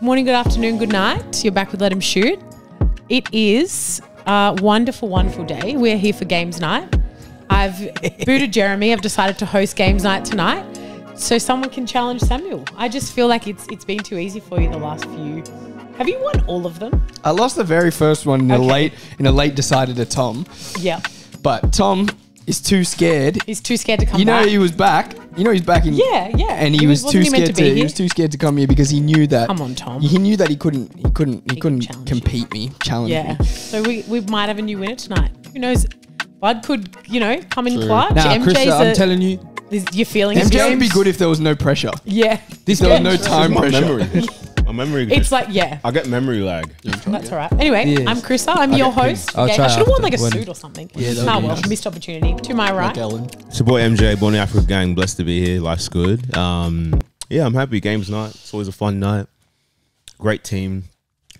Good morning, good afternoon, good night. You're back with Let Em Shoot. It is a wonderful, wonderful day. We're here for games night. I've booted Jeremy. I've decided to host games night tonight, so someone can challenge Samuel. I just feel like it's it's been too easy for you the last few. Have you won all of them? I lost the very first one in a late in a late decided to Tom, Yeah. but Tom is too scared. He's too scared to come You know back. he was back. You know he's back in. Yeah, yeah. And he, He was, was- too wasn't he meant scared to to. he was too scared to come here because he knew that. Come on, Tom. He knew that he couldn't. He couldn't. He, He couldn't couldn't challenge you. compete me. Challenge yeah. me. So we, we might have a new winner tonight. Who knows? Bud could, you know, come in clutch. Nah, MJ's Krista, I'm telling you, is- you're feeling his MJ would be good if there was no pressure. Yeah. this There was no time pressure. memory. my memory. It's gets- like, yeah. I get memory lag. That's all right. Anyway, Yes. I'm Krista. I'm your get host. I'll Okay, try I should have worn after like a when- suit or something. Yeah, that would Ah, be well, nice. missed opportunity. To my right. It's your boy MJ, Born in Africa Gang. Blessed to be here. Life's good. Um, yeah, I'm happy. Games night. It's always a fun night. Great team.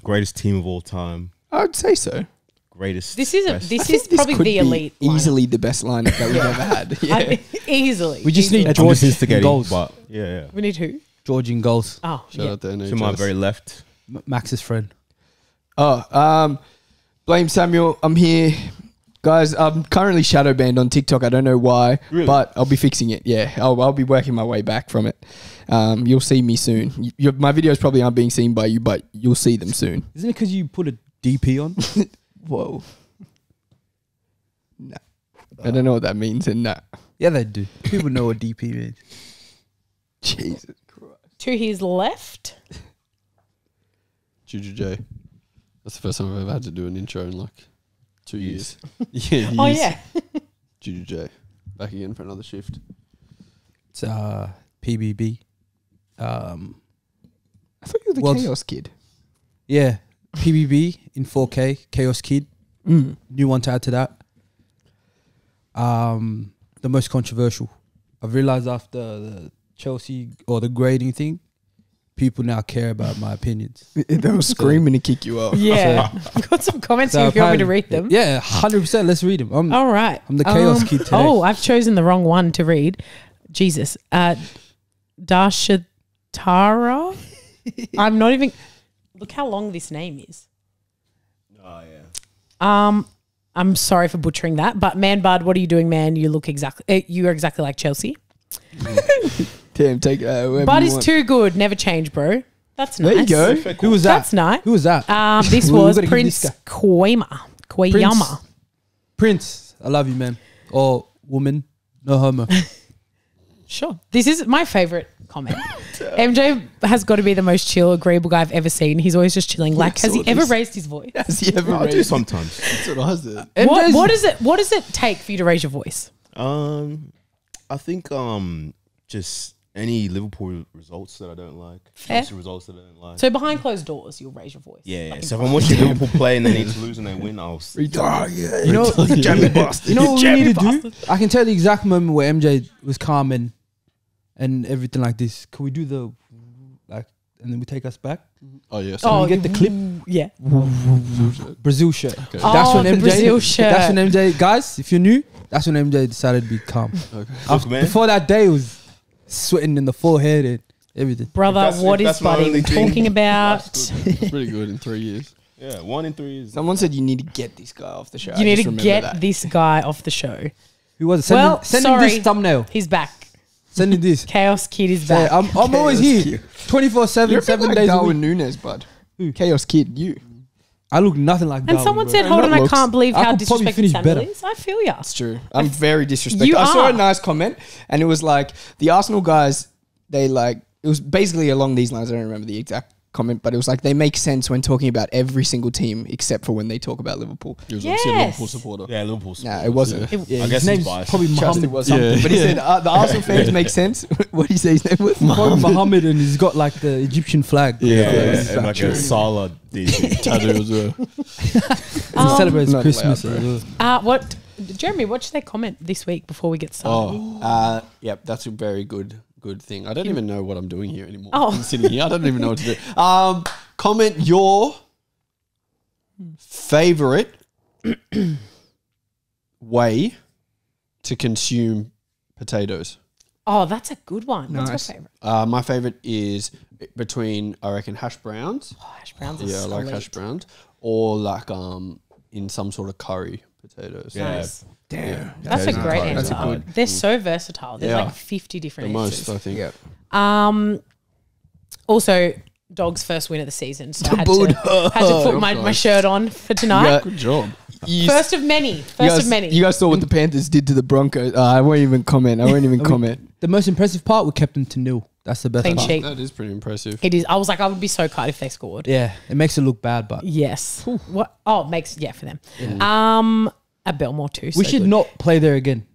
Greatest team of all time. I would say so. Greatest. This is a, best. this I think is probably could the elite. lineup. Easily the best lineup that we've ever had. Yeah. I- easily. We just need easily. I'm George just instigating, goals. but yeah, yeah. We need who? George in goals. Oh, Shout yeah. out to NHS. To my very left. M- Max's friend. Oh, um, blame Samuel. I'm here, guys. I'm currently shadow banned on TikTok. I don't know why, Really? but I'll be fixing it. Yeah, I'll, I'll be working my way back from it. Um, you'll see me soon. Y- your- my videos probably aren't being seen by you, but you'll see them soon. Isn't it because you put a DP on? Whoa. Nah. I don't know what that means, and nah. yeah, they do. People know what DP means. Jesus Christ. To his left. Juju J. That's the first time I've ever had to do an intro in like two years. yeah. Oh yeah. Juju J. Back again for another shift. It's uh, PBB. Um, I thought you were the Well, Chaos Kid. yeah, PBB in 4K. Chaos Kid. Mm. New one to add to that. Um, the most controversial. I've realized after the Chelsea or the grading thing, people now care about my opinions. They were screaming to kick you off. Yeah. I've got some comments So here if you want me to read them. Yeah, hundred percent. Let's read them. I'm, All right. I'm the chaos Um, kid today. Oh, I've chosen the wrong one to read. Jesus. Uh, Dashatara? I'm not even. Look how long this name is. Oh yeah. Um, I'm sorry for butchering that, but man, bud, what are you doing, man? You look exactly. Uh, you are exactly like Chelsea. Damn, take uh, whoever Bud you is want. too good. Never change, bro. That's nice. There nice. you go. Who was that? That's nice. Who was that? Um, this We- we was gotta give Prince this guy- Koyama. Koyama. Prince. I love you, man. Or woman. No homo. Sure. This is my favorite comment. MJ has got to be the most chill, agreeable guy I've ever seen. He's always just chilling. Like, has he saw ever this. raised his voice? Has he ever I do raised- sometimes. That's what I was. What, MJ's what does it What does it take for you to raise your voice? Um, I think um, just any Liverpool results that I don't like, Fair. Chelsea results that I don't like. So behind closed doors, you'll raise your voice. yeah, yeah. Like, So if I'm watching Liverpool play and they need to lose and they win, I'll. s- Oh, yeah. You know, Jamie bastard. you know what we need to do? I can tell the exact moment where MJ was calm and and everything like this. Can we do the like and then we take us back? Oh yeah. oh, we get the clip? Mm, yeah. Brazil shirt. Okay. That's Oh, when the MJ. Brazil shirt. That's when MJ. Guys, if you're new, that's when MJ decided to be calm. Okay. After- man. Before that day, it was sweating in the forehead and everything. Brother, That's- what is that's my only even thing. talking about? It's pretty good in three years. Yeah, one in three years. Someone said you need to get this guy off the show. I You need just to remember get that. this guy off the show. Who was it? Send, Well, him, send sorry. him this thumbnail. He's back. Send him this. Chaos Kid is Yeah, back. I'm, I'm always Chaos here, Kid. twenty four You're seven, a bit seven like days a Darwin week. Núñez, bud. Who? Chaos Kid, you. I look nothing like. That. And Darwin, someone bro. said, "Hold on, Not I looks. can't believe I how could probably disrespectful finish Samuel better. is." I feel ya. It's true. I'm very disrespectful. You I saw are. a nice comment, and it was like the Arsenal guys. They like it was basically along these lines. I don't remember the exact comment, but it was like they make sense when talking about every single team except for when they talk about Liverpool. He was obviously a Yes. Liverpool supporter. Yeah, Liverpool. Nah, it wasn't. It- Yeah, I his guess he's name's biased. probably Just Muhammad. it was something. Yeah. But he said uh, the Arsenal fans make sense. what did he say his name was? Probably Muhammad, and he's got like the Egyptian flag. Yeah, Yeah, yeah, it's and like a Salah DJ. Tattoo as well. He Um, celebrates Not Christmas allowed, as well. Uh, what, Jeremy? What should they comment this week before we get started? Oh, uh, yep, that's a very good good thing. I don't even know what I'm doing here anymore. Oh. I'm sitting here. I don't even know what to do. Um, comment your favorite way to consume potatoes. Oh, that's a good one. Nice. What's your favorite? Uh, my favorite is between I reckon hash browns. Oh, hash browns. Yeah, I like hash browns, or like um in some sort of curry potatoes. Yeah. Nice. Damn. That's a great and answer. curry. That's They're so versatile. There's Yeah. like 50 different The different most, I think. Yeah. Um, also, dog's first win of the season, so I had to, had to put my, my shirt on for tonight. Yeah. Good job. You, First of many. First guys, of many. You guys saw what the Panthers did to the Broncos. Uh, I won't even comment. I won't even comment. The most impressive part, we kept them to nil. That's the best Clean part. sheet. That is pretty impressive. it is. I was like, I would be so cut if they scored. Yeah, it makes it look bad, but Yes. What? Oh, it makes yeah for them. Um, at Belmore too. we so should good. not play there again.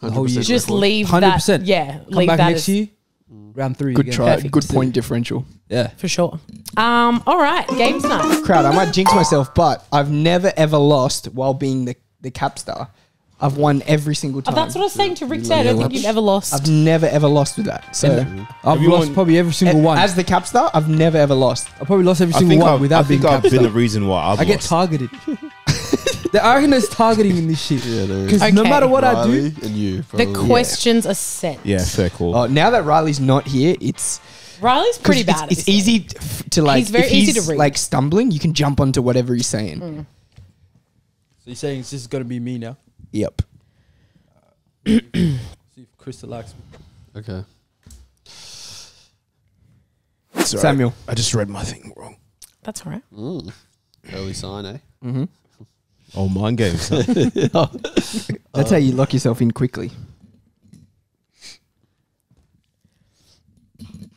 The whole 100% year. just record. leave 100%. that. Yeah, Come leave back that next as, year, round three. Good again. try. Perfect. Good point differential. Yeah. for sure. Um, all right, games night. Crowd, I might jinx myself, but I've never ever lost while being the, the cap star. I've won every single Oh, time. that's what I was saying to Rick. You Today. I don't like think you've ever lost. I've never ever lost with that. So I've lost won- probably every single one. as the cap star, I've never ever lost. I probably lost every I single think one I've, without I think being I've cap been the reason why I've I get lost. targeted. the argument is targeting in this shit. Yeah, there is. Because no Okay. matter what I do, and you. the probably. questions are set. yeah, fair call. Oh, now that Riley's not here, it's Riley's 'cause pretty it's- bad. at It's, this easy game. t- f- to like. He's very if easy he's to read. like stumbling, you can jump onto whatever he's saying. Mm. so you're saying it's just gonna be me now. Yep. See if Crystal likes me. Okay. Sorry. Samuel. I just read my thing wrong. That's all right. Mm. Early sign, eh? Mm-hmm. Oh, mind games. huh? That's how you lock yourself in quickly.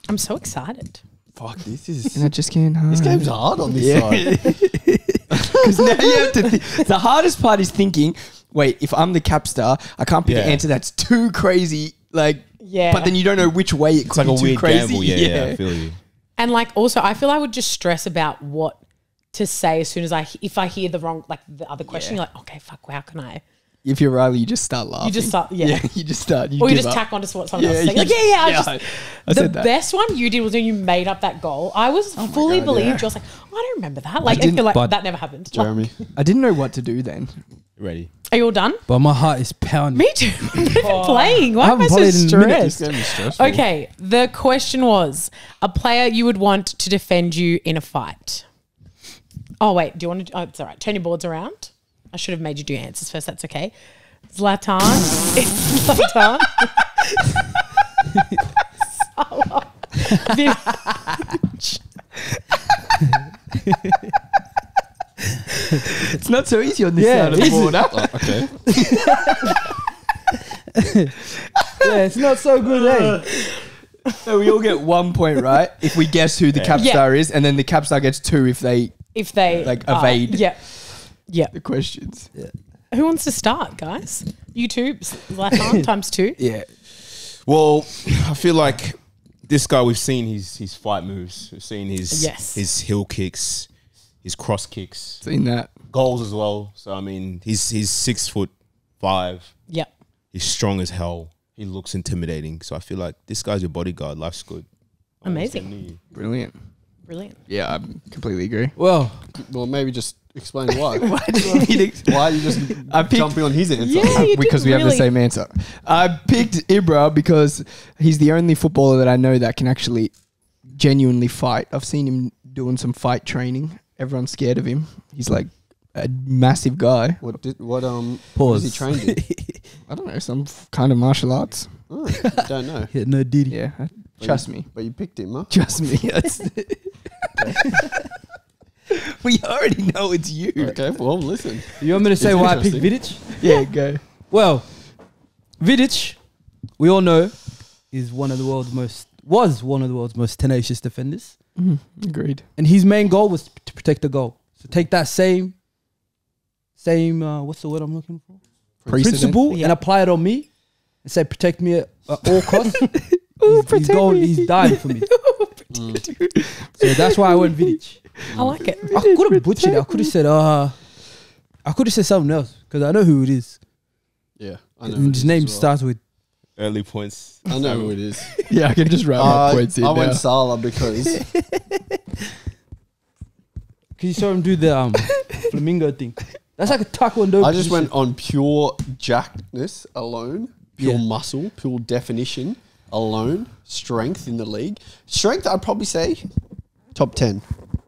I'm so excited. Fuck, this is. And I just can't. Hide. This game's hard on this Yeah. side. Because now you have to. Th- the hardest part is thinking. Wait, if I'm the cap star, I can't pick Yeah. an answer that's too crazy. Like, Yeah. but then you don't know which way it It's could like a be too weird crazy. gamble. Yeah, yeah, I feel you. And like also, I feel I would just stress about what to say as soon as I if I hear the wrong like the other question. You're like, okay, fuck, how can I? If you're Riley, you just start laughing. You just start, yeah. you just start. You or you just up. tack onto what someone else Yeah, is saying. Like, yeah, yeah. I just, I the that. best one you did was when you made up that goal. I was oh fully God, believed. yeah. you. I was like, oh, I don't remember that. Like, I, didn't- feel like that never happened. Like, Jeremy. I didn't know what to do then. Ready? are you all done? But my heart is pounding. Me too. I'm not even oh. playing. Why I am I so played in a minute. This stressed? game is stressful. Okay, the question was a player you would want to defend you in a fight. Oh wait, do you want to? Oh, it's all right. Turn your boards around. I should have made you do answers first. That's okay. Zlatan. it's Zlatan. Salah. Vidic. It's not so easy on this Yeah, side of the is it? board. Oh, okay. yeah, it's not so good, eh? So we all get one point right if we guess who the cap Yeah. star is, and then the cap star gets two if they If they Like, are- evade. Yeah. Yeah. the questions. Yeah. Who wants to start, guys? You two. Zlatan times two. Yeah. Well, I feel like this guy we've seen his his fight moves. We've seen his Yes. his heel kicks, his cross kicks, Seen that. goals as well. So I mean, he's he's six foot five. Yeah. He's strong as hell. He looks intimidating. So I feel like this guy's your bodyguard. Life's good. Amazing. Brilliant. Brilliant. Yeah, I completely agree. Well, Well, maybe just explain why. Why do you want me why are you just I picked- jumping on his answer? Yeah, you because did we have the really- same answer. I picked Ibra because he's the only footballer that I know that can actually genuinely fight. I've seen him doing some fight training. Everyone's scared of him. He's like a massive guy. What did what um Pause. what is he trained in? I don't know, some f- kind of martial arts. oh, don't know. yeah, no Diddy. Yeah, trust me. But you picked him, huh? Trust me. That's we already know it's you. Okay, well listen. You want me to say why I picked interesting. Vidic? Yeah, go. Well, Vidic, we all know, is one of the world's most was one of the world's most tenacious defenders, Agreed. and his main goal was to protect the goal. So take that same, same uh, what's the word I'm looking for? Precedent. Principle Yeah. and apply it on me, and say protect me at, at all costs. Ooh, he's, he's, protect going, me. he's dying for me. Mm. So that's why I went Vidic. I like it. I could have butchered it. I could have said, uh, I could have said something else because I know who it is. Yeah, I know. His name well. starts with Early points. I know who it is. Yeah, I can just write my Uh, points in I now. went Salah because because you saw him do the um, flamingo thing. That's like a taekwondo. I just position. went on pure jackness alone, pure Yeah. muscle, pure definition. Alone, strength in the league. Strength, I'd probably say top 10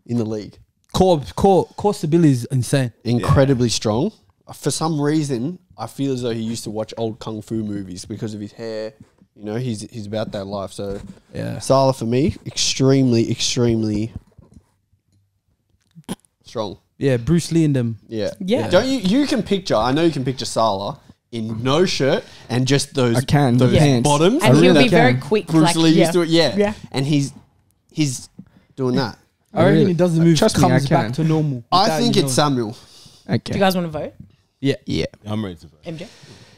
in the league. Core core core stability is insane. Incredibly strong. For some reason, I feel as though he used to watch old kung fu movies because of his hair. You know, he's he's about that life. So Yeah. Salah for me, extremely, extremely strong. Yeah, Bruce Lee and them. Yeah. Yeah. Don't you you can picture I know you can picture Salah in no shirt and just those I can, those the pants. bottoms. And I he'll be very quick. Bruce like, Lee yeah. used to it, yeah. Yeah. And he's he's doing that. I reckon Really? he does the move, Trust me, I comes back to normal. I think it's knowing. Samuel. Do Okay. you guys want to vote? yeah. yeah. I'm ready to vote. MJ?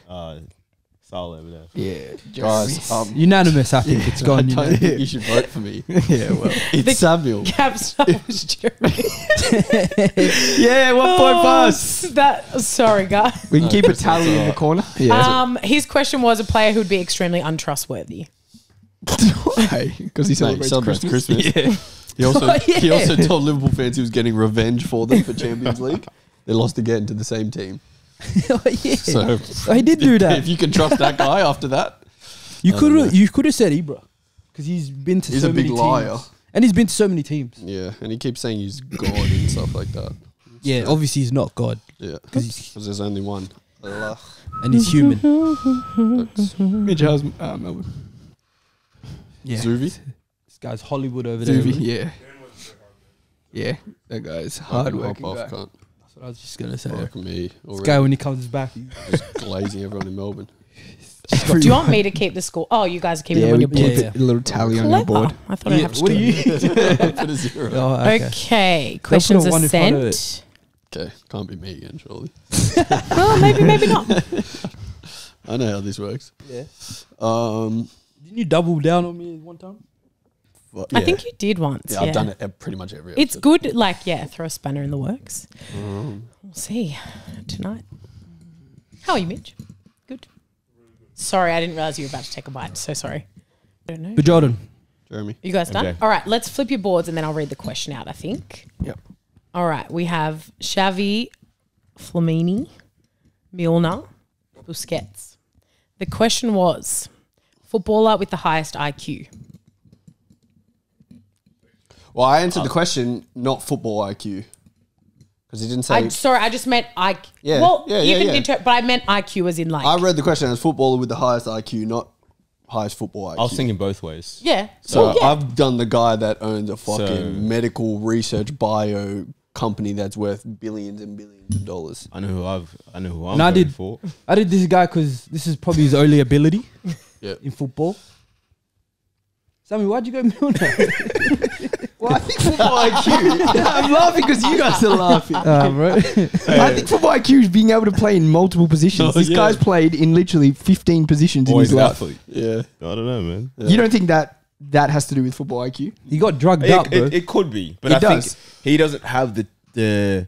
Uh, Salah over there. Yeah. Guys, um, Unanimous. I think it's I gone. you don't know. think you should vote for me. yeah. Well. It's The- Samuel. Caps was Jeremy. yeah. One point for us. That sorry, guys. We can keep a that's tally in the alright. corner. Yeah. Um, his question was a player who'd be extremely untrustworthy. Why? Because he Mate, celebrates, celebrates Christmas. Christmas. He also Oh, he yeah. also told Liverpool fans he was getting revenge for them for Champions League. They lost again to the same team. oh, yeah. So Oh, he did do that. if you can trust that guy after that, You I could have you could have said Ibra because he's been to He's so a big many liar. teams. and he's been to so many teams. yeah, and he keeps saying he's God and stuff like that. Yeah, obviously he's not God Yeah, 'Cause he's- because there's only one. Allah. and he's human. That's Mitch Howes, uh, Melbourne. Yeah, Zuvi. this guy's Hollywood over there. Zuvi, yeah. Yeah, that guy's Hop hard working guy. cunt. That's what I was just gonna say. Fuck me. This Already. guy when he comes back, he- just glazing everyone in Melbourne. Do you want me to keep the score? Oh, you guys are keeping Yeah, them on we your board. keep Yeah, a little tally on your Clever. board. I thought I'd have to what do it. you? Put a zero. oh, okay. Okay, questions are one in front of it. sent. Okay, can't be me again, surely. Well, maybe, maybe not. I know how this works. Yeah. Um, Didn't you double down on me one time? But I think you did once. Yeah, Yeah, I've done it pretty much every. It's episode. good, like yeah, throw a spanner in the works. Um, We'll see tonight. How are you, Mitch? Good. Sorry, I didn't realize you were about to take a bite. So sorry. I don't know. But Jordan, Jeremy. You guys done? Okay. All right, let's flip your boards and then I'll read the question out. I think. Yep. All right, we have Xavi, Flamini, Milner, Busquets. The question was footballer with the highest IQ. Well, I answered the oh. question, not football IQ, because he didn't say. I sorry, I just meant IQ. Yeah, Well, yeah, you yeah, can yeah. inter- but I meant IQ as in like. I read the question as footballer with the highest IQ, not highest football IQ. I was thinking both ways. yeah. So well, yeah. I've done the guy that owns a fucking So- medical research bio company that's worth billions and billions of dollars. I know who I've. I know who I'm And I did- for. I did this guy because this is probably his only ability Yeah. in football. Sammy, why'd you go Milner? Well, I think football IQ. I'm laughing because you guys are laughing. uh, bro. I think football IQ is being able to play in multiple positions. Oh, this yeah. guy's played in literally 15 positions in his an life. athlete. Yeah. I don't know, man. You don't think that that has to do with football IQ? He got drugged It, out, bro. it, it could be, but It I does. think he doesn't have the the,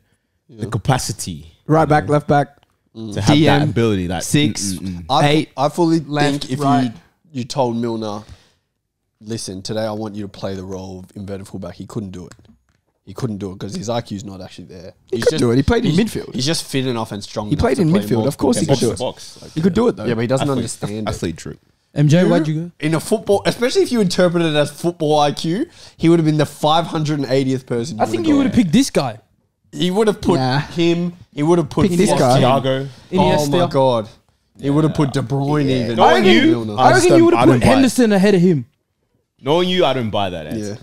the capacity Right back, left back. to have that ability. That six. mm, mm. I, Eight, I fully left, think if right. you you told Milner, listen, today I want you to play the role of inverted fullback, he couldn't do it. He couldn't do it because his IQ's not actually there. He could do it. He played in midfield. He's just fit enough and strong. He enough played to in play midfield. Of course he could box do to it. box. Like, He could do it though. Yeah, but he doesn't athlete- understand it. Athlete true. MJ, why'd you go? In a football, especially if you interpret it as football IQ, he would have been the 580th person. I think you would have picked this guy. He would have put Nah. him. He would have put Pick this guy. Thiago. Oh my god! He would have put De Bruyne even. Knowing over you, Milner. I I reckon you would have put. Henderson ahead of him. Knowing you, I don't buy that yeah. answer.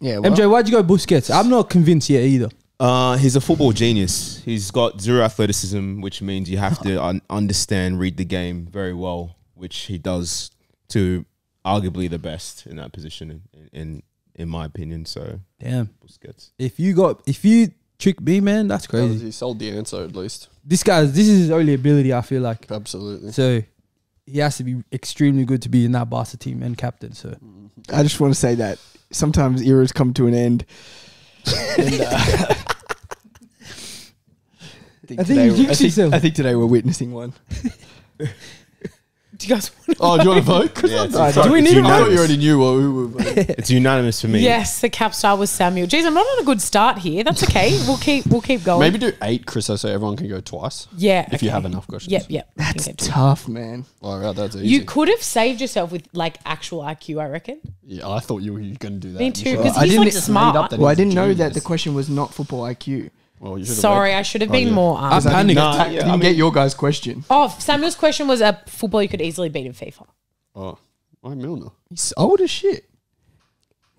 Yeah, well, MJ, why'd you go Busquets? I'm not convinced yet either. Uh, he's a football genius. He's got zero athleticism, which means you have to un- understand, read the game very well, which he does to arguably the best in that position, in in, in my opinion. So Damn. Busquets. If you got, if you trick me, man, that's crazy. He sold the answer at least. This guy, this is his only ability. I feel like Absolutely. so. He has to be extremely good to be in that Barca team and captain. So I just want to say that sometimes eras come to an end. and, uh, I I think you today- I think, yourself. I think today we're witnessing one. Do you guys want to Oh, do you want to vote? Yeah, it's, it's- do we it's need to I thought unanimous. you already knew what we were voting. It's unanimous for me. Yes, the cap star was Samuel. Jeez, I'm not on a good start here. That's okay. We'll keep we'll keep going. Maybe do eight, Chris, so everyone can go twice. yeah. If you okay. have enough questions. Yep, yep. That's get to it. tough, man. All right, that's easy. You could have saved yourself with like actual IQ, I reckon. yeah, I thought you were going to do that. Me too, You because I he's didn't- like just smart. made up that- Well, I he's didn't know that genius. the question was not football IQ. Well, you should've Sorry. I should have Oh, been yeah. more. Um, I I didn't, panicked. Nah, I yeah, didn't I get your guys' question. oh, Samuel's question was a football you could easily beat in FIFA. Oh, I'm Milner. He's old as shit.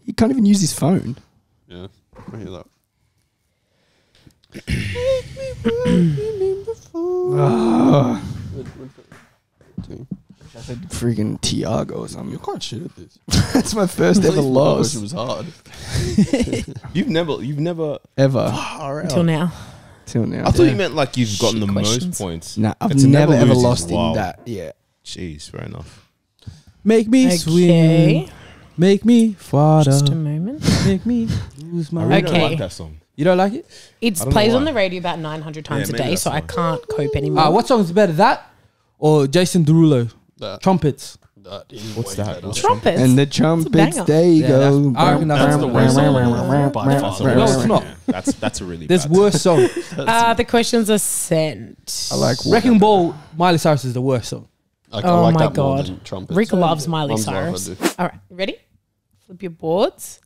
He can't even use his phone. Yeah, I hear that. Ah, Team. I said freaking Thiago or something. You're something. quite shit at this. That's my first ever loss. It was hard. You've never, you've never. ever Until now. till now. I thought you meant like you've gotten Shit the questions. most points. Nah, I've It's a never, never ever loses. lost Wow. in that. Yeah. Jeez, fair enough. Make me Okay. swim. Make me fodder. Just a moment. Make me lose I my. really Okay. don't like that song. You don't like it? It don't know plays on why. the radio about 900 times Yeah, a maybe day, that's so I why. can't cope anymore. Ah, what song is better, that or Jason Derulo? That, Trumpets. that is What's way that? What's Trumpets. And the trumpets, banger. they Yeah, go. that's- I reckon that's That's the worst song by That's far. a No, it's not. That's that's a really. There's bad worse song. uh, the questions are sent. I like Wrecking Ball, Miley Cyrus is the worst song. I, Oh I like my that more God. than trumpets. Rick loves Miley Mum's Cyrus. All right, ready? Flip your boards.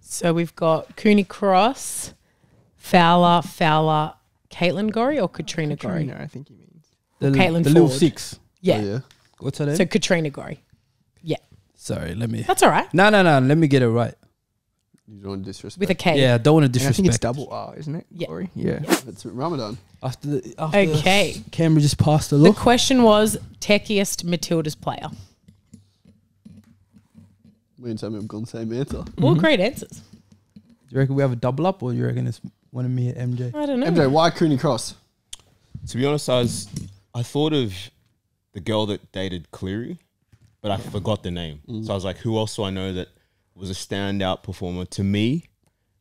So we've got Cooney Cross, Fowler, Fowler, Caitlin Gorry, or Katrina Gorry? Katrina, I think he means. The, Caitlin the little Foord. six. Yeah. Oh, yeah. What's her name? So Katrina Gorry. Yeah, Sorry, let me. that's all right. No, no, no. Let me get it right. You don't want to disrespect. With a K. Yeah, I don't want to And I think it's double R, isn't it? Yeah. Glory? Yeah. It's Ramadan. After, the, after Okay. Canberra just passed the look. The question was techiest Matilda's player. Me and Sammy have gone same answer. All mm-hmm. great answers. Do you reckon we have a double up, or do you reckon it's one of me and MJ? I don't know. MJ, why Cooney Cross? To be honest, I was I thought of the girl that dated Cleary, but I forgot the name. So I was like, who else do I know that was a standout performer to me?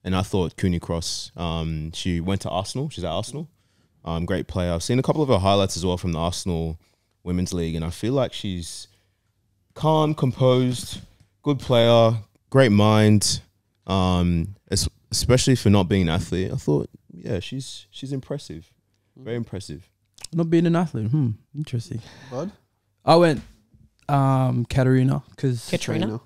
And I thought Cooney Cross. Um, she went to Arsenal. She's at Arsenal. Um, great player. I've seen a couple of her highlights as well from the Arsenal Women's League, and I feel like she's calm, composed, good player, great mind. Um, especially for not being an athlete, I thought, yeah, she's she's impressive, very impressive. Not being an athlete. Hmm. Interesting. Bud? I went um Katarina because Katrina.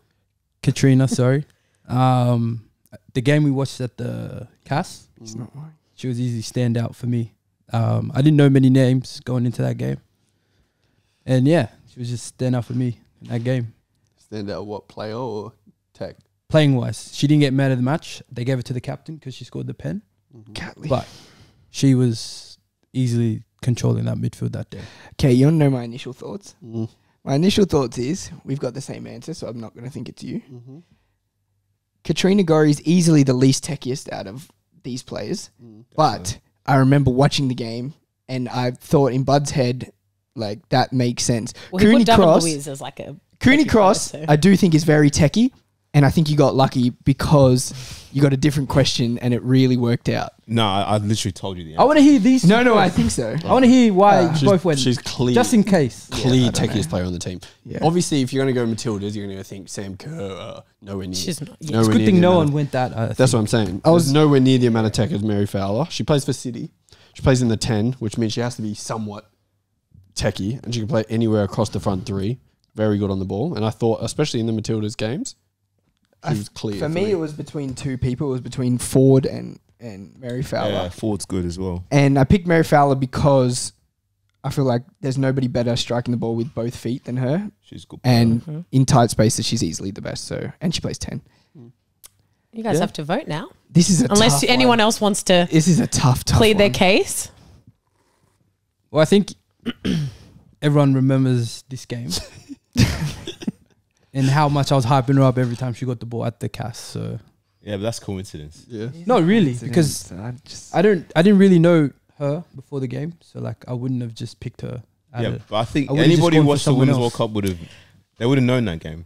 Katrina. Sorry. Um, the game we watched at the cast. It's not mine. she was easily stand out for me. Um, I didn't know many names going into that game, and yeah, she was just stand out for me in that game. Stand out what, player or tech? Playing wise, she didn't get mad at the match. They gave it to the captain because she scored the pen, Catley. but she was easily controlling that midfield that day. Okay, you want to know my initial thoughts? Mm. My initial thoughts is we've got the same answer, so I'm not going to think it's you. Mm-hmm. Katrina Gorry is easily the least techiest out of these players, Mm. but I remember watching the game and I thought in Bud's head, like that makes sense. Well, Cooney Cross, Luiz as like a Cooney Cross, player, so- I do think is very techie, and I think you got lucky because you got a different question and it really worked out. No, I, I literally told you the answer. I want to hear these. No, no, I think so. I want to hear why Uh, you She's, both went. she's clear. just in case. clear Yeah, I don't techiest player on the team. Yeah. Obviously, if you're going to go Matildas, you're going to think Sam Kerr. Uh, nowhere near. She's not. Yeah. nowhere It's a good near thing no one went that. I That's think. what I'm saying. I I was- was nowhere near the amount of tech as Mary Fowler. She plays for City. She plays in the 10, which means she has to be somewhat techie, and she can play anywhere across the front three. Very good on the ball. And I thought, especially in the Matildas games, I- clear. For me, it was between two people. It was between Foord and and Mary Fowler. yeah, Foord's good as well. And I picked Mary Fowler because I feel like there's nobody better striking the ball with both feet than her. She's good. And Mhm. in tight spaces, she's easily the best. So and she plays ten. You guys Yeah. have to vote now, This is a unless tough anyone one. else wants to This is a tough, tough plead their case. Well, I think everyone remembers this game and how much I was hyping her up every time she got the ball at the cast. So yeah, but that's coincidence. yeah. not really because I just I don't. I didn't really know her before the game, so like I wouldn't have just picked her. Yeah, a- but I think I anybody who watched the Women's else. World Cup would have, they would have known that game.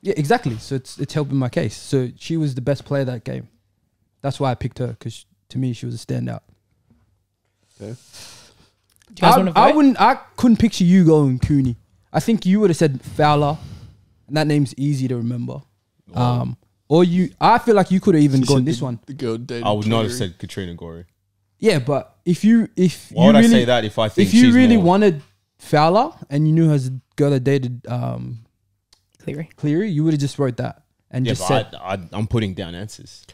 yeah, exactly. So it's it's helping my case. So she was the best player that game. That's why I picked her because to me she was a standout. Do you guys I, I wouldn't. I couldn't picture you going Cooney. I think you would have said Fowler, and that name's easy to remember. Um, or you. I feel like you could have even She gone this the- one. The girl dated I would not have said Katrina Gorry. Yeah, but if you if Why you would really, I say that if I think if you she's really more- wanted Fowler and you knew her as a girl that dated um, Cleary. Cleary, you would have just wrote that and Yeah, just but said, I, I, I'm putting down answers.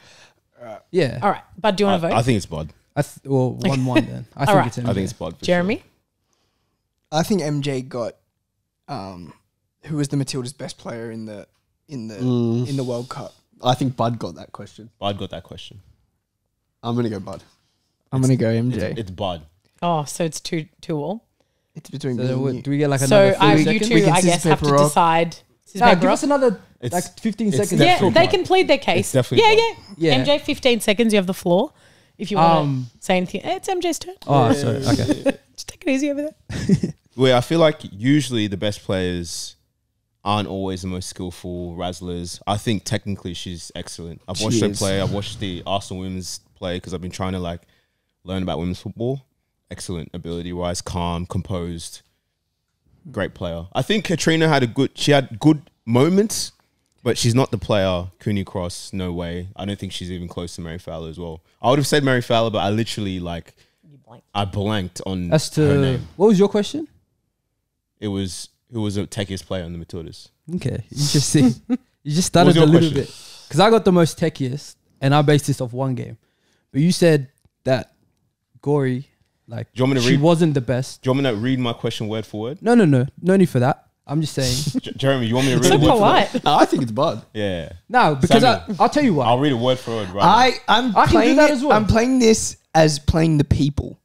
yeah. All right, but do you want to vote? I think it's Bud. I th- well, one one then. I think Alright. it's MJ. I think it's Bud. For Jeremy. I think MJ got um, who was the Matilda's best player in the in the Mm. in the World Cup. I think Bud got that question. Bud got that question. I'm gonna go Bud. I'm gonna go It's, MJ. it's Bud. Oh, so it's two two all. It's between So me then and you. do we get like So another I, 30 you seconds? two, We can I scissors, guess, have to paper, rock. decide. Scissors, Nah, give rock. us another It's- like 15 it's seconds. Yeah, definitely they Bud. can plead their case. definitely yeah, Bud. yeah, Yeah. MJ, 15 seconds. You have the floor. If you want Um, to say anything, it's MJ's turn. Oh, sorry. Okay. Just take it easy over there. Where I feel like usually the best players aren't always the most skillful razzlers. I think technically she's excellent. I've watched She her is. play. I've watched the Arsenal women's play because I've been trying to like learn about women's football. Excellent ability wise, calm, composed, great player. I think Katrina had a good. She had good moments, but she's not the player. Cooney Cross, no way. I don't think she's even close to Mary Fowler as well. I would have said Mary Fowler, but I literally like You. I blanked on As her to name. what was your question? It was who was the techiest player on the Matildas. Okay, interesting. you just started a little question? bit because I got the most techiest, and I based this off one game. But you said that Gorry, like, Do you want me to she read- wasn't the best. Do you want me to read my question word for word? No, no, no, no need for that. I'm just saying. J- Jeremy, you want me to read So it word for word? polite. No, I think it's Bud. Yeah. no, because I, Samuel. I'll tell you why. I'll read it word for word right now. I I'm I can do playing that it- as well. I'm playing this as playing the people.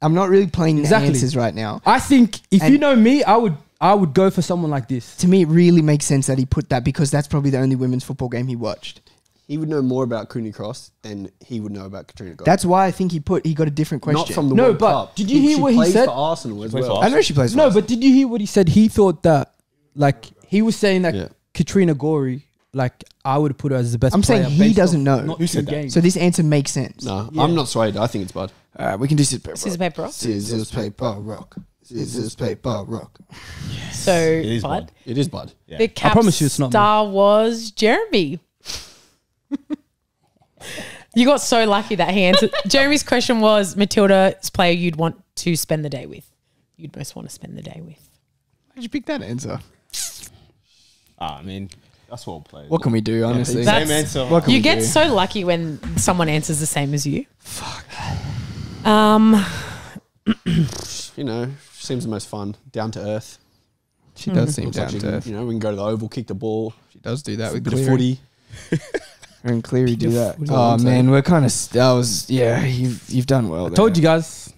I'm not really playing Exactly. the answers right now. I think if And- you know me, I would I would go for someone like this. To me, it really makes sense that he put that because that's probably the only women's football game he watched. He would know more about Cooney Cross than he would know about Katrina Gorry. That's why I think he put he got a different question. not from the No, World but Cup. did you hear she what he plays said? for Arsenal as plays for well. I know she plays. for No, us. but did you hear what he said? He thought that like he was saying that Yeah. Katrina Gorry, like I would put her as the best. I'm saying player he based doesn't off know. not Who two said that? games. so this answer makes sense. No, Yeah. I'm not swayed. I think it's Bud. All right, we can do scissors paper. Scissors, paper, rock. Scissors, paper, rock. Scissors, paper, rock. So, It is Bud. Bud. It is Bud. Yeah. The cap promise you it's not me. star was Jeremy. you got so lucky that he answered. Jeremy's question was Matilda's player you'd want to spend the day with. You'd most want to spend the day with. Why'd you pick that answer? Ah, I mean, that's what players. What can we do, honestly? That's- Same answer. What can You we get do? so lucky when someone answers the same as you. Fuck. Um, You know, seems the most fun. Down to earth. She does hmm. seem Looks like down she to can, earth. You know, we can go to the oval, kick the ball, She does do that with bit of Cleary. footy. Her and Cleary do that. footy. Oh man, we're kind of. That was yeah. You've you've done well. I told you guys.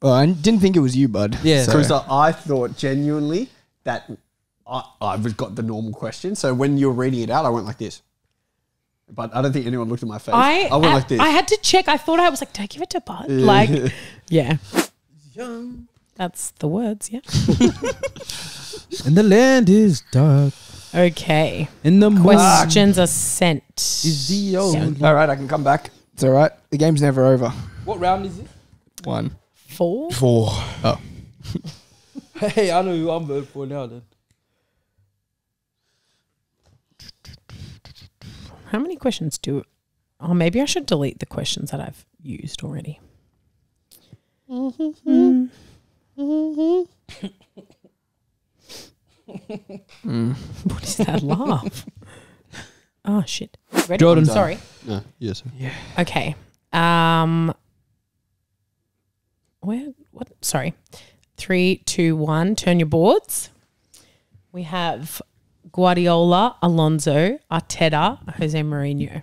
Well, I didn't think it was you, bud. Yeah. So- Cruiser, I thought genuinely that I, I've got the normal question. So when you were reading it out, I went like this. But I don't think anyone looked at my face. I I went I, like this. I had to check. I thought I was like, did I give it to Bud? Like, yeah. That's the words, yeah. And the land is dark. Okay. In the Questions are sent. is the only. all right, I can come back. It's all right. The game's never over. What round is it? One. Four. Four. Oh. Hey, I know who I'm voting for now. Then How many questions do? Oh, maybe I should delete the questions that I've used already. Mm. what is that laugh? Oh shit! Ready? Jordan. sorry. no, yes. Okay. Um. Where? What? Sorry. Three, two, one. Turn your boards. We have Guardiola, Alonso, Arteta, Jose Mourinho.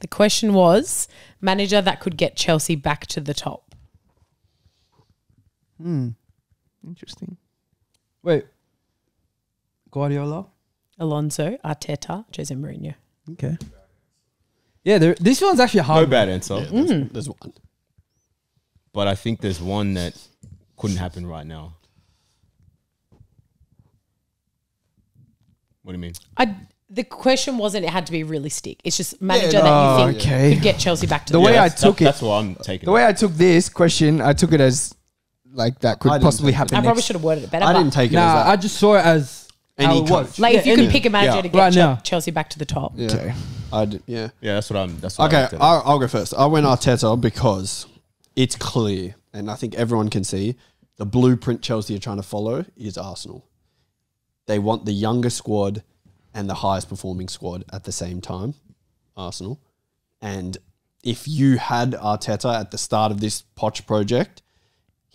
The question was manager that could get Chelsea back to the top. Hmm. Interesting. wait, Guardiola. Alonso, Arteta, Jose Mourinho. Okay. Yeah, there, this one's actually a No hard. bad answer. Yeah, hmm. there's, there's one. But I think there's one that couldn't happen right now. What do you mean? I. The question wasn't it had to be realistic. It's just manager no, that you think okay. could get Chelsea back to The the, way top. I that's, took that- it- That's what I'm taking. The way I took this question, I took it as like that I could didn't possibly take happen. I probably next- should have worded it better. I but- didn't take it Nah, as that. I just saw it as how Any it was. coach. Like if you any- could pick a manager Yeah. to get Right Chel- now. Chelsea back to the top. yeah. Okay. I did, yeah. Yeah, that's what I'm. That's what Okay, I'm telling. I'll, I'll go first. I went Arteta because it's clear, and I think everyone can see the blueprint Chelsea are trying to follow is Arsenal. They want the younger squad and the highest performing squad at the same time, Arsenal. And if you had Arteta at the start of this Poch project,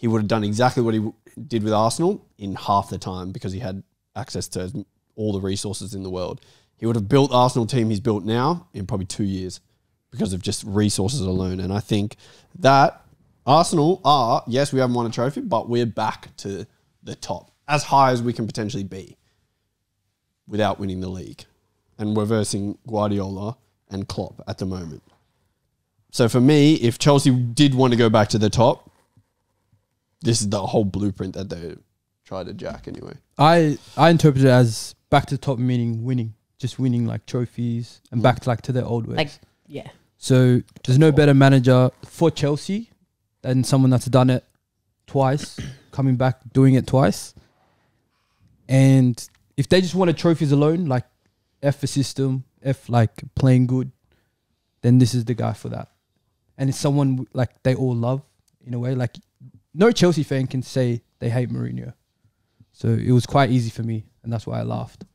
he would have done exactly what he did with Arsenal in half the time because he had access to all the resources in the world. He would have built Arsenal team he's built now in probably two years because of just resources alone. And I think that Arsenal are, yes, we haven't won a trophy, but we're back to the top, as high as we can potentially be without winning the league. And we're versing Guardiola and Klopp at the moment. So for me, if Chelsea did want to go back to the top, this is the whole blueprint that they try to jack anyway. I I interpret it as back to the top, meaning winning, just winning like trophies and mm. back to like to their old ways. Like yeah. so there's no better manager for Chelsea than someone that's done it twice, coming back doing it twice. And if they just wanted trophies alone, like F for system, F like playing good, then this is the guy for that. And it's someone like they all love in a way. Like no Chelsea fan can say they hate Mourinho. So it was quite easy for me, and that's why I laughed.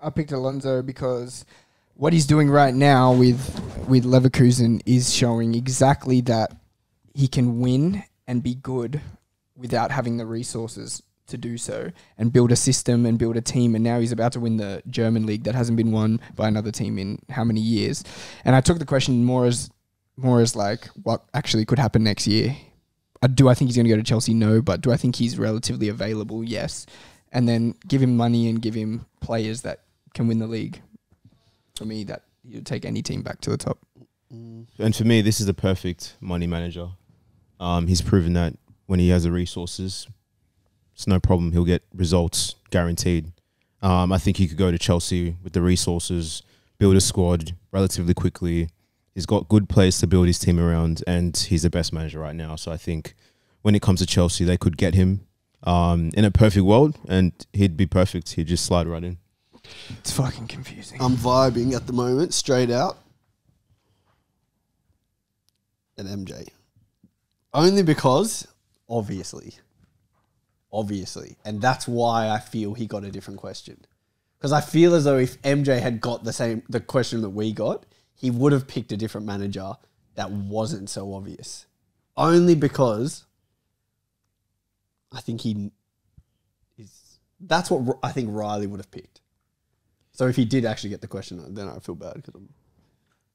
I picked Alonso because what he's doing right now with with Leverkusen is showing exactly that he can win and be good without having the resources to do so and build a system and build a team and now he's about to win the German league that hasn't been won by another team in how many years and I took the question more as more as like what actually could happen next year do I think he's going to go to Chelsea no but do I think he's relatively available yes and then give him money and give him players that can win the league. For me, that you take any team back to the top. And for me, this is the perfect money manager. Um, he's proven that when he has the resources, it's no problem. He'll get results guaranteed. Um, I think he could go to Chelsea with the resources, build a squad relatively quickly. He's got good players to build his team around, and he's the best manager right now. So I think when it comes to Chelsea, they could get him um, in a perfect world, and he'd be perfect. He'd just slide right in. It's fucking confusing. I'm vibing at the moment, straight out. An MJ. Only because, obviously, obviously, and that's why I feel he got a different question. Because I feel as though if MJ had got the same the question that we got, he would have picked a different manager that wasn't so obvious. Only because I think he is. That's what I think Riley would have picked. So if he did actually get the question, then I feel bad because I'm.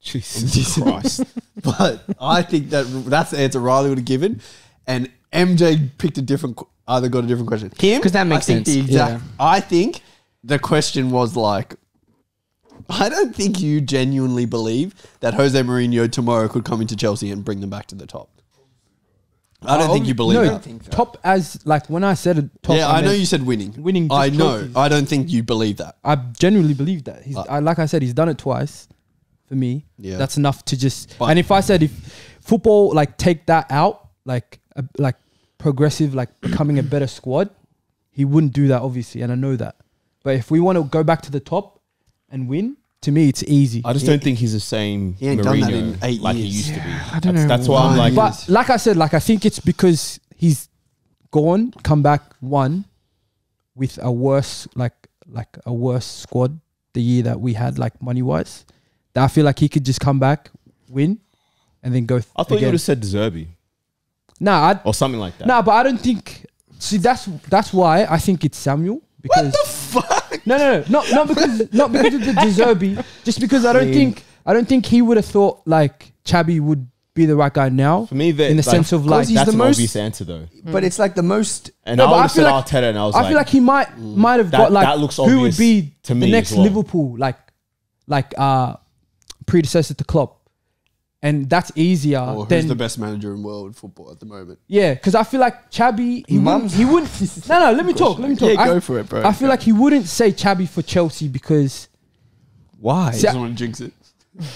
Jesus Christ. But I think that that's the answer Riley would have given, and MJ picked a different, either got a different question. Him, 'Cause that makes I think sense, The exact, yeah. I think the question was like, I don't think you genuinely believe that Jose Mourinho tomorrow could come into Chelsea and bring them back to the top. I don't think you believe no, that. think so. top as like when I said it, top. yeah, I, know meant- you said winning. winning I just know. trophies. I don't think you believe that. I genuinely believe that. He's, Uh, I, like I said, he's done it twice. For me, Yeah. that's enough to just. But- and if I said if football like take that out, like a, like progressive, like becoming a better squad, he wouldn't do that obviously, and I know that. But if we want to go back to the top and win, to me it's easy. I just don't think he's the same He ain't done that Mourinho in eight like years. he used to be. I don't that's, know That's why I'm why. like, But like I said, like I think it's because he's gone, come back, won with a worse like like a worse squad the year that we had like money wise. That I feel like he could just come back, win, and then go. I thought you again. would have said Zerbi Nah, I, or something like that. nah, but I don't think. See, that's that's why I think it's Samuel because. No, no, no, not not because not because of the De Zerbi, just because I don't think I don't think he would have thought like Xabi would be the right guy now. For me, that, in the like, sense of like he's that's the an most- obvious answer though. But it's like the most. And No, I would I have said like- Arteta, and I was I like, feel like he might might have That- got like that looks who would be to me the next well. Liverpool like like uh predecessor to Klopp, and that's easier Or who's than the best manager in world football at the moment? yeah. Because I feel like Xabi he wouldn't he wouldn't no no let me talk let me talk Yeah, I, go for it, bro. I feel like he wouldn't say Xabi for Chelsea because Why? See, Doesn't want to jinx it.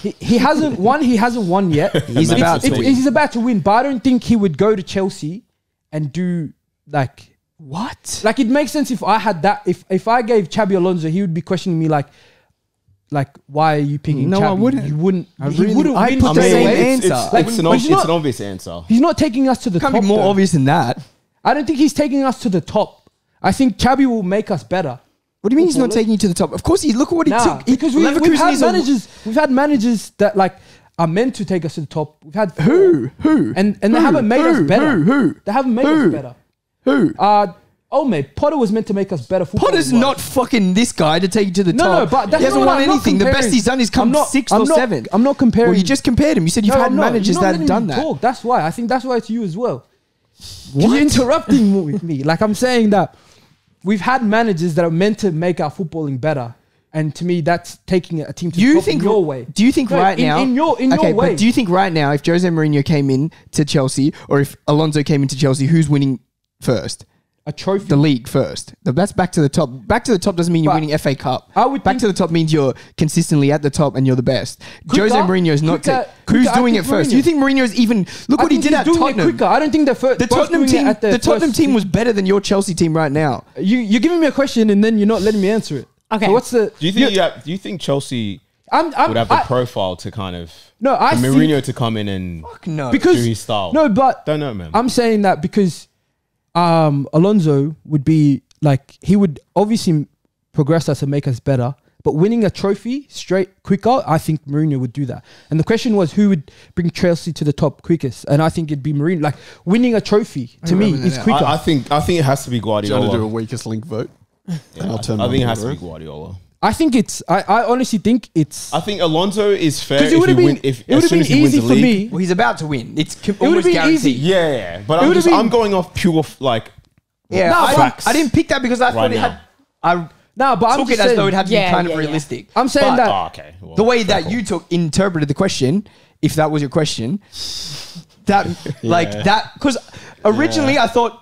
he, he hasn't won he hasn't won yet. He's It's- about to it's- win. He's about to win, but I don't think he would go to Chelsea and do like What? like it makes sense if I had that. If if I gave Xabi Alonso, he would be questioning me like, like why are you picking? No, I wouldn't. You wouldn't. I he really- wouldn't I put the same answer. It's, Like, it's, an, ob- it's not- an obvious answer. He's not taking us to the Can't top. be more though. obvious than that. I don't think he's taking us to the top. I think Xabi will make us better. What do you mean he's not taking you to the top? Of course, he look at what he Nah, took. He- because we, we've had managers. We've had managers that like are meant to take us to the top. We've had Who? Who? and and they haven't made us better. Who? Who? They haven't made Who? us better. Who? Uh oh, mate, Potter was meant to make us better. Potter's football-wise. not fucking this guy to take you to the No, top. no, but that's he hasn't not won I'm not anything. The best he's done is come I'm not- sixth I'm or not- seventh. I'm not comparing. Well, you just compared him. You said you've had I'm not. managers You're not that have letting done me that. Talk. That's why. I think that's why it's you as well. You're interrupting with me. Like I'm saying that we've had managers that are meant to make our footballing better. And to me, that's taking a team to Do the you top think in your way. Do you think No, right in- now in your- in your way. But do you think right now if Jose Mourinho came in to Chelsea or if Alonso came into Chelsea, who's winning first? A trophy? The league first. The- That's back to the top. Back to the top doesn't mean you're But winning FA Cup. I would back think- to the top means you're consistently at the top and you're the best. Quicker- Jose Mourinho is not. quicker- ta- who's quicker, I doing it think first? Mourinho. Do you think Mourinho is even? Look I what he think did he's at doing it Tottenham. quicker. I don't think the first The Tottenham team. At The, the Tottenham first- team was better than your Chelsea team right now. You you're giving me a question and then you're not letting me answer it. Okay. So what's the? Do you think you have, do you think Chelsea I'm, I'm, would have the I- profile to kind of No, I for think- Mourinho to come in and Fuck no. because do his style? No, but don't know, man. I'm saying that because um, Alonso would be like he would obviously progress us and make us better. But winning a trophy straight quicker, I think Mourinho would do that. And the question was who would bring Chelsea to the top quickest, and I think it'd be Mourinho. Like winning a trophy to me is that. quicker. I, I think I think it has to be Do you want to do a weakest link vote? Yeah, I'll turn I, I think it has to be Guardiola. I think it's. I, I honestly think it's I think Alonso is fair because it would have been. win. If it would as have soon been as easy for league, me. Well, he's about to win. It's com- would've almost been guaranteed. easy. Yeah, yeah. But It I'm just been- I'm going off pure like Yeah, No, I, facts. I didn't pick that because I thought Right it now. had. I No, but I'm took just it as saying, though it had to Yeah, be kind yeah, of yeah. realistic. I'm saying But that oh, okay. well, the way that fair you took interpreted the question, if that was your question, that like that because originally I thought.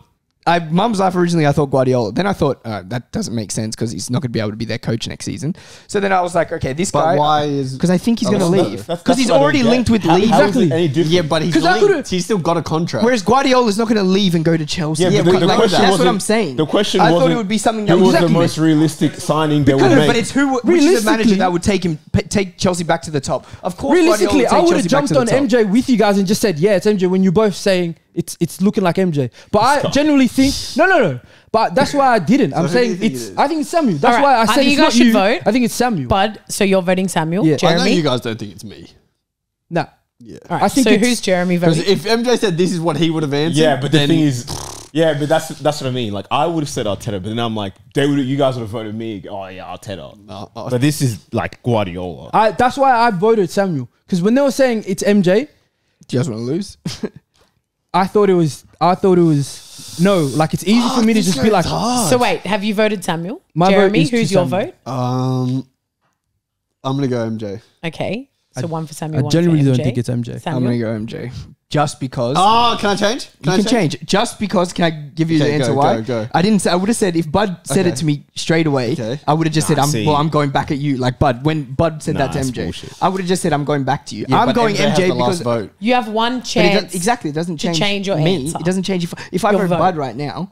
I mum's life originally I thought Guardiola. Then I thought uh, that doesn't make sense because he's not going to be able to be their coach next season. So then I was like, okay, this But guy. why is- Because I think he's Oh, going to leave. Because he's what I don't already linked with How- Leeds. how is it? Yeah, but he's 'Cause I linked. He's still got a contract. Whereas Guardiola's not going to leave and go to Chelsea. Yeah, but the- the like, that's what I'm saying. The question I thought it would be something that who was the most realistic signing they would make. but it's who, which is the manager that would take him, take Chelsea back to the top. Of course, Realistically, I would have jumped on MJ. MJ with you guys and just said, "Yeah, it's MJ." When you're both saying it's it's looking like MJ, but I Stop. genuinely think no, no, no. But that's why I didn't. I'm who saying think it's. it is? I think it's Samuel. That's All why right, I I said think it's you guys not should you. vote. I think it's Samuel. Bud, so you're voting Samuel? Yeah. I know you guys don't think it's me. nah, Yeah. All right, I think so it's- who's Jeremy Because voting? if MJ said this is what he would have answered, yeah, but the thing is, yeah, but that's that's what I mean. Like I would have said Arteta, but then I'm like, they would, you guys would have voted me. Oh yeah, Arteta. No, I- but this is like Guardiola. I, that's why I voted Samuel because when they were saying it's MJ, Do you guys want to lose? I thought it was. I thought it was no. Like it's easy for me to just be like, so wait, have you voted Samuel? My vote Jeremy, is to who's your Samuel. vote? um, I'm gonna go MJ. Okay, so one for Samuel. I one genuinely for don't MJ. think it's MJ. I'm Samuel. going to go MJ. Just because. Oh, can I change? Can you I can change. Just because, can I give you Okay, the answer go, why? go, go. I didn't say, I would have said, if Bud said Okay. it to me straight away, Okay. I would have just Nah, said, I'm, see. well, I'm going back at you. Like Bud, when Bud said Nah, that to that's MJ, bullshit. I would have just said, I'm going back to you. Yeah, I'm but going has MJ the last because. vote. You have one But it chance. does, exactly, it doesn't to change, change your me. answer. It doesn't change if, if I Your vote vote. Bud right now.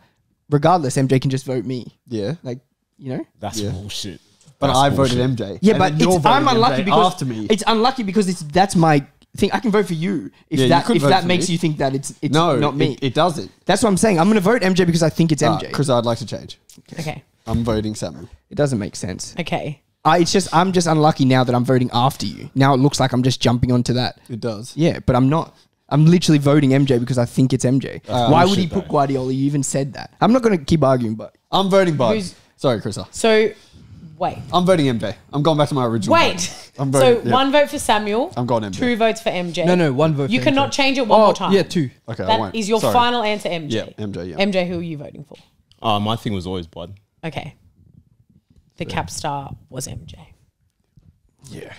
Regardless, MJ can just vote me. Yeah, Like you know. That's Yeah. bullshit. but That's I bullshit. voted MJ. Yeah, And but then you're it's, I'm voting unlucky MJ because after me. It's unlucky because it's that's my thing. I can vote for you if Yeah, you that could if vote that for makes me. you think that it's it's no, not me. It, it doesn't. that's what I'm saying. I'm going to vote MJ because I think it's Ah, MJ. Chris, I'd like to change. okay. I'm voting Samuel. it doesn't make sense. Okay. I, it's just I'm just unlucky now that I'm voting after you. Now it looks like I'm just jumping onto that. It does. Yeah, but I'm not. I'm literally voting MJ because I think it's MJ. Uh, Why would he bullshit, put though. Guardiola? You even said that. I'm not going to keep arguing, but I'm voting Bud. Who's- Sorry, Chris. So wait. I'm voting MJ. I'm going back to my original. Wait. vote. I'm so voting. yeah. one vote for Samuel. I'm going MJ. Two votes for MJ. No, no, one vote. You for cannot MJ. change it one Oh, more time. Yeah, two. Okay, I That won't. is your Sorry. final answer, MJ. Yeah, MJ, yeah. MJ, who are you voting for? Oh, my thing was always Bud. Okay. The cap star was MJ. Yeah.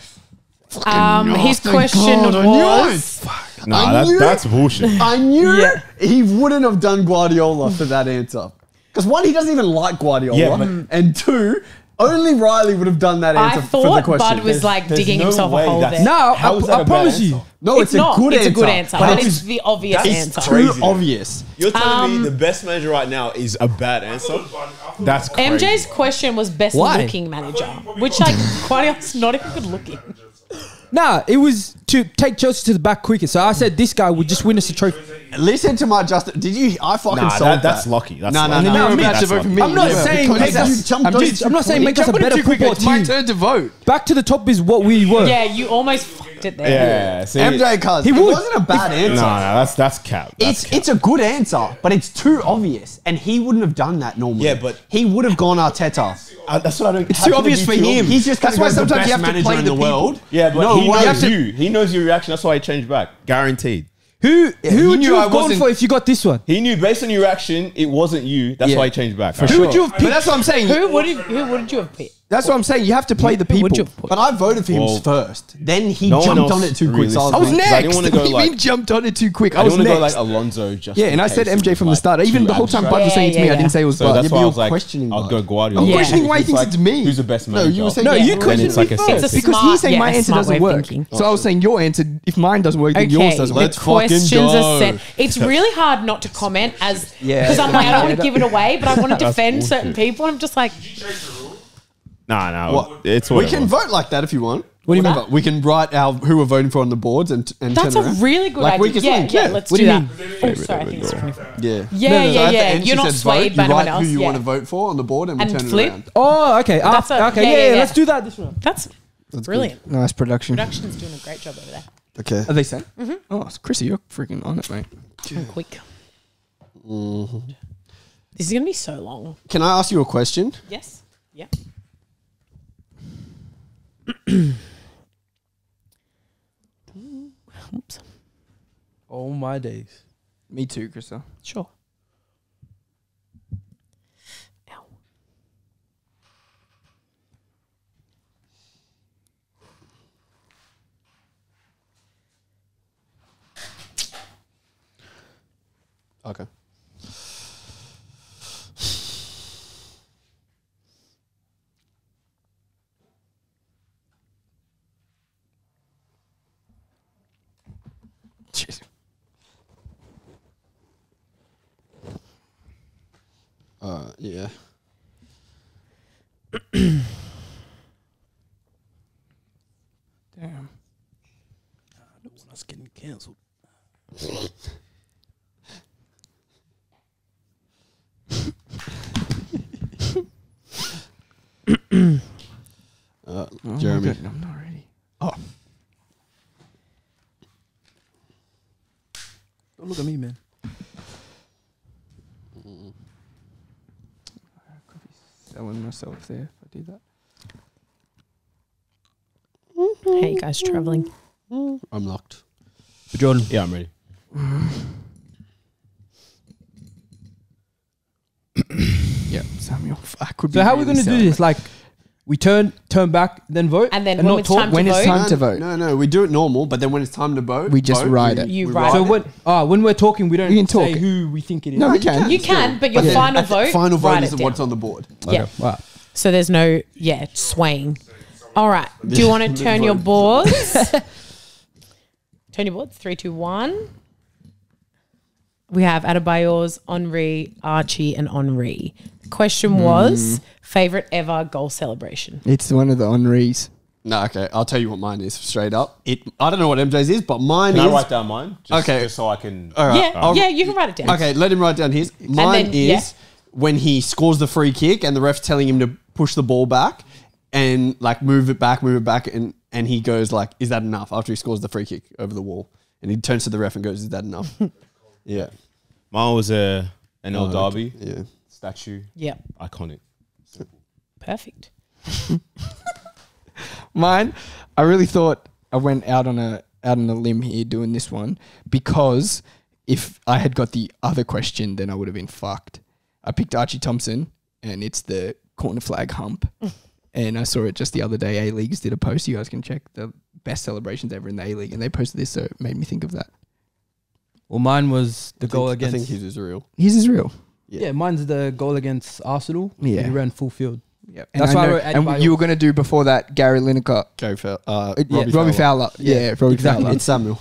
Um, his question God, I knew was. Nah, I that, knew that's bullshit. I knew Yeah. he wouldn't have done Guardiola for that answer. Because one, he doesn't even like Guardiola, Yeah, but- and two, Only Riley would have done that I answer for the thought question. Bud was like there's digging no himself way a hole that's- there. No, How I, is that I a bad promise you. answer? no, it's, it's, not. a good it's answer. a good answer, but but it's, it's the obvious That's answer. crazy. too then. obvious. You're telling Um, me the best manager right now is a bad answer? That's crazy. MJ's question was best Why? looking manager, which like quite honest, not even good looking. Nah, it was to take Chelsea to the back quicker. So I said this guy would just win us a trophy. Listen to my Justin. Did you? I fucking Nah, solved that- that's lucky. That's no, no, lucky. no, No, no. I mean, That's to vote for me. I'm not Yeah, saying make us, you jumped I'm, just, I'm not saying make us a better too quick, football It's my turn to vote. Back to the top is what we were. Yeah, you almost fucked it there. Yeah, see, MJ Cuz. He It would. wasn't a bad answer. no, no, that's that's cap. That's It's it's a good answer, but it's too obvious, and he wouldn't have done that normally. Yeah, but- he would have gone Arteta. Uh, that's what I don't. It's too obvious for him. He's just That's why sometimes you have to manager play in the the world. Yeah, but no he way. knows you. He knows your reaction. That's why he changed back. Guaranteed. Who he who would knew you I have gone wasn't- for if you got this one? He knew based on your reaction, it wasn't you. That's Yeah. why he changed back. For Who sure. would you have But picked? that's what I'm saying. Who would you, who would you have picked? That's what I'm saying. You have to play the Who would people. you put? But I voted for him Well, first. Then he no one jumped else on it too quick. So I was, I was Because next. I didn't wanna go What do you like- mean jumped on it too quick. I, I was want to next. go like Alonso. Just yeah, in and I said case MJ it from was the start. Even too the whole time abstract. Bud was saying it to me, yeah, I didn't say it was So Bud. that's Yeah, why I you're was like, questioning I'll Bud. go Guardiola. I'm Yeah. questioning why he It's thinks like, it's me. Who's the best No, manager? you were saying No, Yeah, you well, question then it's like me a first It's because smart- he's saying yeah, my answer smart way doesn't of work. thinking. So I was saying your answer. If mine doesn't work, then yours doesn't work. Let's fucking questions go. are set. It's really hard not to comment as Yeah. because I'm like I don't want to give it away, but I want to defend certain people. And I'm just like, Nah, nah. What? It's we whatever. can vote like that if you want. What do you mean? Whatever. We can write our who we're voting for on the boards and and that's turn a around. really good Like idea. weakest yeah, link, yeah, yeah. let's What do do you that. Oh, sorry, I think it's 24. Yeah. Yeah, No, no, yeah, at the yeah. end she You're not says swayed vote, by you anyone write else, Who you yeah. want to vote for on the board and we And turn flip. it around. Oh, okay. Ah, That's a- okay, yeah, yeah, yeah, yeah, yeah. let's do that this one. That's brilliant. Nice production. Production's doing a great job over there. Okay. Are they sent? Oh, it's Chrissy, you're freaking on it, mate. Doing quick. Mm-hmm. This is gonna be so long. Can I ask you a question? Yes. Yeah. Oops. Oh my days. Me too, Krista. Sure. Ow. Okay. Uh, yeah. Damn. That's getting cancelled. Uh, Oh, Jeremy. good. I'm not ready. Oh, Don't look at me, man. Selling myself there if I do that. Hey, you guys traveling? I'm locked. Jordan. Yeah, I'm ready. Yeah, Samuel. I could So be how are we gonna do this? Like, we turn turn back, then vote, And then when not it's talk. time to When it's vote? time to vote. No, no, we do it normal, but then when it's time to vote, We just vote, write we- it. You we write So it. when ah when we're talking, we don't You can say talk. who we think it is. No, we you can. can. You can, but your then final at the vote. Final vote write is it what's down. on the board. Yeah. Wow. So there's no yeah swaying. All right. Do you want to turn your boards? turn your boards. Three, two, one. We have Adebayor's, Henri, Archie, and Henri. Question was favorite ever goal celebration. It's one of the Henri's. No, okay. I'll tell you what mine is straight up. It. I don't know what MJ's is, but mine Can is. I write down mine? Just, Okay. Just so I can. All right. yeah, I'll- yeah, you can write it down. Okay, let him write down his. Mine then- is yeah. when he scores the free kick and the ref's telling him to push the ball back and like move it back, move it back, and and he goes like, "Is that enough?" After he scores the free kick over the wall, and he turns to the ref and goes, "Is that enough?" yeah. Mine was a an El Oh, Derby Yeah. statue. Yeah, Iconic. perfect. Mine, I really thought I went out on a out on a limb here doing this one because if I had got the other question, then I would have been fucked. I picked Archie Thompson, and it's the corner flag hump. and I saw it just the other day. A Leagues did a post. You guys can check the best celebrations ever in the A League, and they posted this, so it made me think of that. Well, mine was the I goal think, I against. think his is real. His is real. yeah. mine's the goal against Arsenal. Yeah. he ran full field. Yeah, That's I why I wrote Adebayor. you were going to do before that Gary Lineker. Gary Fowler. Uh, Uh, yeah, Robbie, Fowler. Yeah, Robbie exactly. Fowler. It's Samuel.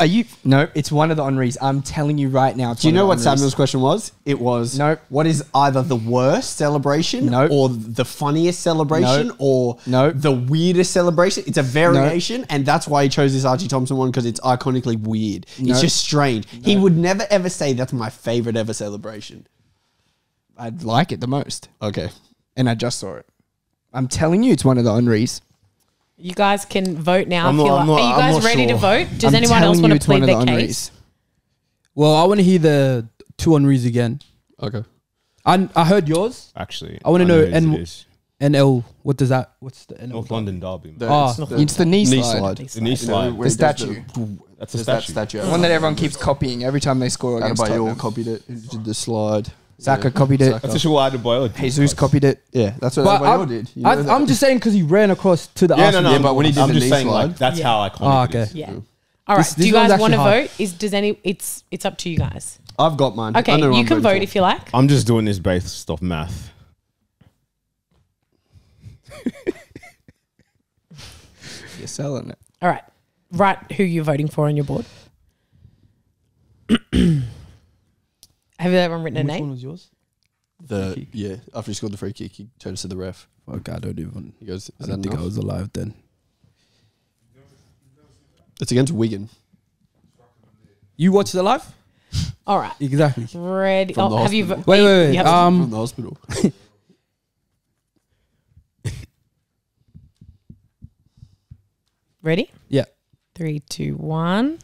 Are you? No, it's one of the Henris. I'm telling you right now. Do you know what Samuel's question was? It was No. What is either the worst celebration, No. or the funniest celebration, No. or No. the weirdest celebration? It's a variation, and that's why he chose this Archie Thompson one because it's iconically weird. It's just strange. He would never ever say that's my favorite ever celebration. I'd like it the most, Okay, and I just saw it. I'm telling you, it's one of the Henris. You guys can vote now. I'm if not- you like. I'm not- Are you I'm guys not ready to vote? Does I'm anyone else want to it's plead of the their Henris. case? Well, I want to hear the two Henris again. okay. I I heard yours. Actually, I wanna know whose N- NL. What does that? What's the NL? North London Derby. man. The- Ah. it's It's the knee, knee slide. slide. The knee slide. where The it does statue. That's a There's that statue. statue. The one that everyone keeps copying every time they score against Adebayor Tottenham. copied it. Did the slide. Saka copied it. That's actually what Adebayor did. Jesus copied it. Yeah, that's what But Adebayor I'm, did. You know I, I'm just saying because he ran across to the Yeah, no, Arsenal. no. Yeah, but when he did I'm the just saying, slide- like, that's ah, Yeah. how iconic Oh, it okay. is. Yeah. All right. This- Do you guys want to vote? Is does any? It's it's up to you guys. I've got mine. I Okay, know you I'm can vote for. if you like. I'm just doing this based off math. You're selling it. All right. Write who you're voting for on your board. Have everyone written a Which one name? was yours? The yeah, after he scored the free kick, he turns to the ref. Fuck, I don't even. He goes, I "Is don't think I enough?" was alive then. It's against Wigan. You watched it live? All right. Exactly. Ready? From Oh, the have you? hospital. vo- Wait, you- wait, wait. you have- From Um, the hospital. ready? yeah. Three, two, one.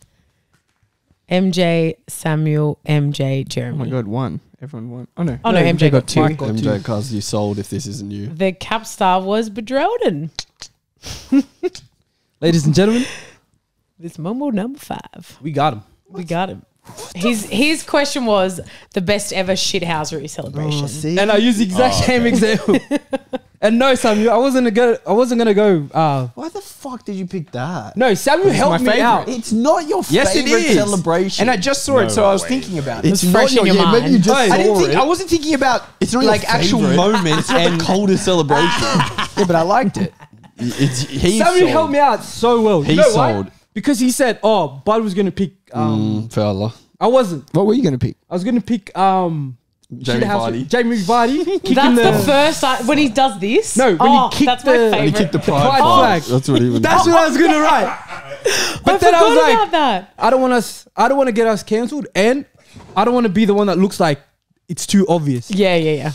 MJ, Samuel, MJ, Oh Jeremy. my god, one. Everyone won. Oh no. Oh no, MJ got two. Mike got MJ, two. cause you sold if this isn't you. The cap star was Badreldin. Ladies and gentlemen, This Momo number five. we got him. We got him. His his question was the best ever shithousery celebration. And I used the exact same example. and no, Samuel, I wasn't gonna go. I wasn't gonna go. Uh, Why the fuck did you pick that? no, Samuel It's helped my me out. It's not your Yes, it favorite is. celebration. And I just saw it, No so I was way. thinking about it. it's It's not fresh in your, your yeah, maybe you mind. just I saw didn't think. it. I wasn't thinking about. it's not like your actual favorite. moments and and the coldest celebration. yeah, but I liked it. it's he Samuel sold. helped me out so well. He you know why? sold. Because he said, "Oh, Bud was gonna pick." Um, Mm, fella. I wasn't. What were you gonna pick? I was gonna pick um, Jamie Vardy. Jamie Vardy. kicking That's the, the, first time when he does this. No, when he oh, kicked that's the- when he He kicked the pride pride, flag. flag. That's what he was. That's what I was gonna write. But I then I was like, that. I don't want us. I don't want to get us cancelled, and I don't want to be the one that looks like it's too obvious. Yeah, yeah, yeah.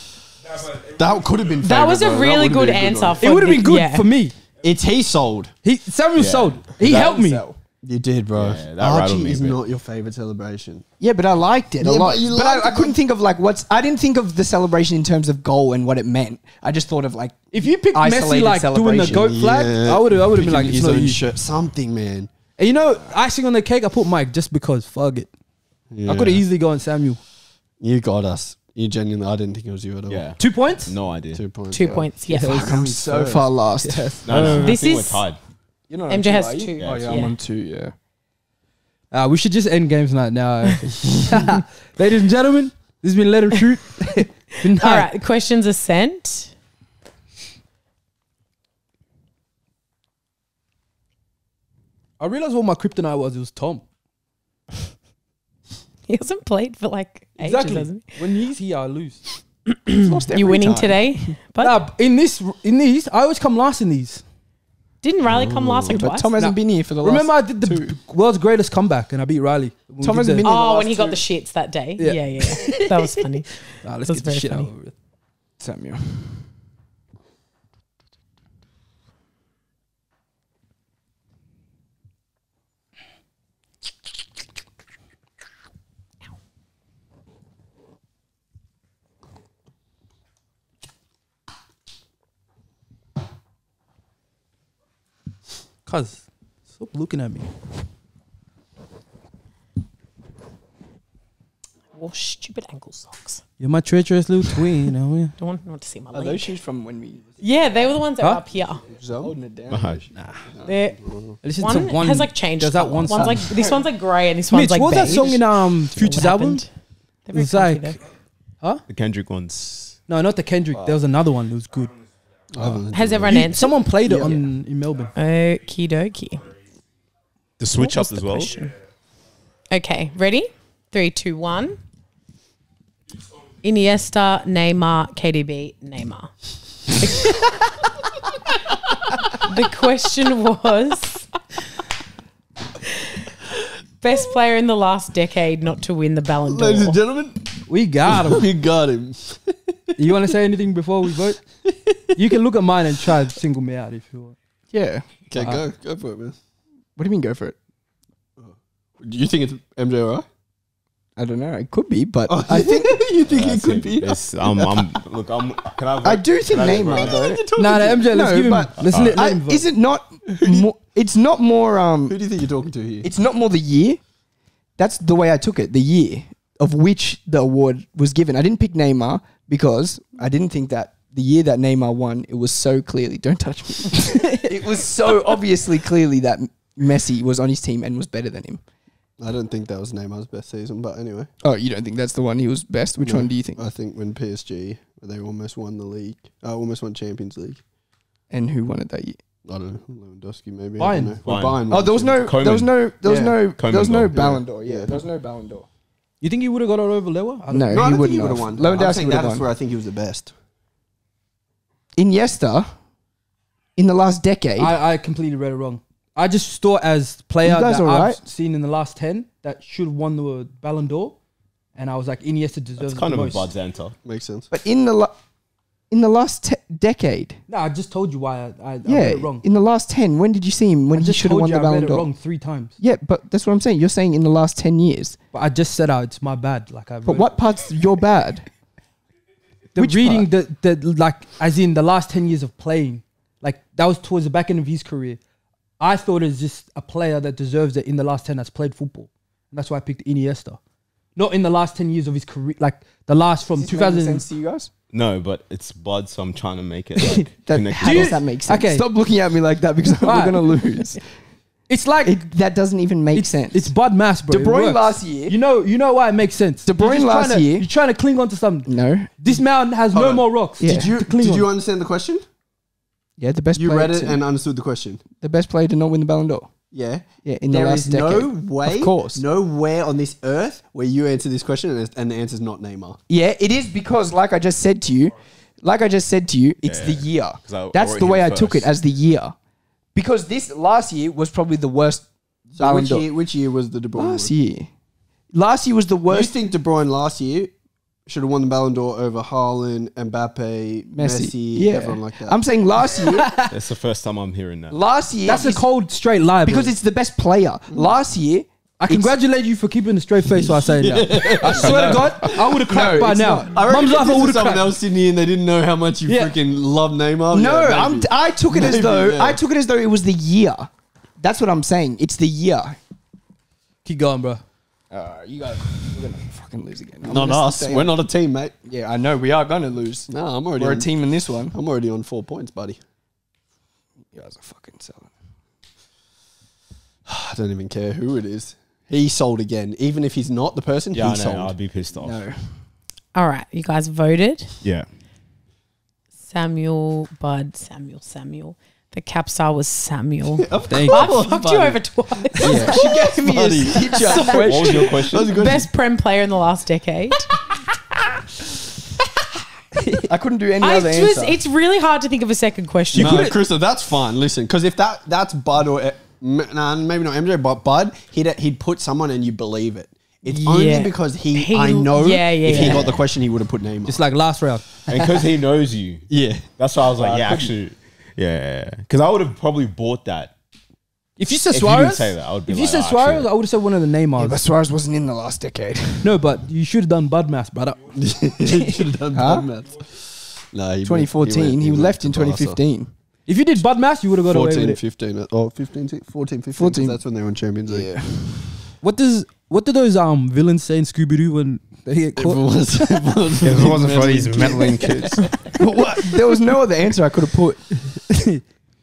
that could have been. That was a though. really good answer. one. for It would have been good yeah. for me. It's he sold. He Samuel Yeah. sold. He That helped me. So- You did, bro. Yeah, that rattled Archie me a is bit. not your favorite celebration. Yeah, but I liked it a Yeah, lot. but you But, liked I, it, I couldn't think of like what's. I didn't think of the celebration in terms of goal and what it meant. I just thought of like If you picked Messi Isolated like doing the celebration. goat flag, I would have. I would have been like, Picking it's his not own you. shirt. Something, man. And you know, icing on the cake, I put Mike just because. Fuck it. I could have easily gone Samuel. You got us. You genuinely. I didn't think it was you at all. Yeah. Two points. No idea. Two points. Two yeah. points. Yes. Fuck, I'm so far lost. No, no, This I think is- we're tied. You're not MJ has two. Yeah, Oh yeah, Yeah. I'm on two. Yeah. Uh, we should just end games night now. Ladies and gentlemen, this has been Let Em Shoot. Good. All right. Questions are sent. I realized what my kryptonite was. It was Tom. He hasn't played for like ages, Exactly. hasn't When he's here, I lose. Lost he? every You winning time. today? But Nah, in this, in these, I always come last in these. didn't Riley come last like But twice? Tom hasn't Nah. been here for the last time. Remember, I last. did the two. world's greatest comeback and I beat Riley. When Tom did hasn't the- been in the oh, when last he got two. the shits that day. Yeah. Yeah, yeah, yeah. That was funny. Nah, let's That's get the very shit funny. out of it. Samuel. Cuz, stop looking at me. Wore stupid ankle socks. You're my treacherous little twin. oh, yeah. Don't want, want to see my Are leg. those shoes from when we Yeah, they were the ones that Huh? were up here. holding it down? Uh-huh. They're, Listen one, to one has like changed. There's that colour. one One's song. like this one's like grey and this one's Mitch, like what was that song in um Future's album? happened? They're very It's comfy like- though. The Kendrick ones. No, not the Kendrick. There was another one that was good. I haven't Has everyone You- answered? someone played it Yeah. on in Melbourne. Okie dokie. The switch up as well. question? Okay, ready? Three, two, one. Iniesta, Neymar, KDB, Neymar. the question was best player in the last decade not to win the Ballon d'Or. Ladies and gentlemen, We got him. we got him. You want to say anything before we vote? You can look at mine and try to single me out if you want. Yeah. Okay, Uh, go go for it, man. What do you mean go for it? Do you think it's MJ or I? I don't know. It could be, but Oh, I think you think Yeah, it could be. it's- I'm, I'm, look, I'm, can I, vote? I do think Can I Neymar vote? though. Nah, nah, MJ, let's No, give him. but- Let's let, let I, him vote. is it not? More, it's not more. Um, Who do you think you're talking to here? it's not more the year. That's the way I took it. The year of which the award was given. I didn't pick Neymar because I didn't think that the year that Neymar won, it was so clearly. Don't touch me. it was so obviously clearly that Messi was on his team and was better than him. I don't think that was Neymar's best season, but anyway. Oh, you don't think that's the one he was best? Which No. one do you think? I think when PSG they almost won the league, uh, almost won Champions League. And who won it that year? I don't know, Lewandowski maybe. Bayern. I don't know. Well, Bayern. Bayern Oh, won there was no, Champions there was Coleman. no, there was Yeah. no, there was no got- Ballon d'Or. yeah. Yeah, there was no Ballon d'Or. You think he would have got it over Lewa? I don't No, know. No, I he don't think wouldn't he would have. have won. I'm Lewandowski saying would have that's won. where I think he was the best. Iniesta, in the last decade, I, I completely read it wrong. I just thought as player You guys that all I've right? seen in the last ten that should have won the Ballon d'Or, and I was like Iniesta deserves It's it kind the of a most. Bud's answer. Makes sense. but in the la- in the last te- decade, No, I just told you why I, I, I yeah, read it wrong. in the last ten, when did you see him when I he should have won you the I Ballon it d'Or? wrong three times. Yeah, but that's what I'm saying. You're saying in the last ten years, But I just said out it's my bad. Like I. but what parts you're bad? the which reading the the like as in the last ten years of playing, like that was towards the back end of his career. I thought it's just a player that deserves it in the last ten that's played football, and that's why I picked Iniesta. Not in the last ten years of his career, like the last from two thousand. to you guys? No, but it's Bud, so I'm trying to make it like, That, connected. how does that make sense? Okay. Stop looking at me like that because Why? we're gonna lose. It's like It, that doesn't even make it's, sense. It's Bud Mass, bro. De It Bruyne works. last year. You know, you know why it makes sense. De You're Bruyne just last trying to- year- You're trying to cling on to something. no. This mountain has Hold no on. more rocks. Yeah. Did you did you understand the question? Yeah, the best. You player read it to- and understood the question. the best player to not win the Ballon d'Or. Yeah. Yeah, in the There last is decade. no way, Of course. nowhere on this earth where you answer this question and, it's- and the answer's not Neymar. Yeah, it is because, like I just said to you, like I just said to you, it's the year. 'Cause I- I That's wrote the way I took it first. as the year. Because this last year was probably the worst So Ballon which d'Or. year, which year was the De Bruyne? Last one? year. Last year was the You worst. think De Bruyne last year should have won the Ballon d'Or over Haaland, Mbappe, Messi, Messi. yeah. everyone like that? I'm saying last year. That's the first time I'm hearing that. last year. That's a cold straight lie. Because bro. it's the best player. Last year. I congratulate you for keeping a straight face while saying that. I swear to God, I would have cracked No, by now. not. I reckon Mum's if life, this I would have someone cracked. else sitting here and they didn't know how much you Yeah. freaking love Neymar. No, yeah, I'm. maybe. I took it as though. yeah. I took it as though it was the year. That's what I'm saying. It's the year. Keep going, bro. Uh, you guys, we're gonna fucking lose again. I'm not gonna us. stay We're on- not a team, mate. Yeah, I know we are gonna lose. No, I'm already. We're a on, team in this one. I'm already on four points, buddy. You guys are fucking selling. I don't even care who it is. He sold again. Even if he's not the person, yeah, I he know. sold. I'd be pissed off. No. All right, you guys voted. Yeah. Samuel, Bud, Samuel, Samuel. The cap star was Samuel. Thank I you. fucked you over twice. Yeah, she gave me a Buddy. stitch up What was question. your question? Best prem player in the last decade. I couldn't do any I other just, answer. it's really hard to think of a second question. You no, Krista, that's fine. Listen, because if that that's Bud or eh, m- nah, maybe not MJ, but Bud, he'd he'd put someone and you believe it. It's Yeah. only because he, He- I know. yeah, yeah, If he yeah. got the question, he would have put Neymar. It's like last round. and because he knows you. yeah. That's why I was like, yeah, actually, yeah. Because I would have probably bought that. If you said If you didn't Suarez, say that, I would be if you like, said ah, Suarez, shit. I would have said one of the Neymars. yeah, but Suarez wasn't in the last decade. no, but you should have done Bud Mass, brother. should have done Huh? Bud maths. No, he 2014. went- He, went left in Barca. 2015. If you did Bud Mass, you would have got away 14, with it. 15, oh, 15, 14, 15, 14. That's when they were in Champions League. Yeah. What does what do those um villains say in Scooby Doo when they get If it caught? was, if it was If it wasn't for these meddling kids. But what? There was no other answer I could have put.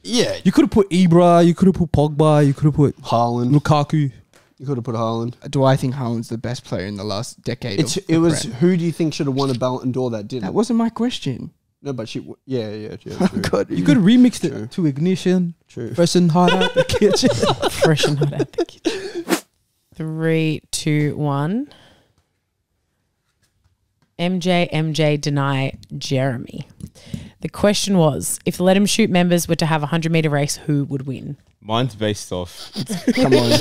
yeah, You could have put Ibra, you could have put Pogba, you could have put Haaland. Lukaku. You could have put Haaland. Do I think Haaland's the best player in the last decade? It's of it was Prem? who do you think should have won a Ballon d'Or that didn't? That wasn't my question. No, but she. w- Yeah, yeah, yeah. True. God, You could have remixed it to ignition, True. fresh and hot out the kitchen. Fresh and hot out the kitchen. Three, two, one. MJ, MJ deny Jeremy. The question was if the Let Em Shoot members were to have a 100 meter race, who would win? Mine's based off. Come on.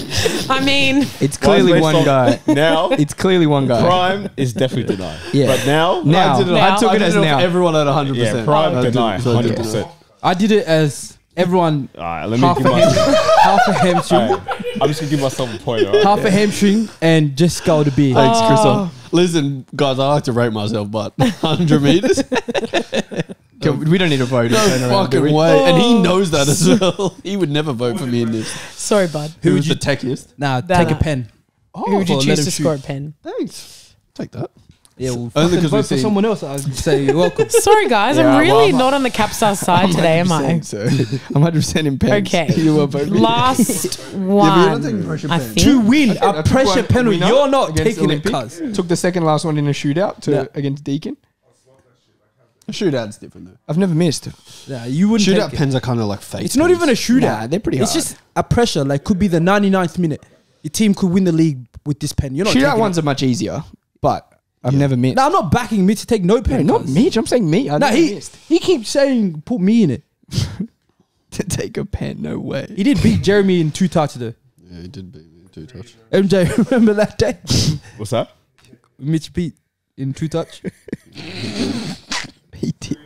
I mean, It's clearly one based guy. Now, It's clearly one guy. Prime is definitely denied. Yeah. But now, Now. I, did it, Now. I took I it did as it now. Everyone at 100%. yeah, Prime I did- deny, so I did 100%. I did it as everyone All right, let me half give a, ham- half a hamstring, All right, I'm just gonna give myself a point. All right? half a hamstring, and just go to beer. Thanks, Oh. Christoph. Listen, guys, I like to rate myself, but 100 meters? Can- We don't need a vote. No Turn around, do fucking we? way. And he Oh. knows that as well. He would never vote for me in this. sorry, bud. Who would was you- the techiest? Nah, Nah, take nah. a pen. Oh, Who would you Oh, choose to shoot. score a pen? Thanks. Take that. Yeah, well, Only fucking 'cause vote we've for seen- someone else. I'd say you're welcome. Sorry, guys. Yeah, I'm really well, I'm- not on the Capstar side today, am I? 100%, So I'm 100 percent in pens. Okay. You will vote me. Last you're not one. pressure I pen. think. to win Okay, I a took pressure one penalty, winner you're not against taking it, cuz. Took the second last one in a shootout to Yeah. against Deacon. Shootout's different, though. I've never missed. Yeah, you wouldn't Shootout take it. pens are kind of like fake. It's not even a pens. shootout. Nah, they're pretty It's hard. just a pressure. Like could be the 99th minute. Your team could win the league with this pen. You're not Shootout taking ones It. are much easier, but I've Yeah. never missed. No, I'm not backing Mitch to take no No, pen. not cuz. Mitch. I'm saying me. I No, he missed he keeps saying put me in it. to take a pen. No way. He did beat Jeremy in two touch though. Yeah, he did beat me in two touch. MJ, remember that day? What's that? Mitch beat in two touch. He did.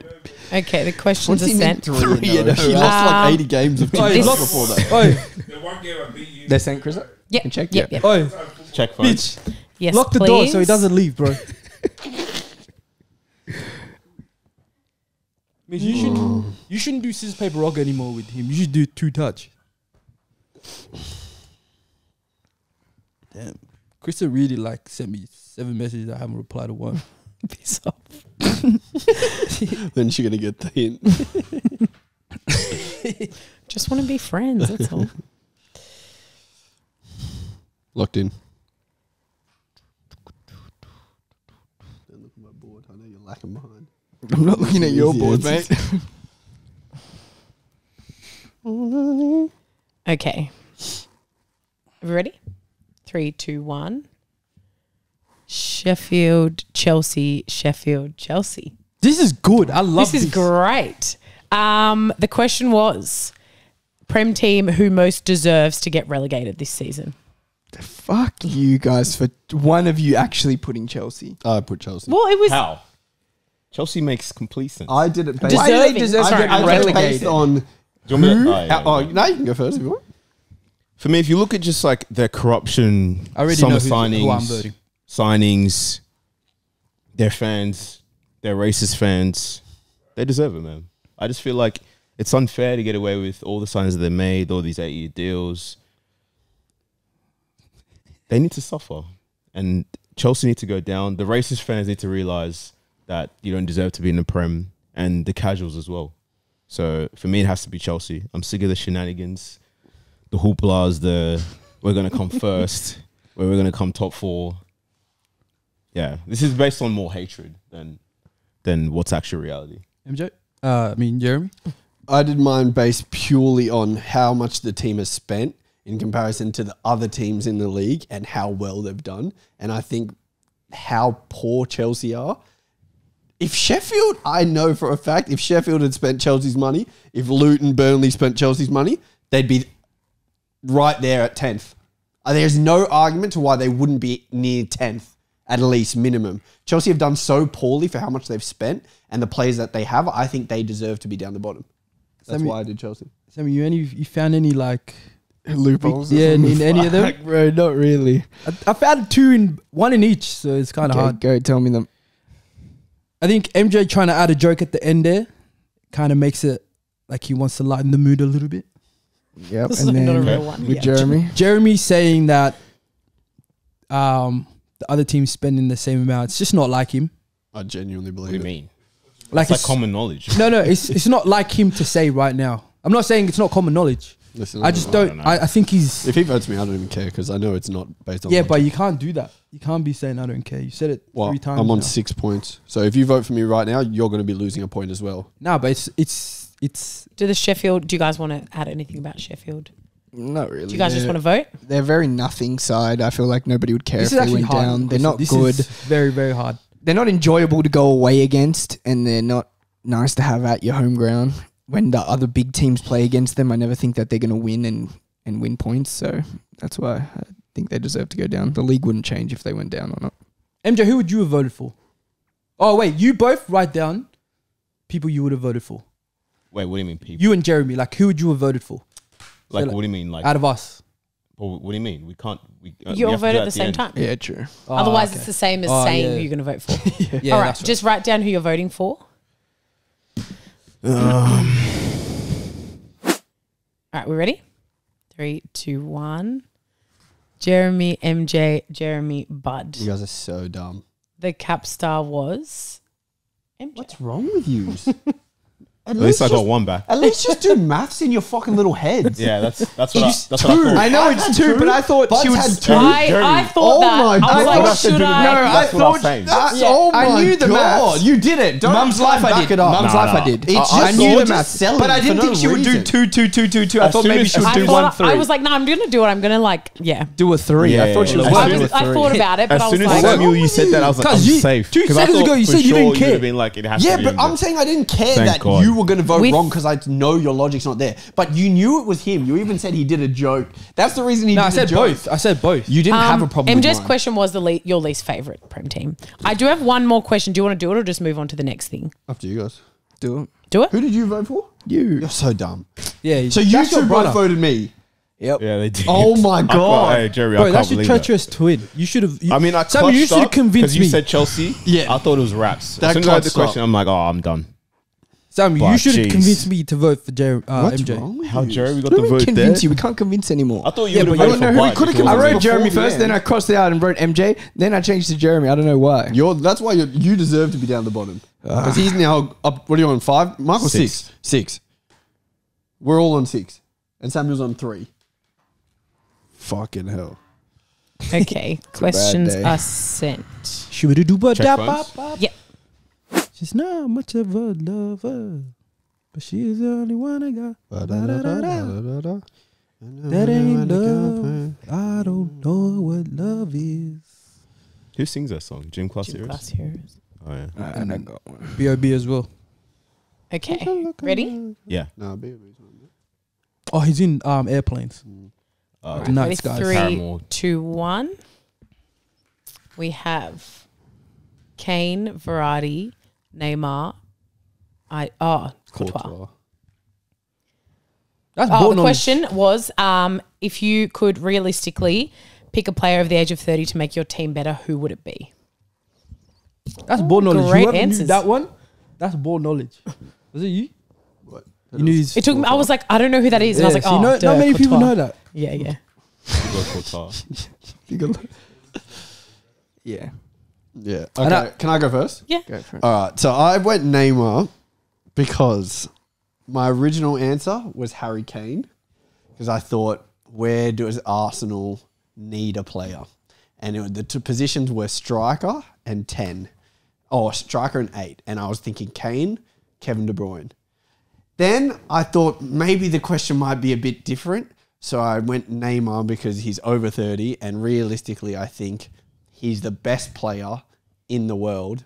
Okay, the questions What's are sent. three? You know, he Uh, lost Um, like 80 games of two Oi, touch before that. Oi, The one game I beat you. They're sent, Chris. Yep, Can check? yep, Yeah. yep. oi, Check phone. Mitch, Yes, lock the please. door so he doesn't leave, bro. Mitch, you shouldn't you shouldn't do scissors paper rock anymore with him. You should do two touch. Damn, Krista really like sent me seven messages. I haven't replied to one. Piss off. Then she's going to get the hint. Just want to be friends. That's all. Locked in. Don't look at my board. I know you're lacking behind. I'm not looking at your board, mate. Okay. Are we ready? Three, two, one. Sheffield, Chelsea, Sheffield, Chelsea. This is good. I love this this. is great. Um, the question was Prem team who most deserves to get relegated this season. The fuck you guys for one of you actually putting Chelsea. I put Chelsea. Well, it was How? Chelsea makes complete sense. I did it based, Why do they Deserving. deserve Sorry, to I get did it relegated? based on. Do you want me to- Who? oh, yeah, oh, yeah. no, you can go first if you want. For me, if you look at just like their corruption, I already summer know who's- signings, who I'm voting. signings, their fans, their racist fans, they deserve it, man. I just feel like it's unfair to get away with all the signs that they made, all these eight-year deals. They need to suffer, and Chelsea need to go down. The racist fans need to realize that you don't deserve to be in the prem, and the casuals as well. So for me, it has to be Chelsea. I'm sick of the shenanigans the hooplas, the we're gonna come first, where we're gonna come top four. Yeah, this is based on more hatred than than what's actual reality. MJ. Uh, I mean Jeremy. I did mine based purely on how much the team has spent in comparison to the other teams in the league and how well they've done. And I think how poor Chelsea are. If Sheffield, I know for a fact, if Sheffield had spent Chelsea's money, if Luton, Burnley spent Chelsea's money, they'd be right there at 10th. Uh, There's no argument to why they wouldn't be near 10th at least minimum. Chelsea have done so poorly for how much they've spent and the players that they have. I think they deserve to be down the bottom. That's Sammy- why I did Chelsea. Sammy, you any you found any like Loopholes. Yeah, in- in any of them? Fuck, bro, not really. I, I found two in one in each, so it's kind of Okay, hard. go tell me them. I think MJ trying to add a joke at the end there kind of makes it like he wants to lighten the mood a little bit. Yep, This and is not a then real one. with Yeah. Jeremy. Jeremy saying that um, the other team's spending the same amount. It's just not like him. I genuinely believe What believe do you it. mean? Like It's like it's, common knowledge. no, no, it's it's not like him to say right now. I'm not saying it's not common knowledge. Listen, I just don't don't. I, I think he's If he votes me, I don't even care because I know it's not based on. yeah, logic. but you can't do that. You can't be saying I don't care. You said it Well, three times. I'm on now. six points. So if you vote for me right now, you're going to be losing a point as well. No, but it's it's it's Do the Sheffield? Do you guys want to add anything about Sheffield? Not really. Do you guys just They're- want to vote? They're very nothing side. I feel like nobody would care this if is they actually went hard. down. They're Listen, not this good. is very very hard. They're not enjoyable to go away against, and they're not nice to have at your home ground. When the other big teams play against them, I never think that they're going to win and, and win points. So that's why I think they deserve to go down. The league wouldn't change if they went down or not. MJ, who would you have voted for? Oh wait, you both write down people you would have voted for. Wait, what do you mean, people? You and Jeremy, like who would you have voted for like, like- what do you mean? Like, out of us? well, what do you mean? We can't. We, uh, we You all have to vote at the same end. time. Yeah, true. Oh, Otherwise, okay. it's the same as Oh, saying yeah. who you're going to vote for. yeah. All right, that's just write down who you're voting for. Um, All right, we ready? Three, two, one. Jeremy, MJ, Jeremy, Bud. You guys are so dumb. The cap star was MJ. What's wrong with you? At At least I got one back. At least just do maths in your fucking little heads. Yeah, that's that's what I, that's what I two. thought. I know I've it's two, two. but I thought Bud's she would. had s- two. I, I thought Oh that. my I was God. like, I thought should you I? No, I That's what I was thought. saying. That's Yeah. oh I knew the God. maths. You did it. Don't Mum's life, I back did. It up. Mum's Nah, life, nah. I did. It's I just knew the just maths, selling but I for didn't no think she would do reason. two, two, two, two, two. I As thought soon maybe as- she would I do thought one, I, three. I was like, no, I'm gonna do it. I'm gonna like, yeah. do a three. Yeah, I thought yeah, she was yeah. going I, to do a was, I thought about it, but As I soon was as like, Samuel, you said that, I was like, I'm Cause you- safe. two 'Cause I seconds thought ago you for said you didn't would care. have been like, it has Yeah, to be but him, I'm saying I didn't care Thank that God. you were going to vote With- wrong because I know your logic's not there. But you knew it was him. You even said he did a joke. That's the reason he No, did I said a joke. both. I said both. You didn't have a Um, problem with MJ's mine. question was the le- your least favorite prem team. I do have one more question. Do you want to do it or just move on to the next thing? After you guys. Do it. Do it. Who did you vote for? You. You're so dumb. yeah. So you that's two your both brother. voted me. Yep. Yeah, they did. Oh my I God. thought, hey, Jerry, Bro, I can't that's your believe that. treacherous twin. You should have. I mean, I Samuel, you clutched should have up convinced because you said Chelsea. Yeah. I thought it was raps. That as soon as I had the clutched up. question, I'm like, oh, I'm done. Samuel, you should have jeez. convinced me to vote for Jerry, uh, What's MJ. wrong with How you? Jerry we got What the do you mean vote convince there? you? We can't convince anymore. I thought you Yeah, would have but you voted don't for know who Bud. we could've if I convinced wrote me. before Jeremy first, end. then I crossed it out and wrote MJ. Then I changed to Jeremy. I don't know why. You're, that's why you you deserve to be down the bottom. Because he's now up. What are you on? Five? Michael Six. six. Six. We're all on six, and Samuel's on three. Fucking hell. Okay. Questions day. are sent. Should we do but Check da phones? ba ba? Yeah. She's not much of a lover, but she's the only one I got. That That ain't love. I don't know what love is. Who sings that song? Gym Class Gym Heroes? class heroes. Oh, yeah. And I got one. B.O.B. as well. Okay. Ready? Yeah. No, baby. Oh, he's in um airplanes. Uh, The Nights, Ready? guys. Three, Paramore. two, one. We have Kane, Verratti, Neymar. I oh Courtois. That's Oh, the question was um, if you could realistically pick a player of the age of 30 to make your team better, who would it be? That's ball knowledge. Great Whoever knew answers. that one, that's ball knowledge. Was it you? What? You knew It took me, I was like, I don't know who that is. And I was like, see, oh, no, duh, not many people know that. Yeah, yeah. You go Courtois. Yeah. Yeah. And Okay. I- Can I go first? Yeah. Go for it. All right. So I went Neymar because my original answer was Harry Kane because I thought, where does Arsenal need a player? And it, the two positions were striker and 10. or striker and 8. And I was thinking Kane, Kevin De Bruyne. Then I thought maybe the question might be a bit different. So I went Neymar because he's over 30. And realistically, I think he's the best player in the world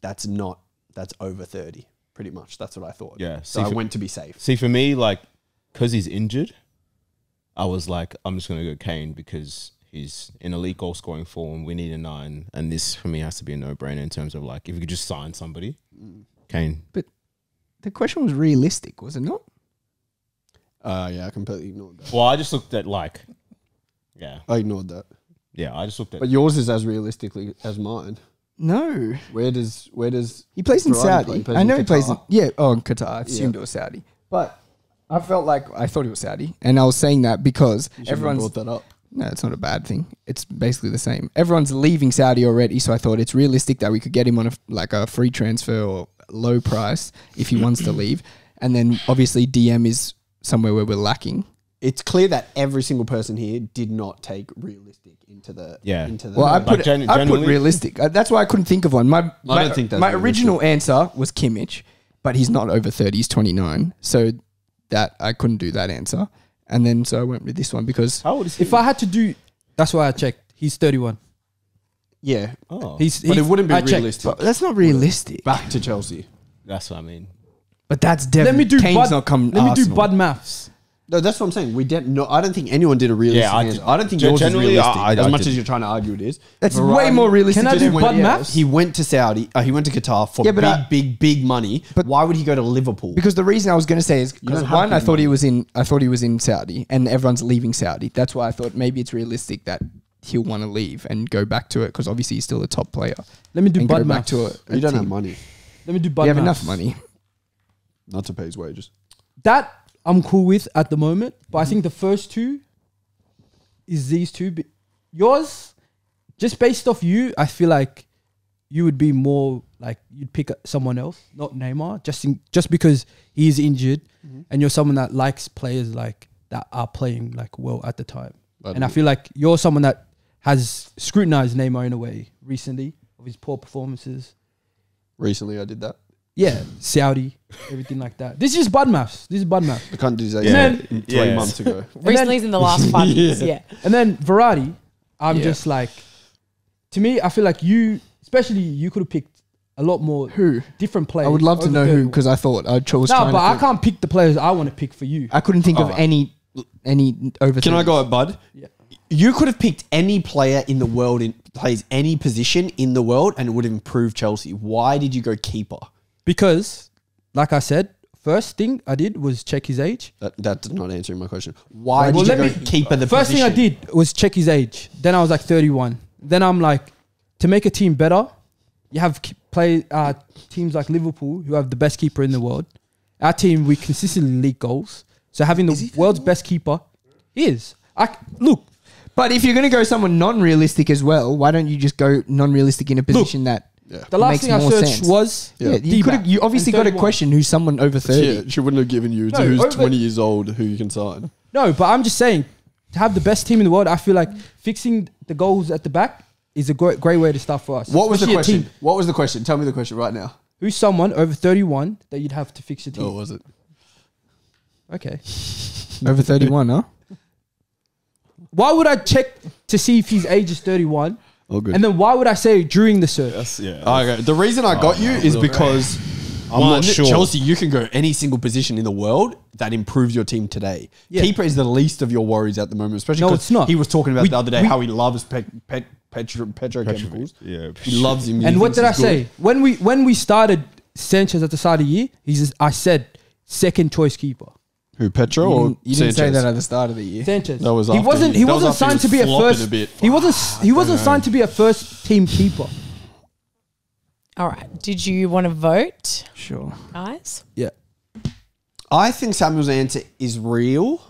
that's not, that's over 30. Pretty much. That's what I thought. Yeah, So see, I for- went to be safe. See, for me, like, because he's injured, I was like, I'm just going to go Kane because he's in elite goal scoring form. We need a nine. And this, for me, has to be a no brainer in terms of, like, if you could just sign somebody, Kane. But the question was realistic, was it not? Uh, yeah, I completely ignored that. Well, I just looked at, like, yeah, I ignored that. Yeah, I just looked at. But yours is as realistically as mine. No. Where does, where does, He plays in Verratti Saudi. play? He plays I in know he plays in Qatar. yeah. Oh, in Qatar. I assumed Yeah. it was Saudi, but I felt like I thought it was Saudi, and I was saying that because you should have everyone's brought that up. no, it's not a bad thing. It's basically the same. Everyone's leaving Saudi already, so I thought it's realistic that we could get him on a like a free transfer or low price if he wants to leave, and then obviously DM is somewhere where we're lacking. It's clear that every single person here did not take realistic into the Yeah. into the Well, I Like put gen- I put generally- realistic. Uh, That's why I couldn't think of one. My my, don't think that's my realistic. original answer was Kimmich, but he's not over thirty. He's twenty nine. So that I couldn't do that answer. And then so I went with this one because How old is he? If I had to do, that's why I checked. He's 31. yeah, oh, He's, but he's it wouldn't be I checked. realistic. but that's not realistic. Back to Chelsea. that's what I mean. But that's Let definitely me do Kane's Bud. not come. let me do Bud maths. No, that's what I'm saying. We didn't. No, I don't think anyone did a realistic. Yeah, I answer. I don't think gen- yours is generally, realistic. I- I- as I much did. as you're trying to argue it is. That's Varane way more realistic. Can I just do went- Bud yeah. maths? He went to Saudi. Uh, he went to Qatar for Yeah, but big, I- big, big money. But- But why would he go to Liverpool? Because the reason I was going to say is don't because have one, I big thought he was in. I thought he was in Saudi, and everyone's leaving Saudi. That's why I thought maybe it's realistic that he'll want to leave and go back to it because obviously he's still a top player. Let me do and Bud go back maths. to it. you don't have money Let me do Bud You have maths. enough money. not to pay his wages. That I'm cool with at the moment, but I mm-hmm. think the first two is these two. But yours, just based off you, I feel like you would be more like you'd pick someone else, not Neymar, just in, just because he's injured, mm-hmm. and you're someone that likes players like that are playing like well at the time. But- and I feel like you're someone that has scrutinized Neymar in a way recently of his poor performances. Recently, I did that. Yeah, Saudi, everything like that. This is bad maths. This is bad maths. I can't do that Yeah. three Yeah. months ago. Recently, in the last five years. Yeah. And then Verratti, I'm Yeah. just like, to me, I feel like you, especially you, could have picked a lot more Who? different players. I would love to know who because I thought I chose. No, but to I think- can't pick the players I want to pick for you. I couldn't think of Alright. any any over. Can I go at Bud? Yeah. You could have picked any player in the world in plays any position in the world, and it would have improved Chelsea. Why did you go keeper? Because, like I said, first thing I did was check his age. That, that's not answering my question. Why Well, did you let go me- keeper the First position? thing I did was check his age. Then I was like 31. Then I'm like, to make a team better, you have play uh, teams like Liverpool who have the best keeper in the world. Our team we consistently leak goals. So having the world's best keeper is I look. But if you're going to go someone non-realistic as well, why don't you just go non-realistic in a position that? Yeah. The last Makes thing I more searched sense. was Yeah, you D-back could have. You obviously and got a 31. question who's someone over thirty. Yeah, she wouldn't have given you No, who's over- 20 years old who you can sign. No, but I'm just saying to have the best team in the world, I feel like fixing the goals at the back is a great, great way to start for us. What was the Especially a question? team. What was the question? Tell me the question right now. Who's someone over 31 that you'd have to fix your team? Oh, was it? Okay. Over thirty-one, huh? Why would I check to see if his age is 31? Oh, good. And then why would I say during the search? That's yeah. okay. The reason I oh, got you is because I'm one, not sure. Chelsea, you can go any single position in the world that improves your team today. Yeah. Keeper is the least of your worries at the moment, especially No, 'cause it's not. He was talking about We- the other day we- how he loves pet, pet, petro, petrochemicals. yeah. He loves him. He And what did I he's good. say? When we when we started Sanchez at the start of the year, he's I said second choice keeper. Who Petro You or didn't, you didn't say Sanchez? that at the start of the year. Sanchez. That was he after wasn't he- he that was wasn't after he signed was to be a flopping first a bit. he wasn't he wasn't signed to be a first team keeper. All right. Did you want to vote, Sure. guys? Yeah. I think Samuel's answer is real,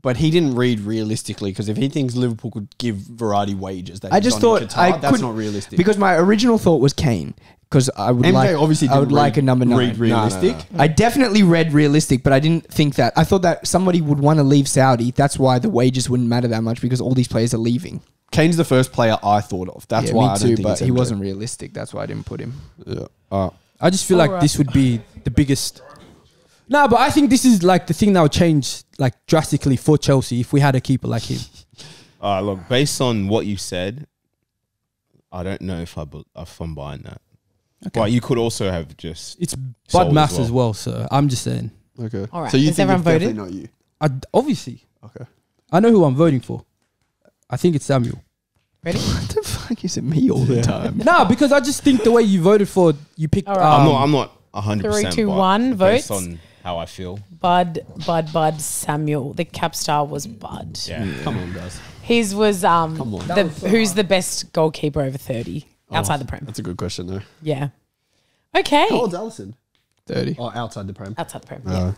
but he didn't read realistically because if he thinks Liverpool could give Verratti wages, that I he's just on thought Qatar, I that's could- not realistic. Because my original thought was Kane. Because I would MJ like, obviously I would didn't like a number nine. read realistic. I definitely read realistic, but I didn't think that. I thought that somebody would want to leave Saudi. That's why the wages wouldn't matter that much because all these players are leaving. Kane's the first player I thought of. That's yeah, why me I too. don't think But he wasn't realistic. That's why I didn't put him. Yeah. Uh, I just feel like Alright. this would be the biggest. No, but I think this is like the thing that would change like drastically for Chelsea if we had a keeper like him. Uh, look, based on what you said, I don't know if I bu- if I'm buying that. Okay. But you could also have just It's Sold bad as maths well. as well, so I'm just saying. okay. All right. So you Has think everyone it's definitely voted? not you? I obviously Okay. I know who I'm voting for. I think it's Samuel. Ready? What the fuck is it me all the time? no, because I just think the way you voted for you picked. All right. I'm um, not. I'm not hundred percent. Three, two, one, Based votes. on how I feel. Bud, Bud, Bud, Samuel. The cap star was Bud. Yeah. Come on, guys. His was um Come on. the who's the best goalkeeper over thirty outside Oh, the prem. That's a good question, though. Yeah. Okay. How old's Alisson? 30. Oh, outside the prem. Outside the prem. Yeah.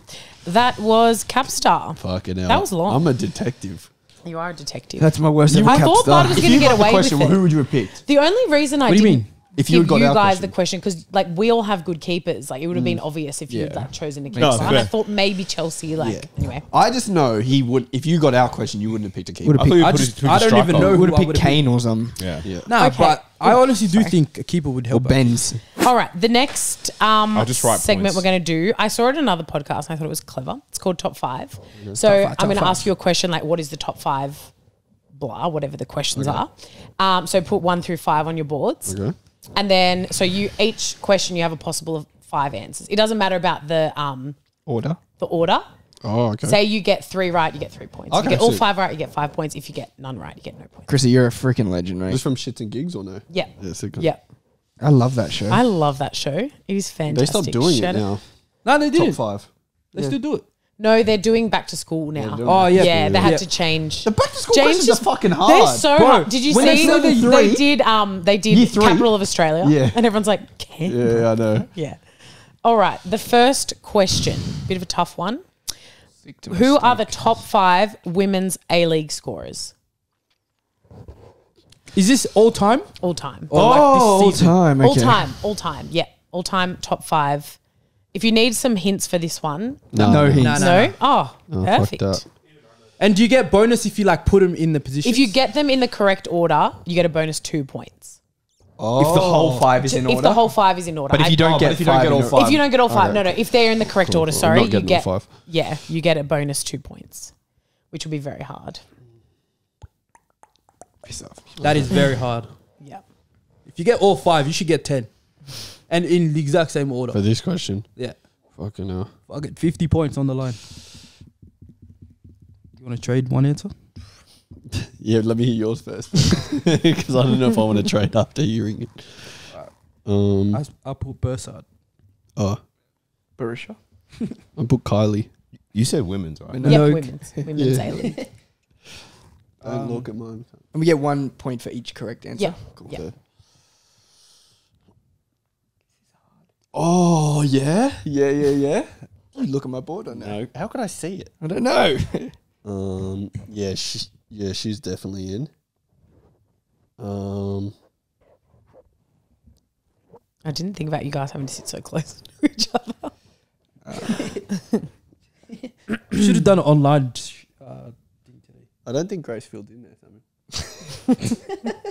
That was Capstar. Fucking hell. That was long. I'm a detective. You are a detective. That's my worst ever I cap thought star. Bud was going to get away question, with it. who would you have picked? The only reason I What do you didn't, mean? If you give you guys question. the question because like we all have good keepers. Like it would have been obvious if you'd like chosen a keeper. No, and I thought maybe Chelsea. Like Yeah. anyway, I just know he would. If you got our question, you wouldn't have picked a keeper. Would've I thought I just- it I don't even know who Would have picked Kane or something. Yeah. Yeah. Nah, Okay. but I honestly do Sorry. think a keeper would Or help. out. Ben's. all right. The next um I'll just write segment points. we're going to do. I saw it in another podcast. and I thought it was clever. It's called Top Five. So five, I'm going to ask you a question like, what is the top five? Blah, whatever the questions are. Um, so put one through five on your boards. Okay. And then, so you each question you have a possible of five answers. It doesn't matter about the um Order. the order. Oh, okay. Say you get three right, you get three points. if Okay, you get all sick. five right, you get five points. If you get none right, you get no points. Chrissy, you're a freaking legend, right? Just from shits and gigs or no? Yeah. Yeah. Sick. Yeah. I love that show. I love that show. It is fantastic. They fantastic. stopped doing Shout it out- now. No, they Top did. five. They still do it. No, they're doing back to school now. Oh yeah, yeah, they had Yeah. to change. The back to school James questions just- are fucking They're so Bro, hard. Did you when they see? said They, the three- did. Um, they Year did three? capital of Australia. Yeah. and everyone's like, "Can?" yeah, I know. Yeah. All right. The first question, bit of a tough one. Who are the top five women's A League scorers Is this all time? all time? Or like all this season? time. All time, all time. Yeah, all time top five. If you need some hints for this one, No hints. No, no. no. Oh, Oh, fuck perfect. that. And do you get bonus if you like put them in the position? If you get them in the correct order, you get a bonus two points. Oh. If the whole oh. five is in order. if order. the whole five is in order, but if I- you don't Oh, but get if you don't five get in all order- five. if you don't get all five, no, no. If they're in the correct Cool, order, cool. I'm sorry, not you getting all get five. yeah, you get a bonus two points, which will be very hard. Piss off. that is very hard. Yeah. If you get all five, you should get ten, and in the exact same order. For this question. yeah, Fucking hell. fuck it, fifty points on the line. You want to trade one answer? Yeah, let me hear yours first. Because I don't know if I want to trade after hearing it. Um, I, I put Bursard. oh, Berisha. I put Kylie. You said women's, right? No. Yeah, No. women's women's Yeah. A League. Don't look at mine. And we get one point for each correct answer. Yeah. Cool. Yeah. So- Oh yeah, yeah, yeah, yeah. You look at my board on that. No, how could I see it? I don't know. Um, yeah, she, yeah, she's definitely in. Um, I didn't think about you guys having to sit so close to each other. You should have done it online. Uh. I don't think Grace Field's in there. Sammy.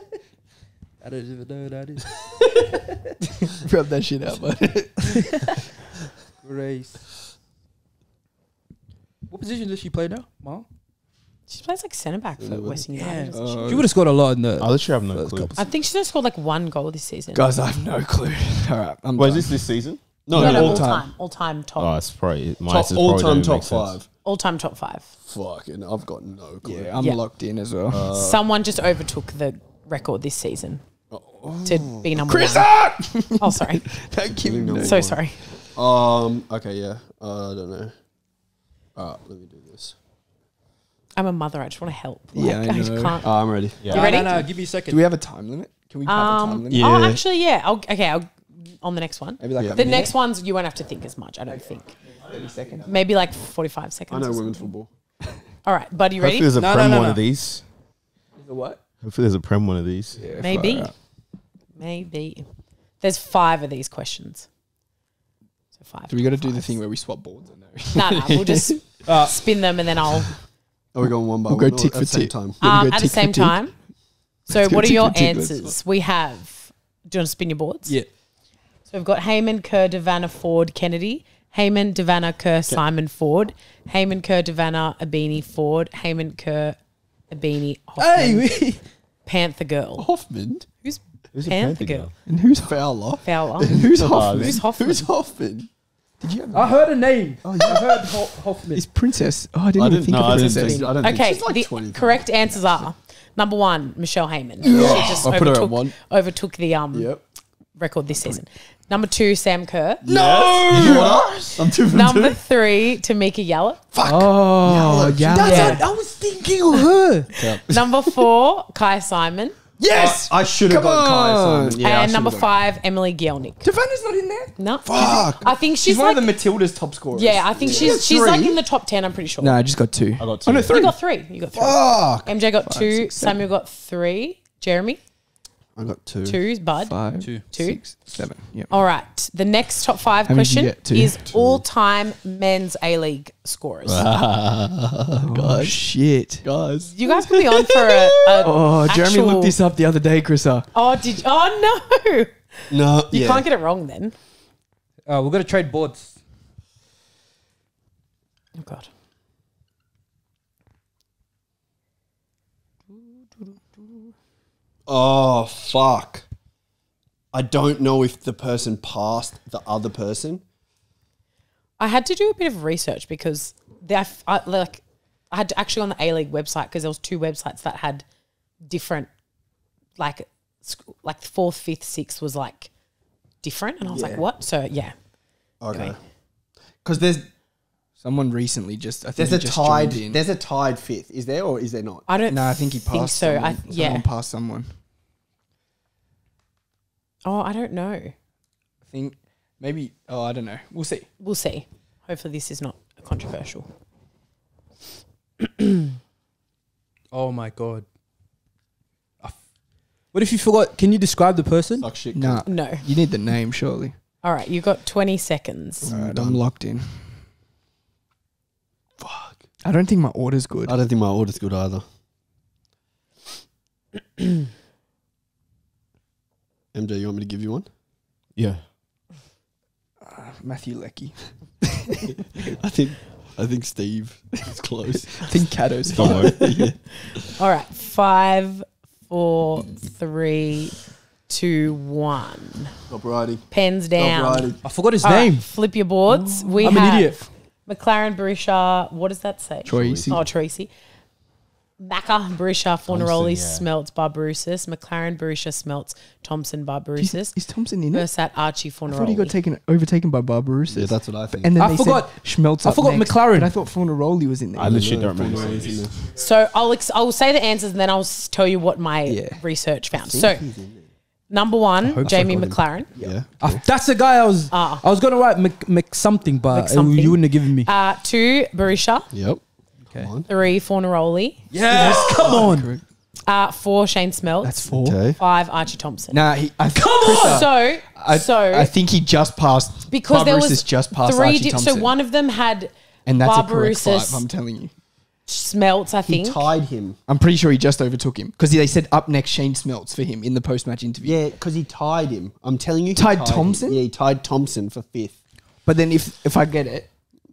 I don't even know who that is. Rub that shit out, bud. Grace. What position does she play now, Mom? She plays like centre back for Yeah, Western yeah. United. doesn't she? She would have scored a lot in the. I literally have no clue. I think she's only scored like one goal this season. Guys, I have no clue. All right, I'm Wait, is this this season? No, no, no, no, all all time. time, all time top, Oh, it's probably my top all probably time top five. all time top five. Fucking, I've got no clue. Yeah, I'm Yeah. locked in as well. Uh, Someone just overtook the record this season. To be number Chris one. Hart! Oh, sorry. Thank you. give him No. no. so one. sorry. Um. Okay. Yeah. Uh, I don't know. Alright, let me do this. I'm a mother. I just want to help. Yeah, Like, I just know. can't. Uh, I'm ready. Yeah. You ready? No, no, no, give me a second. Do we have a time limit? Can we have a time Um, limit? Yeah. Oh, actually, yeah. I'll, okay, I'll, on the next one. Maybe like Yeah. a The minute, next ones you won't have to think as much. I don't think. 30 seconds. Maybe like 45 seconds. I know or women's something. football. All right, bud, you Hopefully ready? there's a No, no, prem no, one no. of these. The what? Hopefully there's a prem one of these. Yeah, Maybe. Far out. Maybe. There's five of these questions. So five. Do we got to do the thing where we swap boards or no? No, no, we'll just Uh, spin them and then I'll Are we going one by We'll go one? or tick at for the same tick. time. Yeah, we um, go at the tick for same tick. time. So, Let's go what are tick your for tick, let's answers? We have. Do you want to spin your boards? yeah. So we've got Heyman, Kerr, Devanna, Foord, Kennedy. Heyman, De Vanna, Kerr, Simon, Foord. Heyman, Kerr, Devanna, Ibini, Foord. Heyman, Kerr, Ibini, Hoffman. Hey, Panther Girl. Hoffman, Who's Who's a Panther Panther Girl? girl? And who's Fowler. Fowler. who's Oh, Hoffman? Who's Hoffman? Who's Hoffman? Did you have I heard a name. Oh, I heard Ho- Hoffman. It's Princess. Oh, I didn't I even didn't- think no, I of didn't Princess. think- I don't think Okay, she's like the 20. correct answers are number one, Michelle Heyman. She just I put her at overtook, one. overtook the um, Yep. record this season. Number two, Sam Kerr. No! I'm two from Number two. three, Tameka Yallop. Oh, yeah. That's what I was thinking of her. Number four, Kyah Simon. Yes! I should have Come got Kai on. Simon. Yeah, I and number should've got- five, Emily Gielnik. Savannah's not in there. No. Fuck. I think she's, She's, one like, of the Matilda's top scorers. yeah, I think she's she's like in the top 10, I'm pretty sure. No, I just got two. I got Oh, no, two. three. You got three. You got three. Fuck. MJ got two. six. Samuel got three. Jeremy? I got two. Two, Bud. Five, Two. Two. six, seven. Yeah. All right. The next top five How many did you question get? Two? is all-time men's A-League scorers. Oh shit. Guys. You guys put me on for a. a Oh, Jeremy actual- looked this up the other day, Chrissa. Oh, did you? Oh no! No. You yeah. can't get it wrong then. Uh, we're gonna trade boards. Oh god. Oh fuck. I don't know if the person passed the other person. I had to do a bit of research because the, I, f- I- like I had to actually on the A League website because there was two websites that had different like sc- like fourth, fifth, sixth was like different, and I was like, what? So yeah, Okay. Because there's Someone recently just. I think there's he a just tied joined in. there's a tied fifth. Is there or is there not? I don't. No, I think he passed. so. Someone. I yeah. Someone passed someone. Oh, I don't know. I think maybe. Oh, I don't know. We'll see. We'll see. Hopefully, this is not controversial. Oh my god. What if you forgot? Can you describe the person? Fuck shit. Nah, No. you need the name surely. All right, you got twenty seconds. All right, I'm locked in. Fuck. I don't think my order's good. I don't think my order's good either. MJ, you want me to give you one? Yeah. Uh, Matthew Leckie. I think I think Steve is close. I think Cato's. Don't worry. All right, five, four, three, two, one. Stop writing. Pens down. Stop writing. I forgot his All right, name. flip your boards. We I'm have an idiot. McLaren, Berisha. What does that say? Troisi. Oh, Tracy. Macca, Berisha, Fornaroli, yeah. Smeltz, Barbarouses. McLaren, Berisha, Smeltz, Thompson, Barbarouses. Is Thompson in it? Versat, Archie, I thought he got taken overtaken by Barbarouses. Yeah, that's what I think. and then I they forgot- said Smeltz. I forgot next, McLaren. But I thought Fornaroli was in there. I literally don't remember. Fornaroli's in there. So I'll ex- I'll say the answers and then I'll tell you what my Yeah. research found. So number one, Jamie I got him. McLaren. Yeah. I- that's the guy I was. Ah. I was gonna write Mc, Mc something, but Mc something. you wouldn't have given me. Uh, two, Berisha. Yep. Okay. Come on. Three, Fornaroli. yes, come on. Correct. Uh, four, Shane Smeltz. That's four. Okay. Five, Archie Thompson. Nah, he, I, Come on! So, I, so I think he just passed. because there was just passed three. Archie di- so one of them had and that's a correct five. I'm telling you. Smeltz. I think. He think. tied him. I'm pretty sure he just overtook him because they said up next Shane Smeltz for him in the post match interview. Yeah, because he tied him. I'm telling you, he Tied him. Thompson? Yeah, he tied Thompson for fifth. But then if if I get it,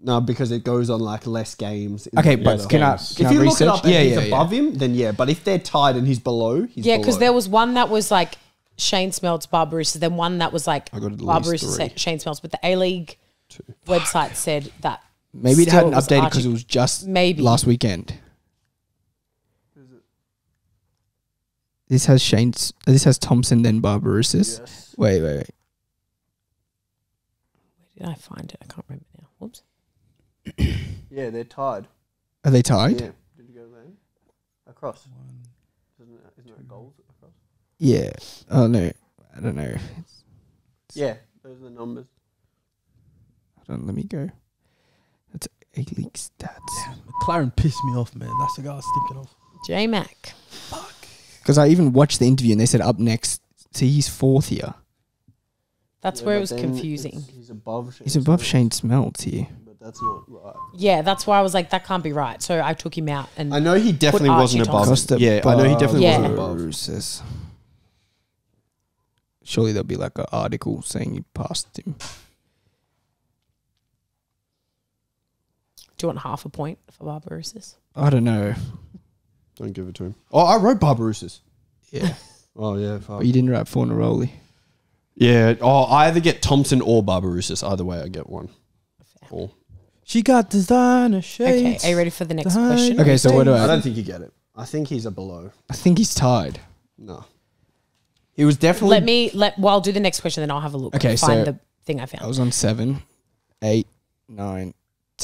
No, because it goes on like less games. okay. the But order. can I games. can if I you look research? it up and yeah, he's yeah, above yeah. him, then yeah. But if they're tied and he's below, he's Yeah, because below. there was one that was like Shane Smeltz, Barbarouses, then one that was like I got at least Barbarouses, three. Shane Smeltz. But the A League website said that Maybe it still hadn't was updated Archie. because it was just Maybe. last weekend. This has Shane. S- This has Thompson then Barbarouses. Wait, wait, wait. Where did I find it? I can't remember now. Whoops. yeah, they're tied. Are they tied? Yeah. Did you go there? Across. One. Isn't it, isn't it goals across? Yeah. Oh no, I don't know. Yeah, those are the numbers. Hold on, let me go. That's A League stats. McLaren pissed me off, man. That's the guy I was thinking of. J Mac. Fuck. Because I even watched the interview and they said up next. See, he's fourth here. That's Yeah, where it was confusing. He's above. Shane He's above Shane Smeltz here. But that's not right. Yeah, that's why I was like, that can't be right. So I took him out and I know he definitely Archie wasn't above. Thompson. him. Yeah, I know he definitely Yeah. wasn't above. Barbarouses. Surely there'll be like an article saying you passed him. do you want half a point for Barbarouses? I don't know. Don't give it to him. Oh, I wrote Barbarouses. Yeah. Oh yeah, fuck. but you didn't write Fornaroli. Yeah. Oh, I either get Thompson or Barbarouses. Either way, I get one. Or She got designer Okay, are you ready for the next Behind question? Okay, so what do I I? don't think you get it. I think he's a below. I think he's tied. No. He was definitely. Let me let. Well, I'll do the next question, then I'll have a look. Okay, and find so- the thing I found. I found. was on seven, eight, nine,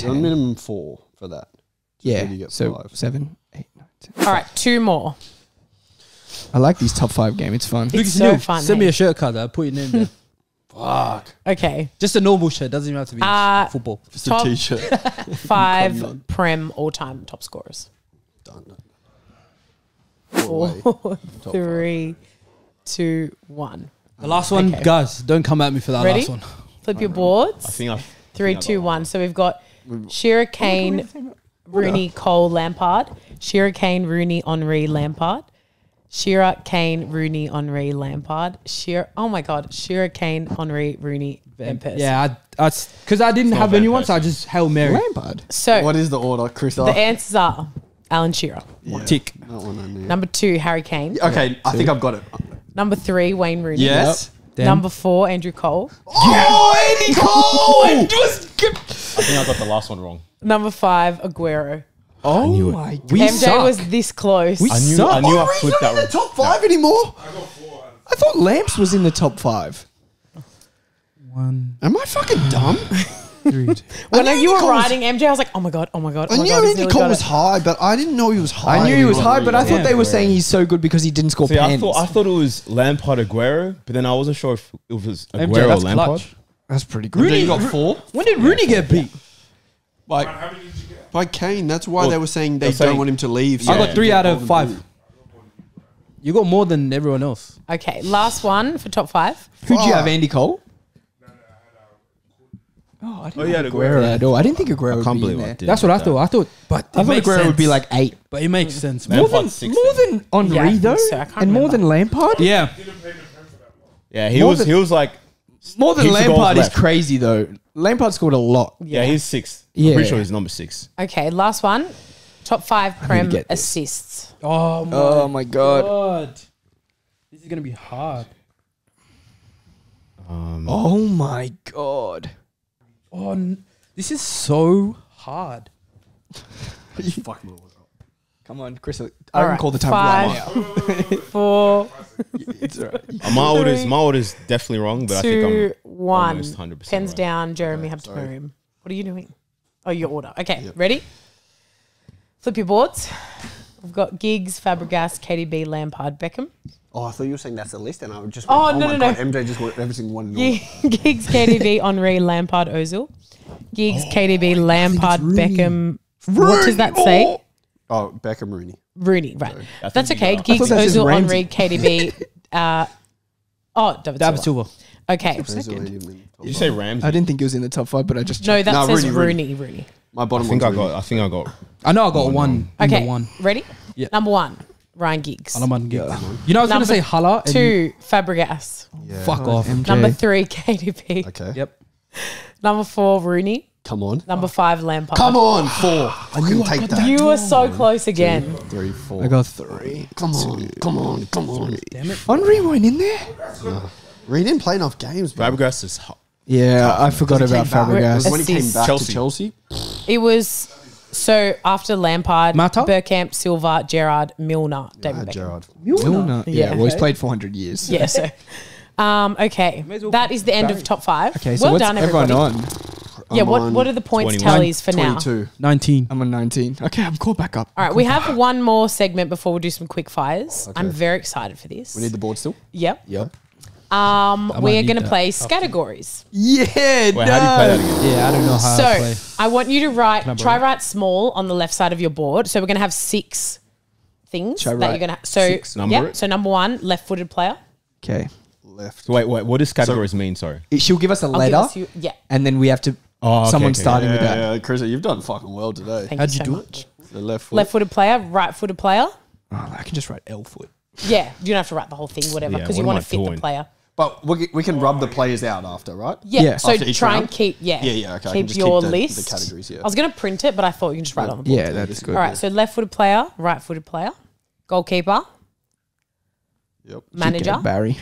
You're on ten. minimum four for that. Yeah. you get So five. seven, eight, nine, ten. All right, two more. I like these top five game. It's fun. It's Lucas so Neal, fun, Send me a shirt card. I'll put your name there. Fuck. Okay, Just a normal shirt. Doesn't even have to be Uh, football. Just Top- a t-shirt. five Prem all-time top scorers. Done. Four, Top three, two, one. The last one, Okay. guys, don't come at me for that Ready? last one. Flip your boards. I think I. Three, two, one. So we've got Shearer, Kane, Rooney, Cole, Lampard. Shearer, Kane, Rooney, Henry, Lampard. Shearer, Kane, Rooney, Henry, Lampard. Shearer, oh my God. Shearer, Kane, Henry, Rooney, Van Persie. Yeah, I, because I, didn't have Van anyone, so I just hail Mary. Lampard. So What is the order, Chris? the answers are Alan Shearer. Tick. That one I. Number two, Harry Kane. Okay, I think I've got it. Number three, Wayne Rooney. Yes. Then- Number four, Andrew Cole. Oh, Andy Cole! I think I got the last one wrong. Number five, Aguero. Oh knew it. my god. We MJ suck. was this close. We I knew. suck. I knew I Henry's flipped not that in the top five anymore. I got four. I thought Lamps was in the top five. One, Am I fucking dumb? three. two. when knew you were Andy Cole was- writing MJ, I was like, oh my God, oh my God, oh I my knew God. he's Andy Cole was it. high, but I didn't know he was high. I knew he was high, but I thought Yeah. they were saying he's so good because he didn't score See, I pens. thought I thought it was Lampard Aguero, but then I wasn't sure if it was MJ, Aguero or that's Lampard. clutch. That's pretty good. Rooney got four When did Rooney get beat? by, by Kane. That's why Well, they were saying they they're don't saying- want him to leave. I got three out of five. You got more than everyone else. Okay, last one for top five. Who'd you have, ah. Andy Cole? Oh, I didn't Oh, yeah, have Aguero. Aguero at all. I didn't think Aguero I would can't be believe in I there. did. That's what I thought. I thought, but I it thought makes Aguero would be like eight. but it makes sense. man. More than, Lampard's six more then. than Henry, Yeah, I think though? so. I can't and more remember. than Lampard? Yeah, Yeah, he More was. than- he was like. More than Heaps of goals Lampard is left. crazy, though. Lampard scored a lot. Yeah, he's six. Yeah. I'm pretty sure he's number six. Okay, last one. Top five Prem get this. assists. Oh my Oh, my God. god. This is gonna be hard. Um, Oh, my God. Oh, n- this is so hard. Come on, Chris. I All can right, call the time five, right four, It's all right. uh, my order's my order's definitely wrong, but I think I'm one. almost 100% Pens right. down. Jeremy have to room. What are you doing? Oh, your order. Okay, ready? Flip your boards. We've got Giggs, Fabregas, KDB, Lampard, Beckham. Oh, I thought you were saying that's the list, and I would just. Oh, went, no, my no, no. God, MJ just went every single one. in order. Gi- Giggs, KDB, Henry, Lampard, Ozil. Giggs, KDB, Lampard, Beckham. What does that say? Oh, Beckham Rooney. Rooney, right. I That's think okay. you got- Giggs, I thought Ozil, Ramsey. Henry, KDB. Uh, oh, David, David Silva. Silva. Okay. Ozil ain't even in top Did you say Ramsey? I didn't think he was in the top five, but I just No, that No, says Rooney, Rooney. Rooney. Rooney. My I bottom think I one's got. Rooney. I think I got. I know I got one. in Okay. one. Ready? Yeah. Number one, Ryan Giggs. Alaman Giggs. You know, I was gonna say Hala. And Two, Fabregas. Yeah. Fuck off. MJ. Number three, KDB. Okay. Yep. Number four, Rooney. Come on. Number five, Lampard. Come on, four. I can take that. You were so close again. Three, four. I got three. Come on, come on, come on. Damn it. Henry went in there? He didn't play enough games, bro. Fabregas is hot. Yeah, I forgot about came back- Fabregas. When he came back Chelsea. to Chelsea, It was so after Lampard, Mata? Bergkamp, Silva, Gerrard, Milner, I David Beckham. Gerrard. Milner. Yeah, Yeah. well, he's played 400 years. Yeah, so. Um, okay, well that is the end of top five. Okay, so well what's done, everyone everybody. on? Yeah, I'm what on what are the points 21. tallies for now? 22. 19. I'm on 19. Okay, I'm called back up. All right, we have one more segment before we do some quick fires. Okay. I'm very excited for this. We need the board still? yep. Yep. Um, we are going to play categories. Yeah, Wait, how do you play that again? Yeah, I don't know how So I play. I want you to write, try write small on the left side of your board. So we're going to have six things Should that write you're going to. So six? Number yeah. it? So number one, left-footed player. Okay. Left. Wait, wait. What does categories mean? Sorry. She'll give us a I'll letter, us you, yeah. and then we have to. Oh, okay, someone okay. starting with that. Yeah, Chris, you've done fucking well today. Thank How'd you you so do it? much. The left foot. Left-footed player, right-footed player. Oh, I can just write L foot. Yeah, you don't have to write the whole thing, whatever, Yeah, because what you am want to fit the player. But we, we can rub the players out after, right? Yeah. Yeah. So try round? and keep. Yeah. Yeah, yeah, okay, I Keep your keep the- the categories, yeah. I was going to print it, but I thought you can just write it on the board. Yeah, that's good. All right. So left-footed player, right-footed player, goalkeeper, Yep. manager, Barry.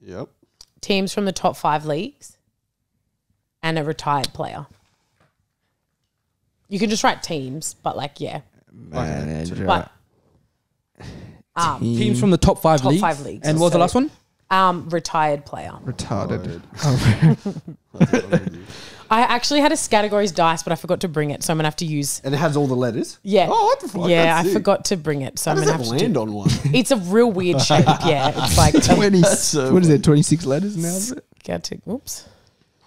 Yep. teams from the top five leagues, and a retired player. You can just write teams, but like yeah, Manager. but um, Teams from the top five Top leagues. five leagues. And what was the So- last one? um retired player. retarded. I actually had a categories dice, but I forgot to bring it, so I'm gonna have to use. And it has all the letters? Yeah. Oh, what the fuck? Yeah, That's I sick. forgot to bring it, so How I'm does gonna that have to. land Do, on one? it's a real weird shape. Yeah, it's like 20, so what is it, 26 letters now? Is it? Get to, oops.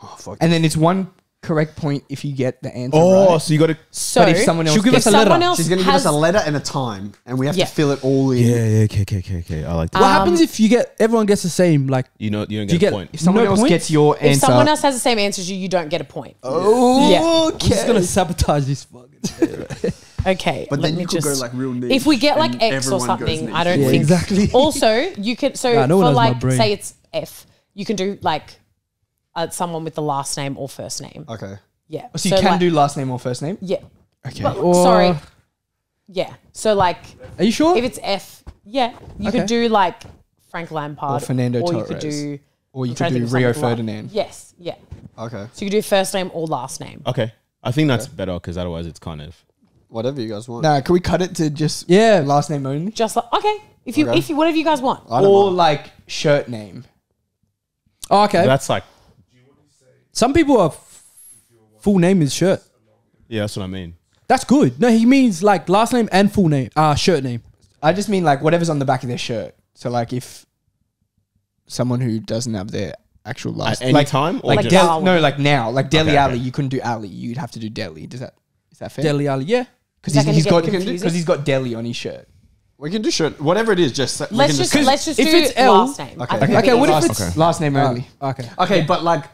Oh, fuck. And then it's one correct point if you get the answer Oh, right. so you got to. So But if someone else She'll give gets us a letter. someone else She's going to give us has- a letter and a time, and we have Yeah. to fill it all in. Yeah, yeah, okay, okay, okay, okay. I like that. What Um, happens if you get everyone gets the same? Like, you know, you don't do you get a get point. if someone no else points? gets your answer, If someone else has the same answer as you, you don't get a point. oh, Yeah. I'm just gonna sabotage this fucking. Okay, But let then me you could just. go like real niche. if we get like X or something. I don't Yeah, think. exactly. Also, you can so Nah, no for like say it's F, you can do like uh, someone with the last name or first name. Okay. Yeah. so you can like- do last name or first name. Yeah. Okay. But, Or- sorry. Yeah. So like Are you sure? if it's F, yeah, you Okay. could do like Frank Lampard Or Fernando or you could Torres. do or you I'm could do Rio something like- Ferdinand. Yes. Yeah. Okay. So you could do first name or last name. Okay, I think that's better because otherwise it's kind of. Whatever you guys want. Nah, can we cut it to just Yeah. last name only? Just like okay, if you Okay. if you whatever you guys want. I Or mind. like shirt name. oh, okay. That's like, Some people are f- full name is shirt. yeah, that's what I mean. That's good. No, he means like last name and full name. Ah, shirt name. I just mean like whatever's on the back of their shirt. So like if someone who doesn't have their actual last At any like, time or like just- Del- no, like now, like Dele Okay, Alli, okay. you couldn't do Alli. You'd have to do Dele. Does that is that fair? Dele Alli. Yeah. because Is that he's, gonna he's get got confusing? because he's got Dele on his shirt. We can do shirt. Whatever it is, just Let's can just discuss- let's just if do it's L- last name. Okay. I think Okay, it'd be what if it's Okay. last name only? Okay. Okay, but like, r-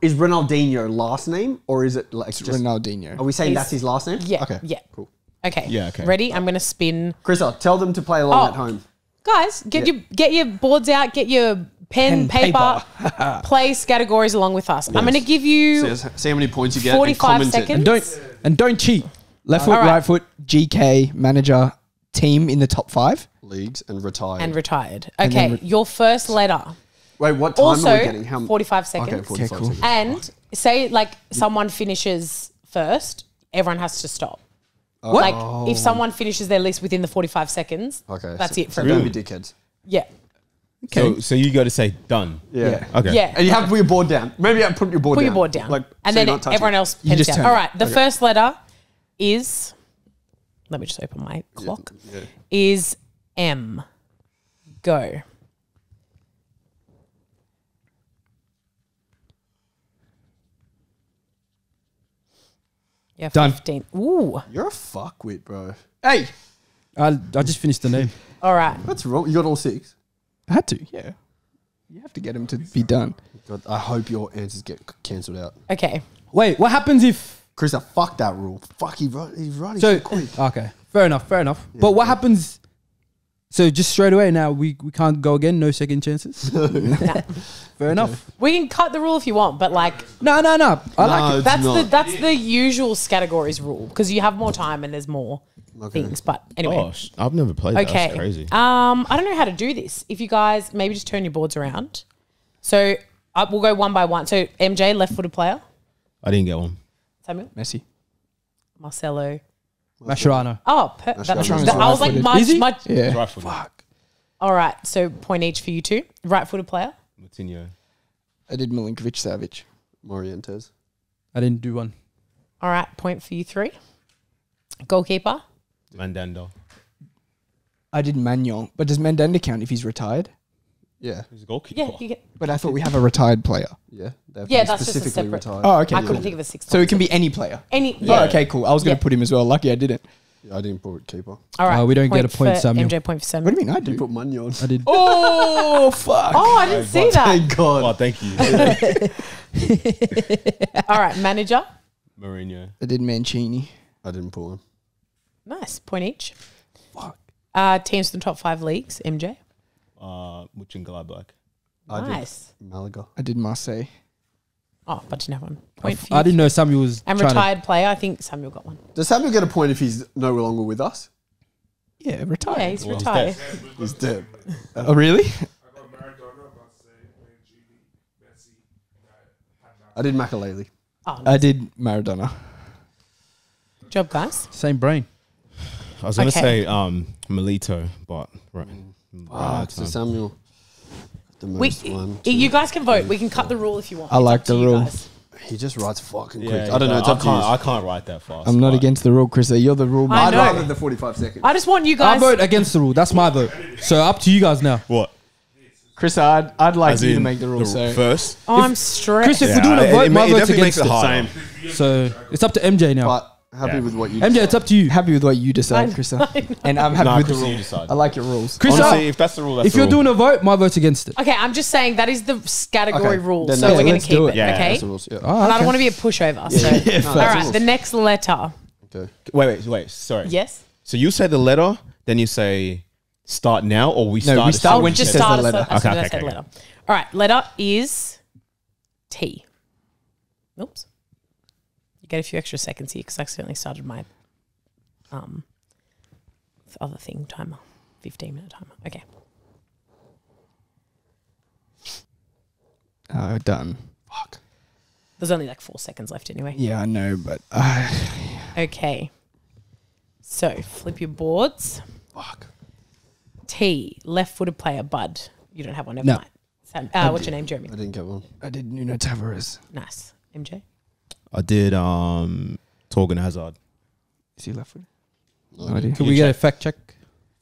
is Ronaldinho last name or is it like It's just? Ronaldinho. Are we saying He's- that's his last name? Yeah. Okay. Yeah. Cool. Okay. Yeah, okay. Ready? I'm gonna spin. Chrisa, tell them to play along Oh. at home. Guys, get your get your boards out, get your pen, Pen, paper, place categories along with us. I'm gonna give you See, see how many points you get. 45 and seconds. And don't and don't cheat. Left foot, All right. right foot, GK, manager, team in the top five. leagues and retire. and retired. Okay, then re- your first letter. Wait, what time are we Also, getting? How 45 Okay, seconds. 45 cool. seconds. And say like someone finishes first, everyone has to stop. What? Like if oh. someone finishes their list within the 45 seconds, Okay, that's so, it for so me. don't be dickheads. Yeah. So, so you got to say done. Yeah. Okay. Yeah. And you have to put your board down. Maybe I put your board Put down. your board down. Like, and so you're then not touching everyone it. else You pens just down. turn All it. right. The first letter is let me just open my clock. yeah. Is M. Go. Yeah, Done. 15. Ooh. You're a fuckwit, bro. Hey, I I just finished the name. All right. What's wrong? You got all six. I had to. Yeah, you have to get him to be done. God, I hope your answers get cancelled out. Okay. Wait, what happens if? Chris, I fuck that rule. Fuck, he wrote, he's writing So so quick. okay, fair enough, fair enough. but what happens? So just straight away now we we can't go again. No second chances. Nah. fair enough. We can cut the rule if you want, but like No, no, no. I like it. it's that's the not. that's the usual categories rule because you have more time and there's more Okay. things. But anyway. Oh, sh- I've never played that. Okay. That's crazy. Um, I don't know how to do this. If you guys maybe just turn your boards around. So uh, we'll go one by one. So MJ, left-footed player. I didn't get one. Samuel, Messi. Marcelo. Mascherano. Oh, per- that, Mascherano's that- I was like right-footed. much, Is he? much. Yeah. Right footed. All right. So point each for you two. Right-footed player. Moutinho. I did Milinkovic Savic. Morientes. I didn't do one. All right. Point for you three. Goalkeeper. Mandanda. I did Maignan, but does Mandanda count if he's retired? Yeah. He's a goalkeeper. Yeah, you get. But I thought we have a retired player. Yeah. They have Yeah, to be that's just a specifically separate- retired. Oh, okay. I cool. couldn't think of a sixth. So it can be any player. any. Yeah. Oh, Yeah. okay, cool. I was going to Yeah. put him as well. Lucky I didn't. Yeah, I didn't put keeper. All right. Uh, we don't get a point, for Samuel. MJ point for What Samuel. do you mean I You do? put money on. I did. Oh, fuck. Oh, I didn't see that. Thank God. Oh, thank you. All right. Manager. Mourinho. I did Mancini. I didn't pull him. Nice. Point each. Fuck. Uh, teams from the top five leagues. MJ. Uh, Mönchengladbach. I Nice. did Malaga. I did Marseille. Oh, but you have one. Point for I you. didn't know Samuel was And trying to- retired player. I think Samuel got one. Does Samuel get a point if he's no longer with us? Yeah, retired. Yeah, he's Well, he's retired. He's dead. oh, really? I got Maradona, Marseille, Mancini, Messi, I did Makelele. Oh, I did Maradona. job, guys. Same brain. I was gonna Okay. say um Melito, but right. Ah, right so. Samuel. The We, most one. you guys can vote. We can cut the rule if you want. I It's like the rule. guys. He just writes fucking quick. Yeah, I don't know. It's I up can't. I can't write that fast. I'm not against the rule, Chris. You're the rule I man. know. rather the 45 seconds. I just want you guys. I vote against the rule. That's my vote. So up to you guys now. What? Chris, I'd, I'd like As you to make the rule. So first. Oh, I'm stressed. Chris, if Yeah, we're doing a vote, it my it vote's definitely makes against it it. harder. So it's up to MJ now. But happy Yeah. with what you. MJ, it's up to you. happy with what you decide, I- Chris. And I'm happy Nah, with the Chris, you rules. decide. I like your rules. Chris, Honestly, if that's the rule, that's if the you're rule. doing a vote, my vote's against it. Okay, I'm just saying that is the s- category Okay, rule, then so that's- we're Yeah, going let's to keep do it. it. Yeah, okay, That's the rules. Yeah. Oh, and I okay. don't want to be a pushover. So, Yeah, all fair. right, the next letter. Okay. wait, wait, wait. Sorry. Yes. So you say the letter, then you say start now, or we No, start. we as start soon when as she you just say- says the start as, letter. as Okay, okay, okay. letter. All right, letter is T. Oops. You get a few extra seconds here because I accidentally started my um other thing timer, fifteen minute timer. Okay. Oh, done. Fuck. There's only like four seconds left anyway. Yeah, I know, but uh, Okay. So flip your boards. Fuck. T, left footed player, Bud. You don't have one, never No. mind. Sam, uh, what's your name, Jeremy? I didn't get one. I did Nuno Tavares. Nice. MJ? I did um Torgan Hazard. Is he left wing? No, No idea. Could we get a fact check?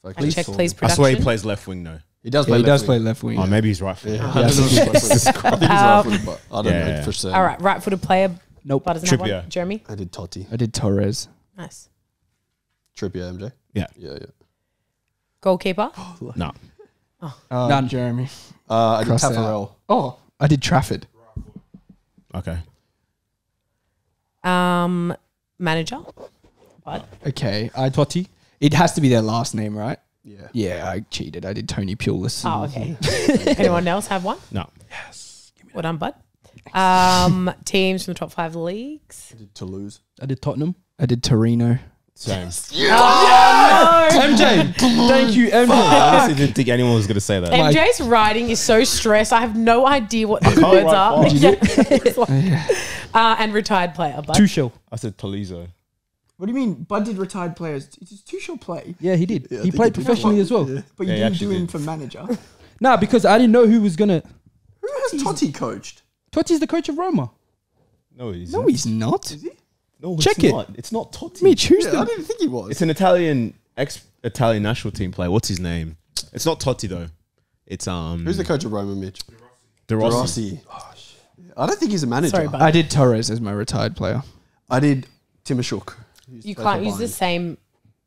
Fuck, Please, check, Torgan. please, I swear he plays left wing though. He does Yeah, play. he does left play wing. left wing. Oh, maybe he's right foot. Yeah, Yeah, I don't know if he's right footed. I think he's right footed, but I don't Yeah, know for sure. All right, right footed player, Nope. Bud doesn't have Trippier. one. Jeremy? I did Totti. I did Torres. Nice. Trippier, MJ. Yeah. Yeah, yeah. Goalkeeper? No. Oh, None. Jeremy. Uh, I did Cross out. Taffarel. Oh, I did Trafford. Okay. Um, manager? Bud? Okay, I Totti. It has to be their last name, right? Yeah. Yeah, I cheated. I did Tony Pulis. Oh, okay. Anyone else have one? No. Yes. Well done, Bud. Um, teams from the top five leagues. I did Toulouse. I did Tottenham. I did Torino. Same. MJ. Thank you, MJ. I honestly didn't think anyone was gonna say that. MJ's writing is so stressed. I have no idea what the words are. Yeah. It's like- uh, and retired player, Bud. Tuchel. I said Tolizo. What do you mean? Bud did retired players. It's too short play. Yeah, he did. Yeah, he played he did. professionally as well. But you he didn't do him did. for manager. Nah, because I didn't know who was gonna. Who has Totti coached? Totti's the coach of Roma. No, he's no, he's not. No. Check it's it. Not. It's not Totti. Me, choose Yeah, I them. didn't think he was. It's an Italian ex Italian national team player. What's his name? It's not Totti though. It's um. Who's the coach of Roma, Mitch? De De Rossi. Rossi. Oh. I don't think he's a manager. Sorry, Bud. I did Torres as my retired player. I did Tymoshchuk. You can't use the same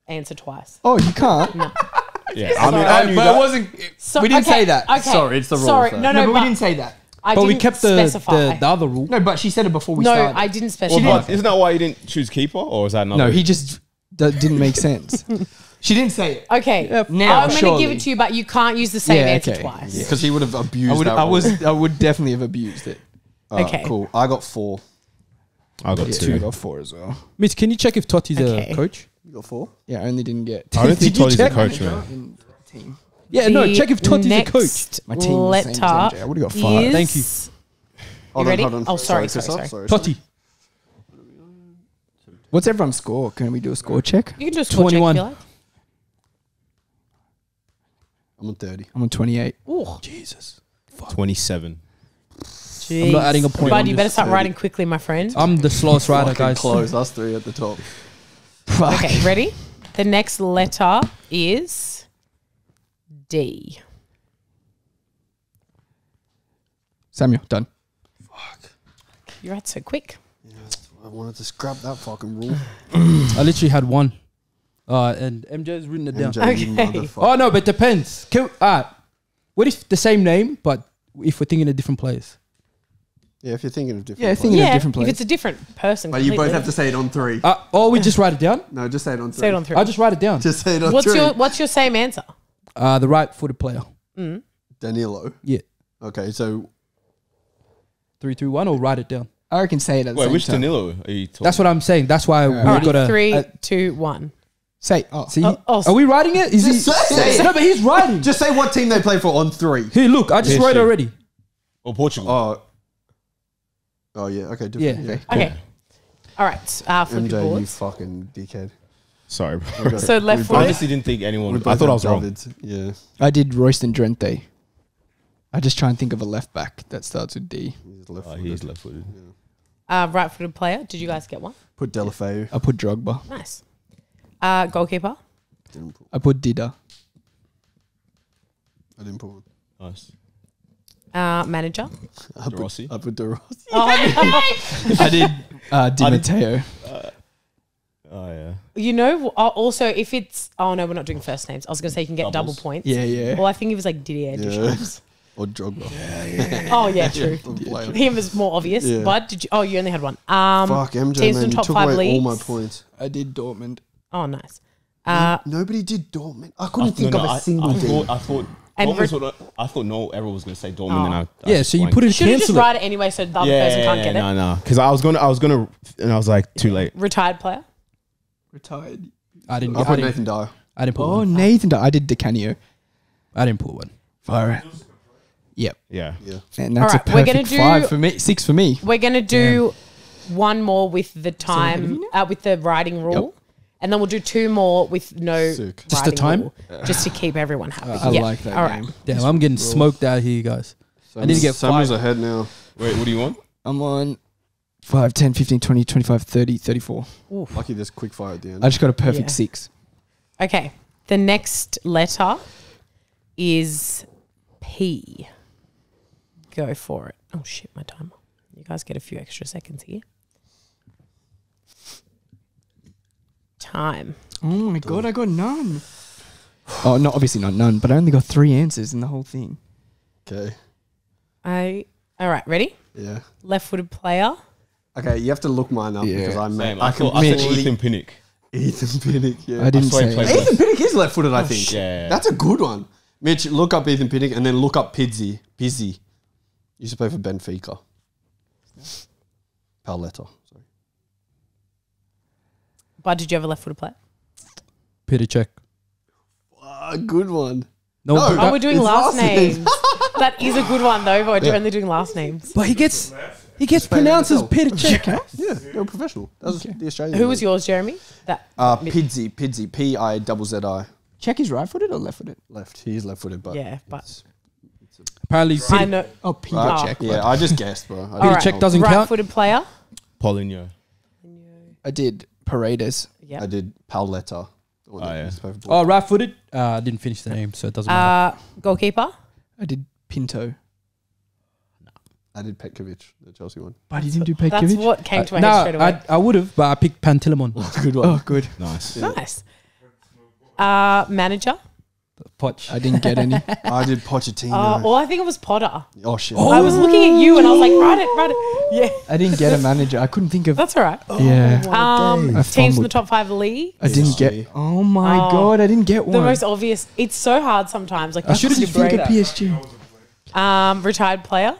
answer twice. Oh, you can't. Yeah, I mean, I knew but that. it wasn't. So, we didn't okay, say that. Okay. Sorry, it's the rules, Sorry, though. no, No, no, but but we didn't say that. I But we didn't kept the, the the other rule. No, but she said it before we no, started. I didn't Well, specify. but isn't that why you didn't choose keeper, or is that another? no, he just that didn't make sense. she didn't say it. Okay, now, I'm going to surely. give it to you, but you can't use the same Yeah, answer okay. twice. Because he would have abused I would. that I rule. was. I would definitely have abused it. Alright, Okay. Cool. I got four. I got Yeah, two. I got four as well. Mitch, can you check if Totti's Okay. a coach? You got four? Yeah, I only didn't get. I don't think Did you Totti's a check? coach, man. team. Yeah, no. Check if Totti's a coach. My team was the same as letter MJ. I would've got five. is- Thank you. Hold ready? on, hold on. Oh, sorry, Chris, sorry, up, sorry. Totti. What's everyone's score? Can we do a score check? You can do a score check if 21. you like. I'm on 30. I'm on 28. Ooh, Jesus. Twenty-seven. jeez. not adding a point Bud, on you this. better start writing quickly, my friend. I'm the slowest rider, Fucking guys. Close. Us three at the top. Fuck. Okay, ready? The next letter is D. Samuel, done. Fuck. You're right so quick. Yeah, I wanted to scrap that fucking rule. I literally had one. Uh, and MJ's written it down. MJ, you Okay. Oh no, but depends. Can, uh, what if the same name, but if we're thinking of different players? Yeah, if you're thinking of different. Yeah, players. thinking of Yeah, different if it's a different person. But you both have to say it on three. Uh, or we just write it down. No, just say it on three. say it on three. I'll just write it down. Just say it on What's three. your What's your same answer? Uh, the right-footed player. Danilo. Yeah, Okay, so three, two, one, or write it down. I reckon say it at the Wait, same which time. Danilo are you talking? That's what I'm saying. That's why we've Alright. got to. Three, uh, two, one. Say. Oh, See, Oh, oh, are we writing it? Is he? Just say it. No, but he's writing. just say what team they play for on three. Here, look, I just Here, wrote shit. already. or Portugal? Oh. Oh yeah. Okay. Different. Yeah. Yeah. Okay. All right. Uh, flip your MJ, you boards. fucking dickhead. Sorry, bro. So left We I footed. honestly didn't think anyone. We I thought I have was wrong. Davids. Yeah. I did Royston Drenthe. I just try and think of a left back that starts with D. He's left. Oh, he's left-footed. Uh, right footed player. Did you guys get one? Put Deulofeu. I put Drogba. Nice. Uh, goalkeeper. Didn't put, I put Dida. I didn't put one. Nice. Uh, manager. I put, Rossi. I put De Rossi. Oh, I did uh, Di Matteo. Oh yeah. you know, uh, also if it's oh no, we're not doing first names. I was gonna say you can get Doubles. double points. Yeah, yeah. Well, I think it was like Didier Yeah. Deschamps. Or Drogba. Oh yeah, true. Player. Him is more obvious. Yeah. But did you? Oh, you only had one. Um, Fuck, MJ, teams man. in You top took five away all my points. I did Dortmund. Oh, nice. Uh, Nobody did Dortmund. I couldn't I- think no, of no, a I- single I, team. thought. I thought. And Dortmund Rit- was what I, I thought no, everyone was going to say Dortmund, Oh. and I, I Yeah, so you blanked. put it should have just cancel it. write it anyway, so the other Yeah, person can't yeah, get it. no, no, because I was gonna, I was gonna, and I was like, too late. Retired player. Retired. I didn't. I I put didn't, Nathan Dyer. I didn't put Oh, one. Nathan. Di- I did Di Canio. I didn't pull one. Fire. Yep. Yeah, Yeah. And that's Alright, a we're perfect gonna do- five for me. Six for me. We're gonna do one more with the time, uh, with the writing rule, and then we'll do two more with no Sick. Just the writing time? rule, just to keep everyone happy. I Yeah. like that All right. game. Damn, I'm getting smoked out here, guys. I need to get Samuel's five. ahead now. wait, what do you want? I'm on 5, 10, 15, 20, 25, 30, 34. Lucky there's quick fire at the end. I just got a perfect Yeah. six. Okay. The next letter is P. Go for it. Oh shit, my timer. You guys get a few extra seconds here. Time. Oh my god, I got none. Oh, no, obviously not none, but I only got three answers in the whole thing. Okay. I all right, ready? Yeah. Left footed player. Okay, you have to look mine up Yeah. because I made. Same. I, thought, I said completely- Ethan Pinnock. Ethan Pinnock. Yeah. I didn't swear he say. played it. Ethan Pinnock is left-footed, I think. Yeah. That's a good one. Mitch, look up Ethan Pinnock and then look up Pizzi. Pizzi. Used to play for Benfica. Pauleta. Sorry. But did you have a left footed play? Petr Cech. Ah, good one. No, No. but, Oh, we're doing it's last last names. names. that is a good one though, but we're only doing last names. but he gets he gets Played pronounced as NFL. Petr Cech. Yeah, they were professional. That was the Australian. Who was league. yours, Jeremy? That Uh, Pizzi. Pizzi. P I double Z I. Cech is right footed or left footed? Left. He's left-footed, but yeah, but Apparently, I Peter, know Oh, Peter Right? check. Yeah, I just guessed, bro. I All didn't right. Cech doesn't count. right-footed player. Paulinho. I did Paredes. Yeah. I did Pauleta. the one Oh, that yeah. used to play for oh, right footed. Uh, I didn't finish the name, so it doesn't matter. Uh, goalkeeper. I did Pinto. I did Petkovic, the Chelsea one. But he didn't do Petkovic. That's what came to my no, head straight away. I, I would have, but I picked Pantilimon. Good one. Oh, good. Nice. nice. Uh, manager. Poch. I didn't get any. I did Pochettino. Uh, well, I think it was Potter. oh shit. I was looking at you and I was like, write it, write it. Yeah, I didn't get a manager. I couldn't think of. that's all right. yeah. Um, I teams in the fumbled. top five of the league. I didn't get. Oh my Oh. god! I didn't get one. The most obvious. It's so hard sometimes. Like I should have you just think of. PSG. Um, retired player.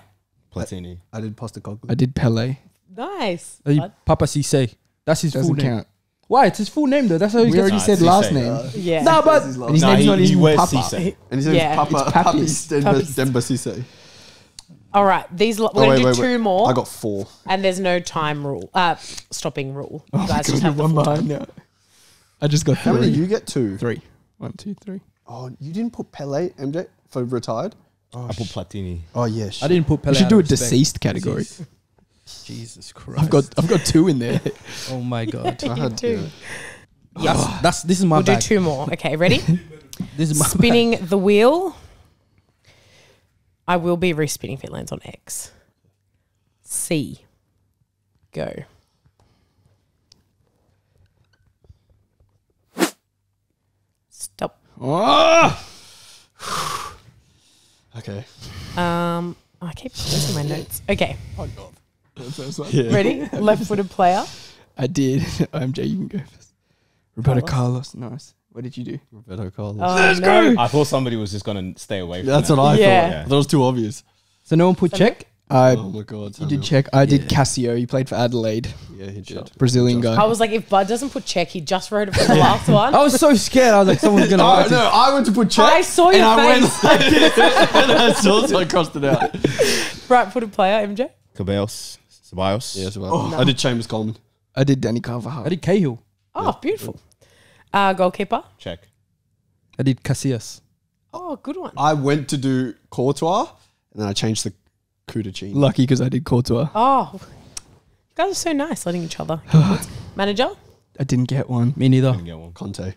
Platini. I did Postecoglou. I did Pele. Nice. Uh, Bud. Papa Cisse. That's his full Doesn't name. count. Why? It's his full name though. That's how he We gets. already Nah, said it's last Cisse. name. Yeah. No, but And his Nah, name's he, not he even wears Papa. Cisse. And his name's Yeah. Papa, It's Papis. Demba, Papis. Demba Cisse. All right. These lo- we're Oh, gonna wait, do wait, two wait. more, I got four. and there's no time rule. Uh, stopping rule. You guys just have the one full time. behind now. I just got How many three. you get? Two. Three. One, two, three. Oh, you didn't put Pele, MJ, for retired? Oh, I put Platini. oh yes. I didn't put Pele. We should out do a respect. deceased category. Jesus Christ. I've got I've got two in there. Oh my god. I had, Two. yeah. That's, that's this is my We'll do two more. Okay, ready? This is my bag. Spinning the wheel. I will be respinning if it lands on X. C. Go. Stop. oh! Okay. Um, I keep losing my notes. Okay, Oh Yeah. ready? Left-footed player. I did. MJ, you can go first. Roberto Carlos. Nice. What did you do? Roberto Carlos. Oh, no. I thought somebody was just gonna stay away from That's that. what I Yeah. thought. That was too obvious. So no one put Cech. I oh my god. you did Cech. I did Cassio. He played for Adelaide, Yeah, he did. Brazilian guy. I was like, if Bud doesn't put Cech, he just wrote it for the last one. I was so scared. I was like, someone's gonna. Oh write no, it. I went to put Cech. I saw your and I face. went like and I saw, so I crossed it out. Right-footed player, MJ. Caballos. Ceballos. Yeah, so I, I did Chambers Coleman. I did Danny Carvajal. I did Cahill. Oh, beautiful. Uh, goalkeeper. Cech. I did Casillas. Oh, good one. I went to do Courtois, and then I changed the Kudachin. Lucky because I did Courtois. Oh, you guys are so nice letting each other. Manager. I didn't get one. Me neither. Didn't get one. Conte.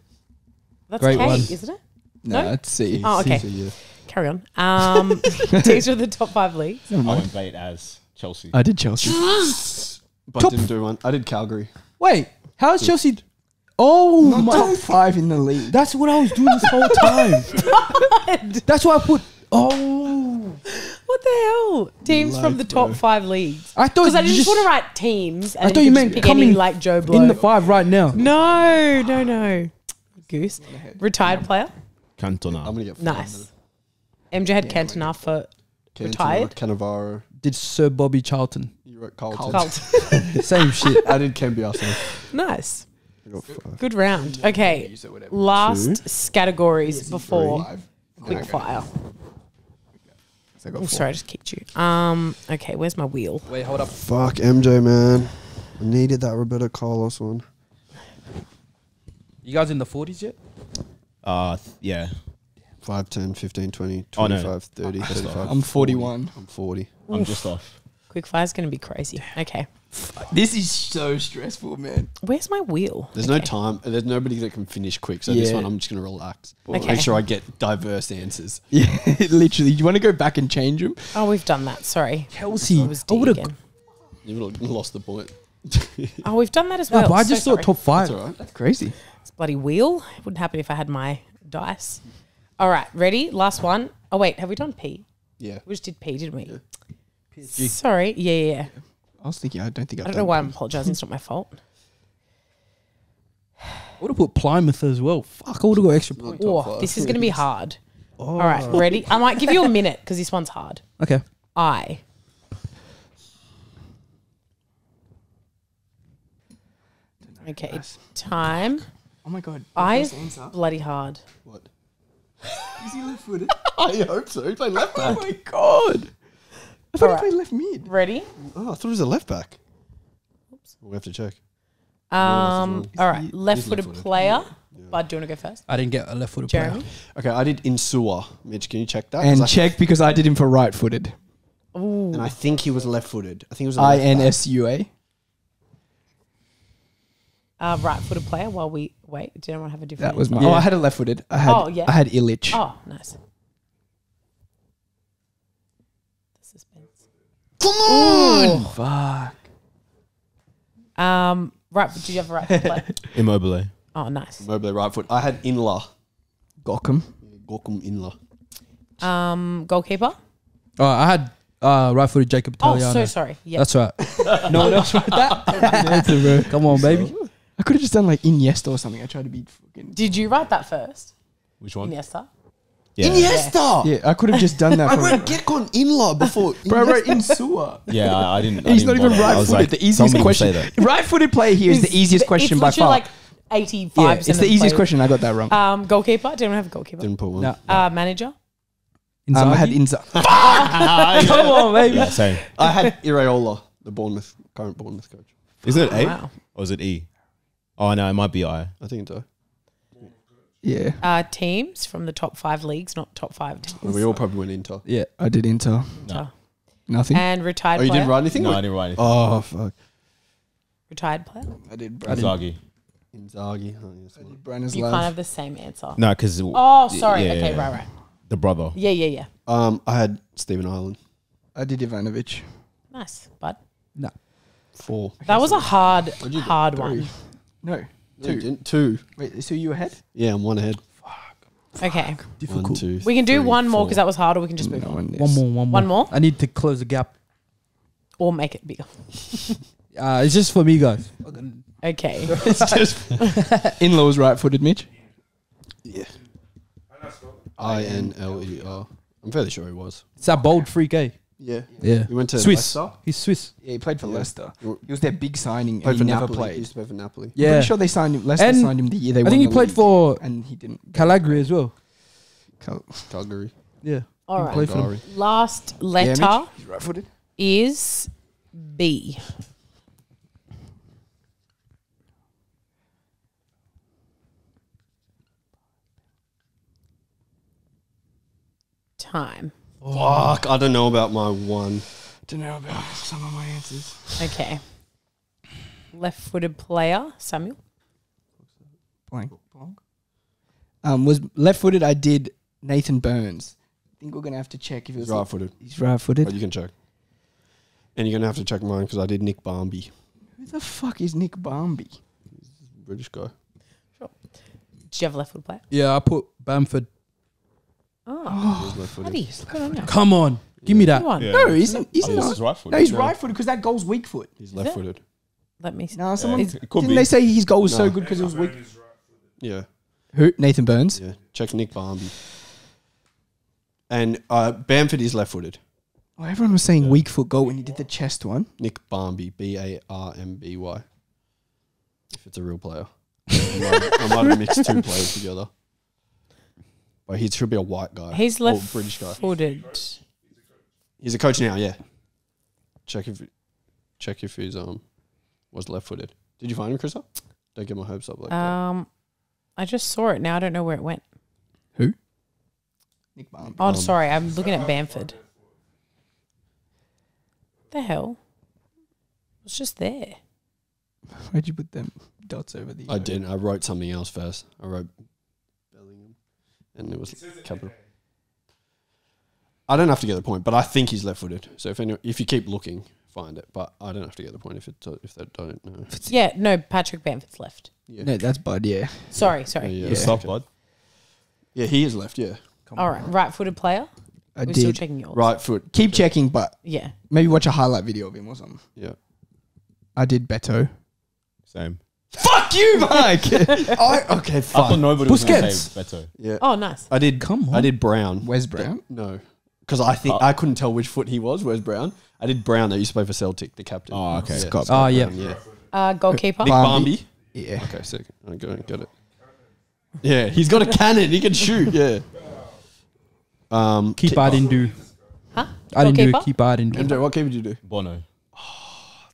That's Great K, one. isn't it? No, No? it's C. Oh, okay. So, yeah. Carry on. Um, teams with the top five leagues. I went bait as Chelsea. I did Chelsea. But Top- didn't do one. I did Cagliari. Wait, how is Chelsea? Oh Not my! top five in the league. That's what I was doing this whole time. That's why I put. Oh, What the hell? Teams from the top bro. five leagues. I thought Because I you just, just want to write teams. I thought you meant just pick any, coming like Joe Blow. in the five right now. no, no, no. Goose. Retired player. Cantona. I'm gonna get Nice. MJ had Cantona for Cantona, Retired? Cannavaro. Did Sir Bobby Charlton? You wrote Carlton. Carlton. Same shit. I did Cambiasso. nice. I got five. Good round. Okay. Use it. Last categories before Five. quick fire. So I got Oh, four. sorry, I just kicked you. Um. Okay, where's my wheel? Wait, hold up. Fuck MJ, man. I needed that Roberto Carlos one. You guys in the forties yet? Uh, th- yeah. 5, 10, 15, 20, Oh, no. 25, 30, 35. I'm 41. I'm 40. I'm just off. Quick fire's gonna be crazy. Okay. This is so stressful, man. Where's my wheel? There's Okay. no time. There's nobody that can finish quick. So this Yeah. one, I'm just going to relax. Okay. Make sure I get diverse answers. Yeah, literally. Do you want to go back and change them? Oh, we've done that. Sorry. Kelsey, It was I D would have. again. You would have lost the point. Oh, we've done that as well. No, but I So just sorry. thought top five. That's all right. That's crazy. It's bloody wheel. It wouldn't happen if I had my dice. All right, ready? Last one. Oh wait, have we done P? Yeah. We just did P, didn't we? Sorry. Yeah, yeah, yeah. I was thinking, I don't think I've I don't done know why I'm apologizing. It's not my fault. I would have put Plymouth as well. Fuck, I would have got extra points. Oh, this is going to be hard. Oh. All right, ready? I might give you a minute because this one's hard. Okay. I. Okay, time. Oh my god. I is bloody hard. What? Is he left footed? I hope so. He played left oh my god. I thought Alright. he played left mid. Ready? Oh, I thought he was a left back. Oops. We'll have to check. Um. All right, left-footed left-footed. player. Bud, do you want to go first? I didn't get a left footed Jeremy. player. Okay, I did Insua. Mitch, can you check that? 'Cause And I, check because I did him for right footed. Ooh. And I think he was left footed. I think he was a I left N back. S U A. Uh, right-footed player. While we wait, did anyone have a different? That was my. answer? Oh, I had a left footed. I had. Oh, yeah. I had Illich. Oh, nice. The suspense. Come on. Fuck. Um. Right. Did you have a right foot? player? Immobile. Oh, nice. Mobley right foot. I had Inler. Gokum. Gökhan Inler. Um. Goalkeeper. Oh, I had uh, right footed Jacob Oh, Italiano. so sorry. Yeah. That's right. no one else wrote that. Come on, baby. I could have just done like Iniesta or something. I tried to be fucking. Did you write that first? Which one? Iniesta. Yeah. Iniesta! Yeah, I could have just done that. I for wrote Gökhan Inler before. Bro, I wrote Insua. Yeah, I, I didn't. I He's didn't not even bother. I right was footed. like, the easiest some people question. That. Right footed player here is the easiest question it's by literally far. like eighty-five. yeah, it's the easiest question. I got that wrong. Um. Goalkeeper. Didn't have a goalkeeper. Didn't put one. No. Uh. Manager. Um, I had Inzaghi? Inza. Come on, baby. Yeah, same. I had Iraola, the Bournemouth current Bournemouth coach. Is it A Wow. or is it E? Oh no, it might be I. I think so. Yeah, Uh. Teams from the top five leagues, not top five teams. We all probably went Inter. Yeah. I did Inter. No. Nothing. And retired Oh, you player. didn't write anything? No, I didn't write anything. Oh, fuck. Retired player. I did. Inzaghi. Inzaghi. Oh, yes, I one. did Branislav. You can't have the same answer. No, because Oh, sorry. Yeah, okay, yeah. right, right. the brother. Yeah, yeah, yeah. Um, I had Stephen Ireland. I did Ivanovic. Nice, but No. Four. that was a hard, What'd you get? hard Three. one. No, No, two. you didn't. Two. Wait, so you ahead? Yeah, I'm one ahead. Fuck. Okay, One, two, we can do three, one more four. because that was hard, or we can just move No on, one. One more, one more. One more? I need to close the gap. or make it bigger. Uh, it's just for me, guys. Okay, It's just Inler's right-footed, Mitch. Yeah. And that's not. I N L E R. I'm fairly sure he was. It's that bold freak, eh? Yeah. Yeah. He went to Swiss. Leicester. He's Swiss. Yeah, he played for Yeah. Leicester. He He was their big signing, played and for he never Napoli. He played. used to play for Napoli. I'm Yeah. pretty sure they signed him. Leicester And signed him the year they I won think he the played league, for and he didn't. Cagliari as well. Cal- Cagliari. Yeah. All right. He for them. Calgary. Last letter Mitch? He's right-footed. is B. Time. Fuck, I don't know about my one. Don't know about some of my answers. Okay. Left-footed player Samuel. Blank. Blank. Um, was left-footed. I did Nathan Burns. I think we're gonna have to check if it was He's right footed. He's right-footed. But you can check. And you're gonna have to check mine because I did Nick Barmby, Who the fuck is Nick Barmby? British guy. Sure. Did you have a left footed player? Yeah, I put Bamford. Oh, He's left footed. bloody. Good on you. Come on, give me that. Come on. Yeah. No, isn't he's Oh, this not. is right foot. No, he's right-footed because that goal's weak foot. He's left footed. Let me see. No, someone Is- It could didn't be. they say his goal was so No. good because it was weak? Yeah. Who? Nathan Burns. Yeah. Check Nick Barmby. And uh, Bamford is left footed. Oh, everyone was saying weak foot goal when he did the chest one. Nick Barmby, B A R M B Y. If it's a real player. I might, I might have mixed two players together. But he should be a white guy. He's Or left British guy. footed. He's a coach now, yeah. Check if check if he's um was left footed. Did you find him, Krista? Don't get my hopes up like that. Um, I just saw it. Now I don't know where it went. Who? Nick Barmby. Oh, Um, sorry. I'm looking at Bamford. The hell? It's just there. Why'd you put them dots over the? I didn't. I wrote something else first. I wrote Bellingham, and it was capital. I don't have to get the point, but I think he's left-footed. So if any, if you keep looking, find it. But I don't have to get the point if it if they don't know. Yeah, no, Patrick Bamford's left. Yeah, No, that's Bud. Yeah. Sorry, yeah, sorry. yeah. Good stuff, bud. Yeah, he is left. Yeah, All right, right-footed player. I We're still checking yours. right foot. Keep checking, but Yeah. maybe watch a highlight video of him or something. Yeah, I did Beto. Same. Fuck you, Mike. I, okay, I thought fine. nobody was going to Busquets. say Beto. yeah. Oh, nice. I did. Come on. I did Brown. Wes Brown. No, because I think I couldn't tell which foot he was. Where's Brown? I did Brown. That used to play for Celtic, the captain. Oh, okay. Yeah, Scott Oh, yeah. Brown, yeah. Uh, goalkeeper. Nick Barmby. Barmby. Yeah. Okay, sick. I got it. Got it. Yeah, he's got a cannon. He can shoot. Yeah. Um, Keep I didn't do. Huh? I didn't do. Goalkeeper? Keep I didn't do. MJ, what keeper did you do? Bono.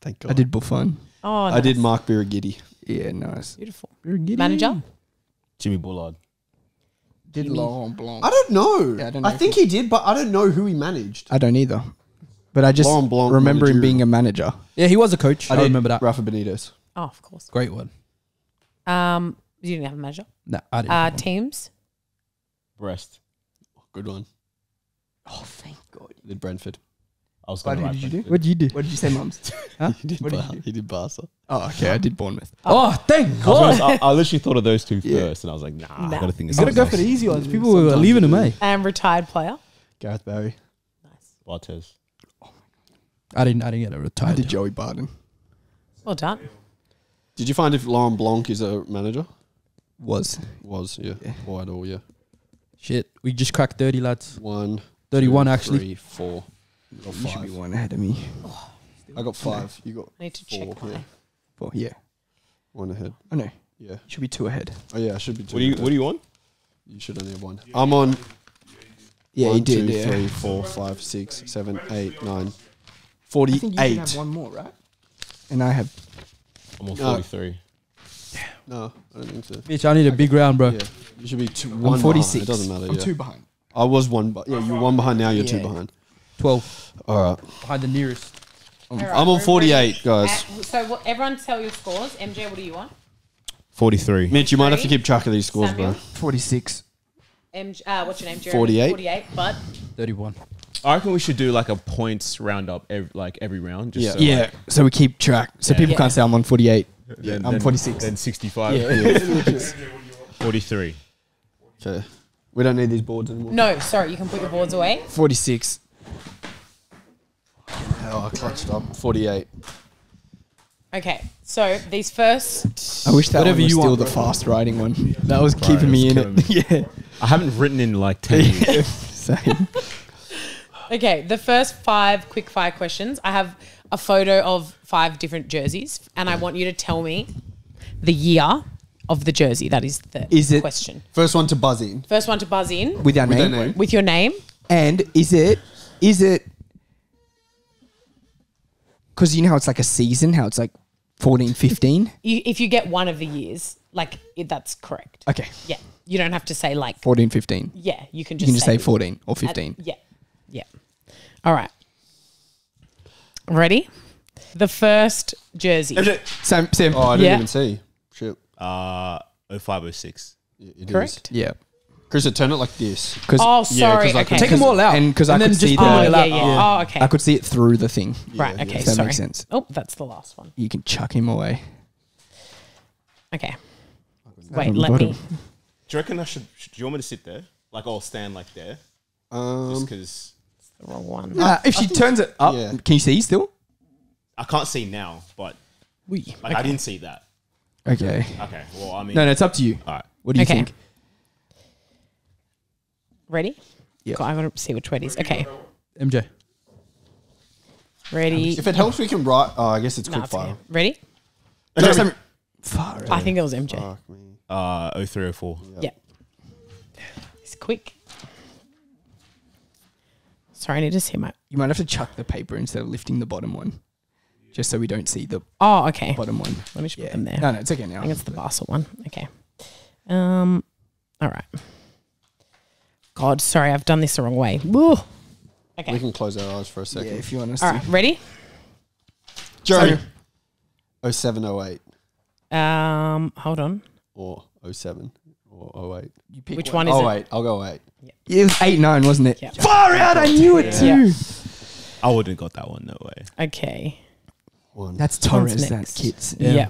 Thank God. I did Buffon. Oh, nice. I did Mark Birighitti. Yeah, nice. Beautiful. Manager. Jimmy Bullard. Did Laurent Blanc. I don't know. Yeah, I I, don't know if think he did, but I don't know who he managed. I don't either. But I just Laurent Blanc remember him managerial. being a manager. Yeah, he was a coach. I, did remember that. Rafa Benitez. Oh, of course. Great one. Um, you didn't have a manager. No, I didn't. Uh, teams. Brest. Good one. Oh, thank God. Did Brentford. I was What going to did you do? What'd you do? What did you say, mums? He did, What did Bar- you do? he did Barca. Oh, okay. I did Bournemouth. Oh, thank I, was God. honest, I, I literally thought of those two first, Yeah. and I was like, nah, I got to think of You gotta something go else. for the easy ones. People were Sometimes leaving you them, do. eh? And retired player. Gareth Barry. Nice. Bartez. I didn't. I didn't get it I retired. did Joey Barton. Well done. Did you find if Laurent Blanc is a manager? Was. Was, yeah. Yeah. White or, yeah. Shit, we just cracked thirty lads. One. 31 two, actually. Three, four. You got You should be five. one ahead of me. Oh. I got five. You got I need to Four, check my. yeah. Four, yeah. one ahead. Oh, no. Yeah. You should be two ahead. Oh, yeah, I should be two. What do you ahead. What do you want? You should only have one. I'm on Yeah, one, you did, two, yeah. three, four, five, six, seven, eight, nine. I think you Forty-eight. can have one more, right? And I have. I'm on No. 43. No, I don't think so. Bitch, I need a big round, bro. Yeah, you should be two, one. I'm 46. Behind. It doesn't matter. I'm yeah. two behind. I was one, but yeah, you're one behind now. You're two Yeah. behind. Twelve All right, behind the nearest. All right, I'm on we're 48, guys. ready. Uh, so what, everyone tell your scores. MJ, what do you want? 43. Mitch, you might have to keep track of these scores, Samuel. bro. 46. MJ, uh, what's your name? Jeremy? 48. 48. But Thirty-one. I reckon we should do like a points roundup, every, like every round. Just Yeah. so, Yeah. like, So we keep track. So Yeah. people Yeah. can't say I'm on 48. then, I'm then- 46. Then 65. Yeah. 43. Okay, we don't need these boards anymore. no, sorry, you can put your boards away. 46. Oh, I clutched up. 48. Okay, so these first. I wish that Whatever one was you still want, the bro. fast riding one. That was Right, keeping me in it. killing I haven't written in like 10 years. Same. Okay, the first five quick fire questions. I have a photo of five different jerseys, and I want you to tell me the year of the jersey. That is the Is it- question. First one to buzz in. First one to buzz in With our With our name. name. with your name. And is it, is it, because you know how it's like a season, how it's like 14, 15? You, if you get one of the years, like it, that's correct. Okay. Yeah, you don't have to say like. 14, 15. Yeah, you can just, You just can just say say 14 or at- 15. yeah, yeah. All right. Ready? The first jersey. Sam, Sam. Oh, I didn't Yeah. even see. Shit. Uh, 0506. It is. Correct? Yeah. Chris, turn it like this. Because Oh, sorry. I can okay. Take them all out. and because I And could then see just put them Oh, on the, yeah, yeah. Oh, okay. I could see it through the thing. right. Okay. If that sorry. makes sense. Oh, that's the last one. You can chuck him away. Okay. Wait, on the let me. Do you reckon I should, should? Do you want me to sit there? Like I'll stand like there, just Um, because The wrong one. Uh, if she turns it up, yeah. can you see still? I can't see now. But We. like I didn't see that. Okay. Okay. Well, I mean, No, no, it's up to you. all right. What do you Okay. think? Ready? Yeah. God, I gotta see which way it is. Okay. MJ. Ready? if it helps, we can write. Oh, I guess it's No, quick it's okay. fire. Ready? Jeremy. Far out. I think it was MJ. Fuck me. Uh, 0304. Yeah. It's quick. Sorry, I need to see my. You might have to chuck the paper instead of lifting the bottom one, just so we don't see the Oh, okay. bottom one. Let me just Yeah. put them there. No, no, it's okay now. I think it's the Basel one. Okay. Um. All right. God, sorry, I've done this the wrong way. Woo. Okay. We can close our eyes for a yeah, second. if you want us All to. right. Ready? Jeremy. 0708 Um. Hold on. or 07 or 08. You pick Which one is Oh, it? wait. I'll go 8. It was eight nine, wasn't it? Yeah. Far out! I knew it too. Yeah. I wouldn't have got that one. No way. Okay. One. That's Which one's Torres. That next? kits. Yeah.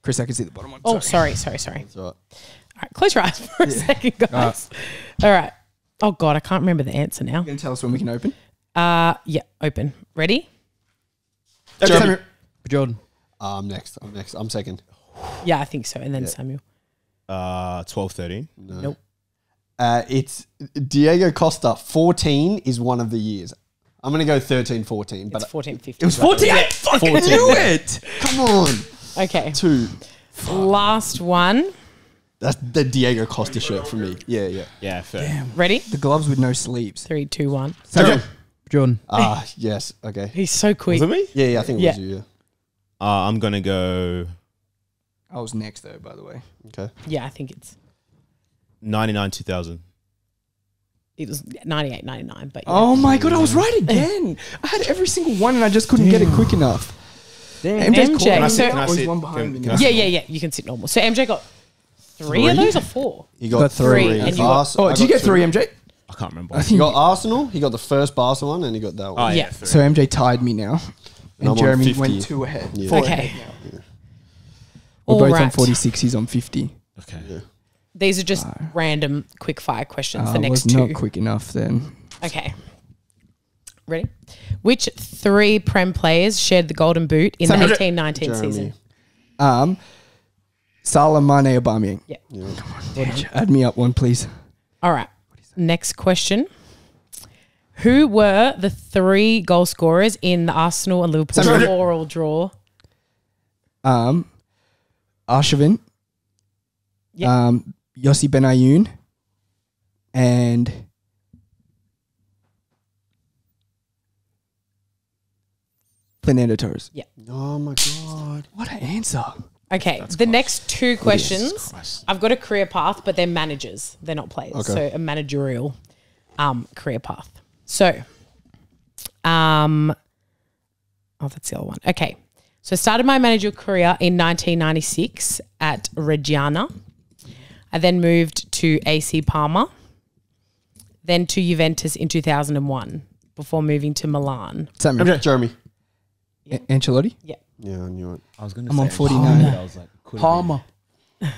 Chris, I can see the bottom one. Oh, sorry, sorry, sorry. That's right. All right, close your eyes for a second, guys. All right. Oh God, I can't remember the answer now. You can tell us when we can open. Uh, yeah, open. Ready? Jeremy. Jordan. Uh, I'm next. I'm next. I'm second. Yeah, I think so. And then Yeah. Samuel. Uh, 12, 13. No. Nope. Uh, it's Diego Costa. 14 is one of the years. I'm going to go 13, 14. But It's fourteen fifty. It was 14. I fucking 14. knew it. come on. Okay. Two. Last one. That's the Diego Costa shirt for me. Yeah, yeah. Yeah, fair. Ready? The gloves with no sleeves. Three, two, one. Jeremy. Jordan. Ah, yes. Okay. He's so quick. Was it me? Yeah, yeah. I think it Yeah. was you. Yeah. Uh, I'm gonna go I was next though, by the way. Okay. Yeah, I think it's 99, 2000. it was 98, 99, but yeah. Oh my god, I was right again. I had every single one and I just couldn't get it quick enough. Damn. MJ's MJ. caught Can I sit- can I sit? one behind Can- me can now. I yeah, yeah, yeah. You can sit normal. So MJ got three, of those or four? He got, Got three. And you got- Ars- Oh, I did you got get two. three, MJ? I can't remember. I He think got Arsenal. He got the first Barca one, and he got that Oh, one. Yeah. yeah. three. so. MJ tied me now, And I'm and on Jeremy 50. went two ahead. Yeah. Four Okay. ahead now. We're All both on right. 46. He's on 50. okay. Yeah. These are just random quick fire questions. I the next was two. not quick enough then. Okay. Ready? Which three Prem players shared the golden boot in Samuel- the 18 19 Jeremy. season? Um, Salah, Mane, Aubameyang. Yeah. Yeah. Add me up one, please. All right. Next question. Who were the three goal scorers in the Arsenal and Liverpool Samuel- oral draw? Um, Arshavin. Yep. Um, Yossi Benayoun. And Fernando Torres. Yeah. Oh my god. What an answer. Okay. the next two questions, I've got a career path, but they're managers. They're not players. Okay. So a managerial um, career path. So, um, oh, that's the other one. Okay. So I started my managerial career in 1996 at Reggiana. I then moved to AC Parma, then to Juventus in 2001 before moving to Milan. Samuel. Jeremy. A- Ancelotti. Yeah. Yeah, I knew it. I was gonna I'm on say 49. I was like, could Palmer.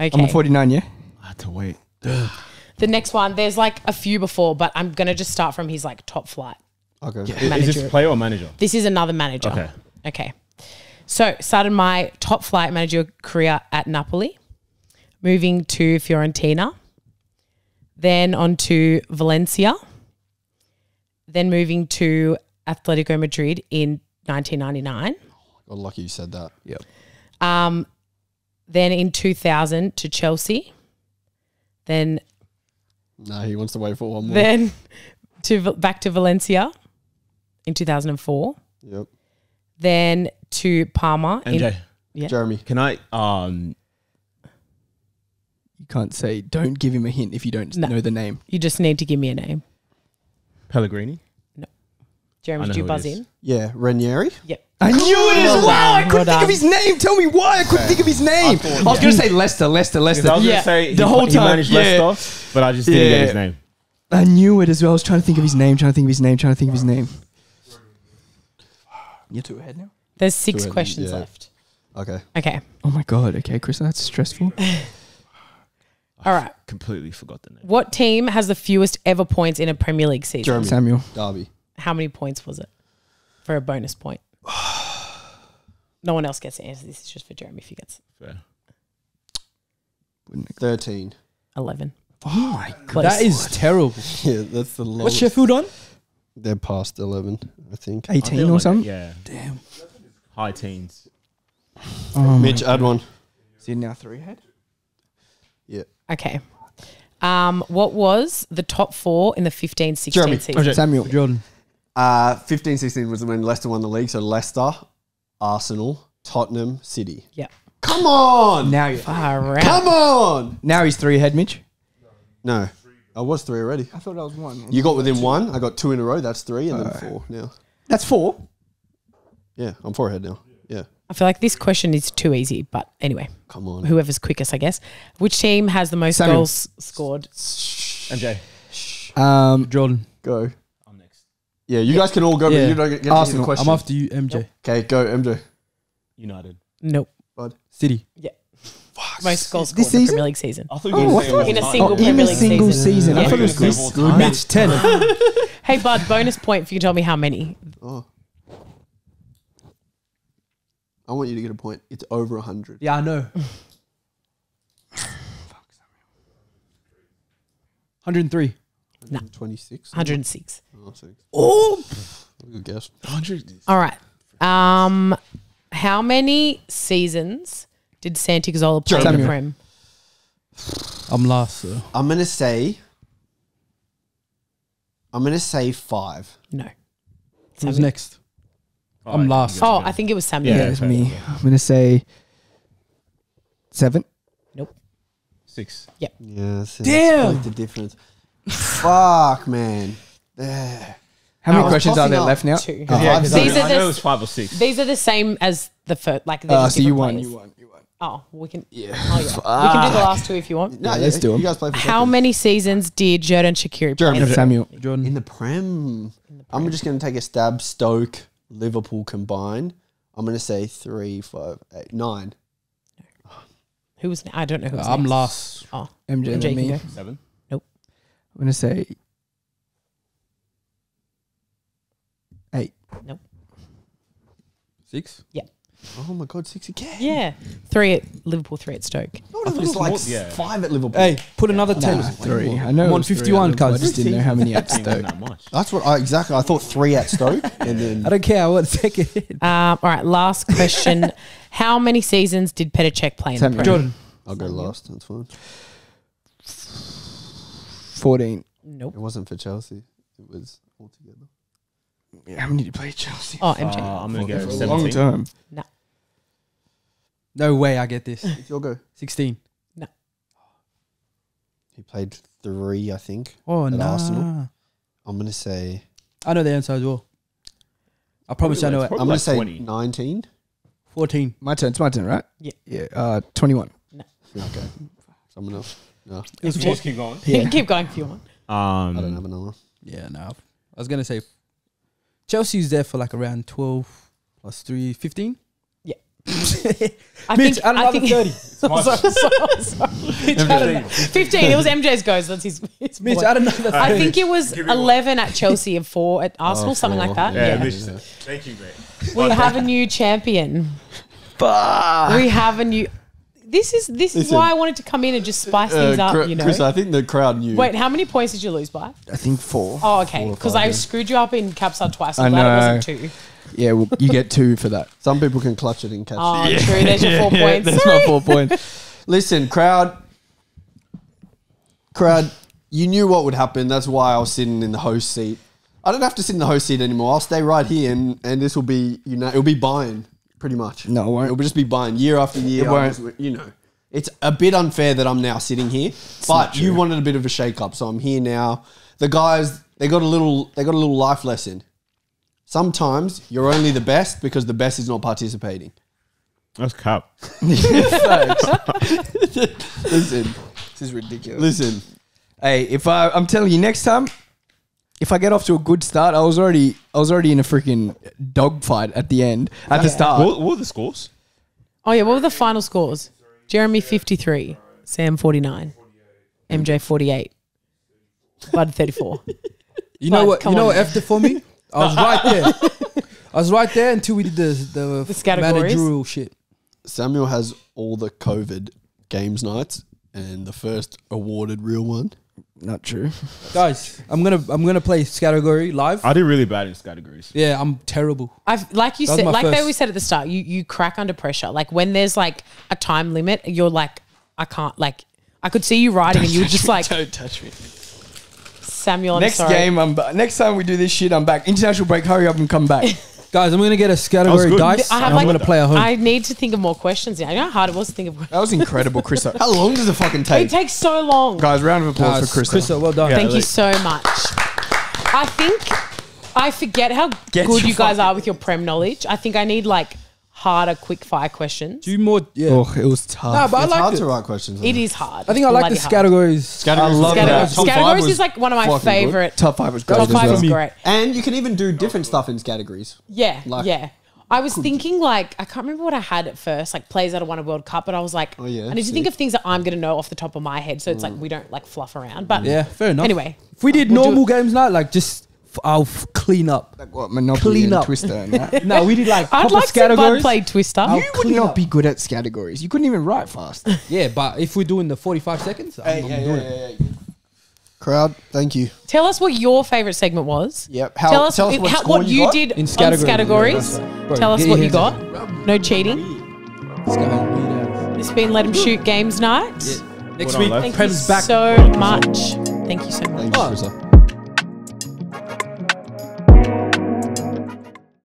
Okay. I'm on 49, yeah? I had to wait. The next one, there's like a few before, but I'm gonna just start from his like top flight. Okay. Is Manager. this player or manager? This is another manager. Okay. Okay. So started my top flight manager career at Napoli, moving to Fiorentina, then on to Valencia, then moving to Atletico Madrid in 1999. God, lucky you said that. Yep. Um, then in 2000 to Chelsea, then No, he wants to wait for one more. then to back to Valencia in 2004, yep. then to Parma. in- MJ, Yeah. Jeremy. can I? Um, You can't say, don't give him a hint if you don't No. know the name. you just need to give me a name. Pellegrini. Jeremy, I know did you buzz in? Yeah, Ranieri. Yep. I knew it as oh Well well. I couldn't well think of his name. Tell me why I couldn't think of his name. I, was going to say Leicester, Leicester, Because Leicester. I was Yeah. gonna say The he, whole he time, managed yeah. Leicester, but I just didn't Yeah. get his name. I knew it as well. I was trying to think of his name, trying to think of his name, trying to think of his name. You're two ahead now. There's six Two, questions yeah. left. Okay. Okay. Oh my god. Okay, Chris, that's stressful. All right. Completely forgot the name. What team has the fewest ever points in a Premier League season? Jeremy. Samuel. Derby. How many points was it for a bonus point? no one else gets to answer this. It's just for Jeremy if he gets Fair. 13. 11. Oh my Close. That is terrible. Yeah, that's the lowest. What's Sheffield on? They're past 11, I think. 18 feel or like- something. Yeah. Damn. High teens. Oh Mitch, add one. Is he now three ahead? Yeah. Okay. Um, what was the top four in the 15 16 Jeremy. season? Samuel. Jordan. Uh, 15 16 was when Leicester won the league. So Leicester, Arsenal, Tottenham, City. Yeah. Come on! Now you're Far out. Come on! Now he's three ahead, Mitch. No, I was three already. I thought that was one. You got within one. I got two in a row. That's three, and then four now. That's four. Yeah, I'm four ahead now. Yeah. I feel like this question is too easy, but anyway, Come on. whoever's quickest, I guess. Which team has the most Samuel. goals scored? MJ. Um, Jordan. Go. I'm. Yeah, you guys can all go, Yeah. but you don't get, get to hear the Arsenal. question. I'm after you, MJ. okay, go, MJ. United. Nope. Bud. City. Yeah. Most goals scored This in the season? Premier League season. I thought you Oh, were I going to say In a all single time. Premier in a League single season. season. Yeah. I thought it was Of this all good. time. Mitch, 10. Hey, Bud, bonus point if you can tell me how many. Oh. I want you to get a point. It's over 100. yeah, I know. 103. 126. 106. Oh, six. Oh, Good guess. All right. Um, how many seasons did Santi Cazorla play in the Samuel. Prem? I'm last, so. I'm going to say. I'm going to say five. No. Who's Samuel. next? I'm last. Oh, I think it was Samuel. yeah, Yeah, it's me. I'm gonna say seven. Nope. Six. Yep. Yeah, see, Damn. That's quite the difference. Fuck, man. There. How many was questions are there left now? Two. Oh, Yeah, five. 'cause These I, are I the know it was five or six. These are the same as the first. Like, they're Uh, just so you different won. players. You won. You won. Oh, we can. Yeah. Oh, yeah. We can do the last two if you want. No, Yeah, let's do 'em. You guys play for How second. many seasons did Xherdan Shaqiri Jeremy. play? Samuel. Jordan. In the Prem. I'm just going to take a stab. Stoke, Liverpool combined. I'm going to say three, five, eight, nine. Who was? I don't know who was. I'm next. last. Oh, MJ, MJ than me. go. Seven. I'm gonna say eight. Nope. Six? Yeah. Oh my God, six again. Yeah, three at Liverpool, three at Stoke. I would have it's like more- yeah. five at Liverpool. Hey, put another 10. Nah, three. I know. I'm on 51, at I just didn't know how many at Stoke. that much. That's what I exactly. I thought three at Stoke, and then I don't care. I want to. Um, all right, last question. How many seasons did Petr Cech play in the Samuel. Prem? Jordan. I'll go last. That's fine. Fourteen. Nope. It wasn't for Chelsea. It was all together. Yeah, how many did you play Chelsea? Oh, MJ. Uh, I'm going to go For a long 17. time. No way I get this. It's your go. 16. He played three, I think. Oh, At no. Arsenal? I'm gonna say. I know the answer as well. I promise you I know it. I'm gonna say 20. 19. 14. My turn. It's my turn, right? Yeah. Yeah. Uh, twenty-one. No. Okay. Someone else. No, Just keep going. You can keep going if you want. Um, I don't have another. Yeah, no. I was going to say Chelsea's there for like around 12 plus 3, 15. I Mitch, think. add I another think 30. sorry, sorry, sorry. Fifteen. It was MJ's goes. That's his. his Mitch, point. add another 30. I think it was Give me one. eleven at Chelsea and four at Arsenal, Oh, something like that. Yeah, Yeah. Mitch- Thank you, mate. We have a new champion. We have a new. This is this is Listen. why I wanted to come in and just spice things up. You know. Uh, Chris, I think the crowd knew. Wait, how many points did you lose by? I think four. Oh, okay. Four or Because five, I yeah. screwed you up in Capsule twice. I'm I glad it know. wasn't two. Yeah, well, you get two for that. Some people can clutch it and catch Oh, it. true. There's your four points. That's my four points. Listen, crowd. Crowd, you knew what would happen. That's why I was sitting in the host seat. I don't have to sit in the host seat anymore. I'll stay right here, and, and this will be you know it'll be buying pretty much. No, it won't. It'll just be buying year after year. It I'll won't. just- you know, it's a bit unfair that I'm now sitting here, but you wanted a bit of a shake up, so I'm here now. The guys, they got a little, they got a little life lesson. Sometimes you're only the best because the best is not participating. That's cap. Listen, this is ridiculous. Listen, Hey, if I, I'm telling you, next time, if I get off to a good start, I was already, I was already in a freaking dogfight at the end, at the start. What, what were the scores? Oh yeah, what were the final scores? Jeremy fifty three, Sam forty nine, MJ forty eight, Bud thirty four. You know Fine, what? come You know on. what F for me? I was right there. I was right there until we did the the, The categories? managerial shit. Samuel has all the COVID games nights and the first awarded real one. Not true. Guys, I'm gonna I'm gonna play category live. I did really bad in categories. yeah, I'm terrible. I've like you That was said, my like they always said at the start, you you crack under pressure. Like when there's like a time limit, you're like, I can't. Like I could see you writing, and you were just like, Don't touch me. Samuel. I'm next sorry. game, I'm ba- next time we do this shit, I'm back. International break. Hurry up and come back. Guys, I'm gonna get a category good. dice. I have and I'm like gonna play a home. I need to think of more questions now. You know how hard it was to think of. that was incredible, Chris. How long does it fucking take? It take? takes so long. Guys, round of applause Guys, for Chris. Chrissa, well done. Thank you so much. I think I forget how Get good your you guys fucking- are with your prem knowledge. I think I need like harder, quick fire questions. Do more. Yeah. Oh, it was tough. Nah, but I it's like hard it. to write questions. It is hard. I think I like Bloody the hard. categories. Categories I love was- that. Categories, Top five categories was is like one of my fucking good. favorite. Top five was great. Top as five well. is great. And you can even do different stuff in categories. Yeah, Like- yeah. I was thinking like I can't remember what I had at first, like plays that have won a World Cup, but I was like, Oh, yeah, I need to sick. think of things that I'm gonna know off the top of my head, so it's like mm. we don't like fluff around. But Yeah, fair enough. Anyway, if we did we'll do normal games night, like just f- I'll f- clean up. Like what, Monopoly Clean and up. Twister and that. No, we did like I'd proper like to see Bud play Twister. I'll you would not up. be good at categories. You couldn't even write fast. Yeah, but if we're doing the 45 seconds, I'm, I'm doing it. Crowd, thank you. Tell us what your favorite segment was. Yep. How- tell us, tell us what how- what you you did in on categories. categories. Bro, tell us what you hands got. No cheating. Let's. It's been Let Em Shoot Games Night. Next What week, left? Thank Prem's you back. so much. Thank you so much. Thank you, Chrissa.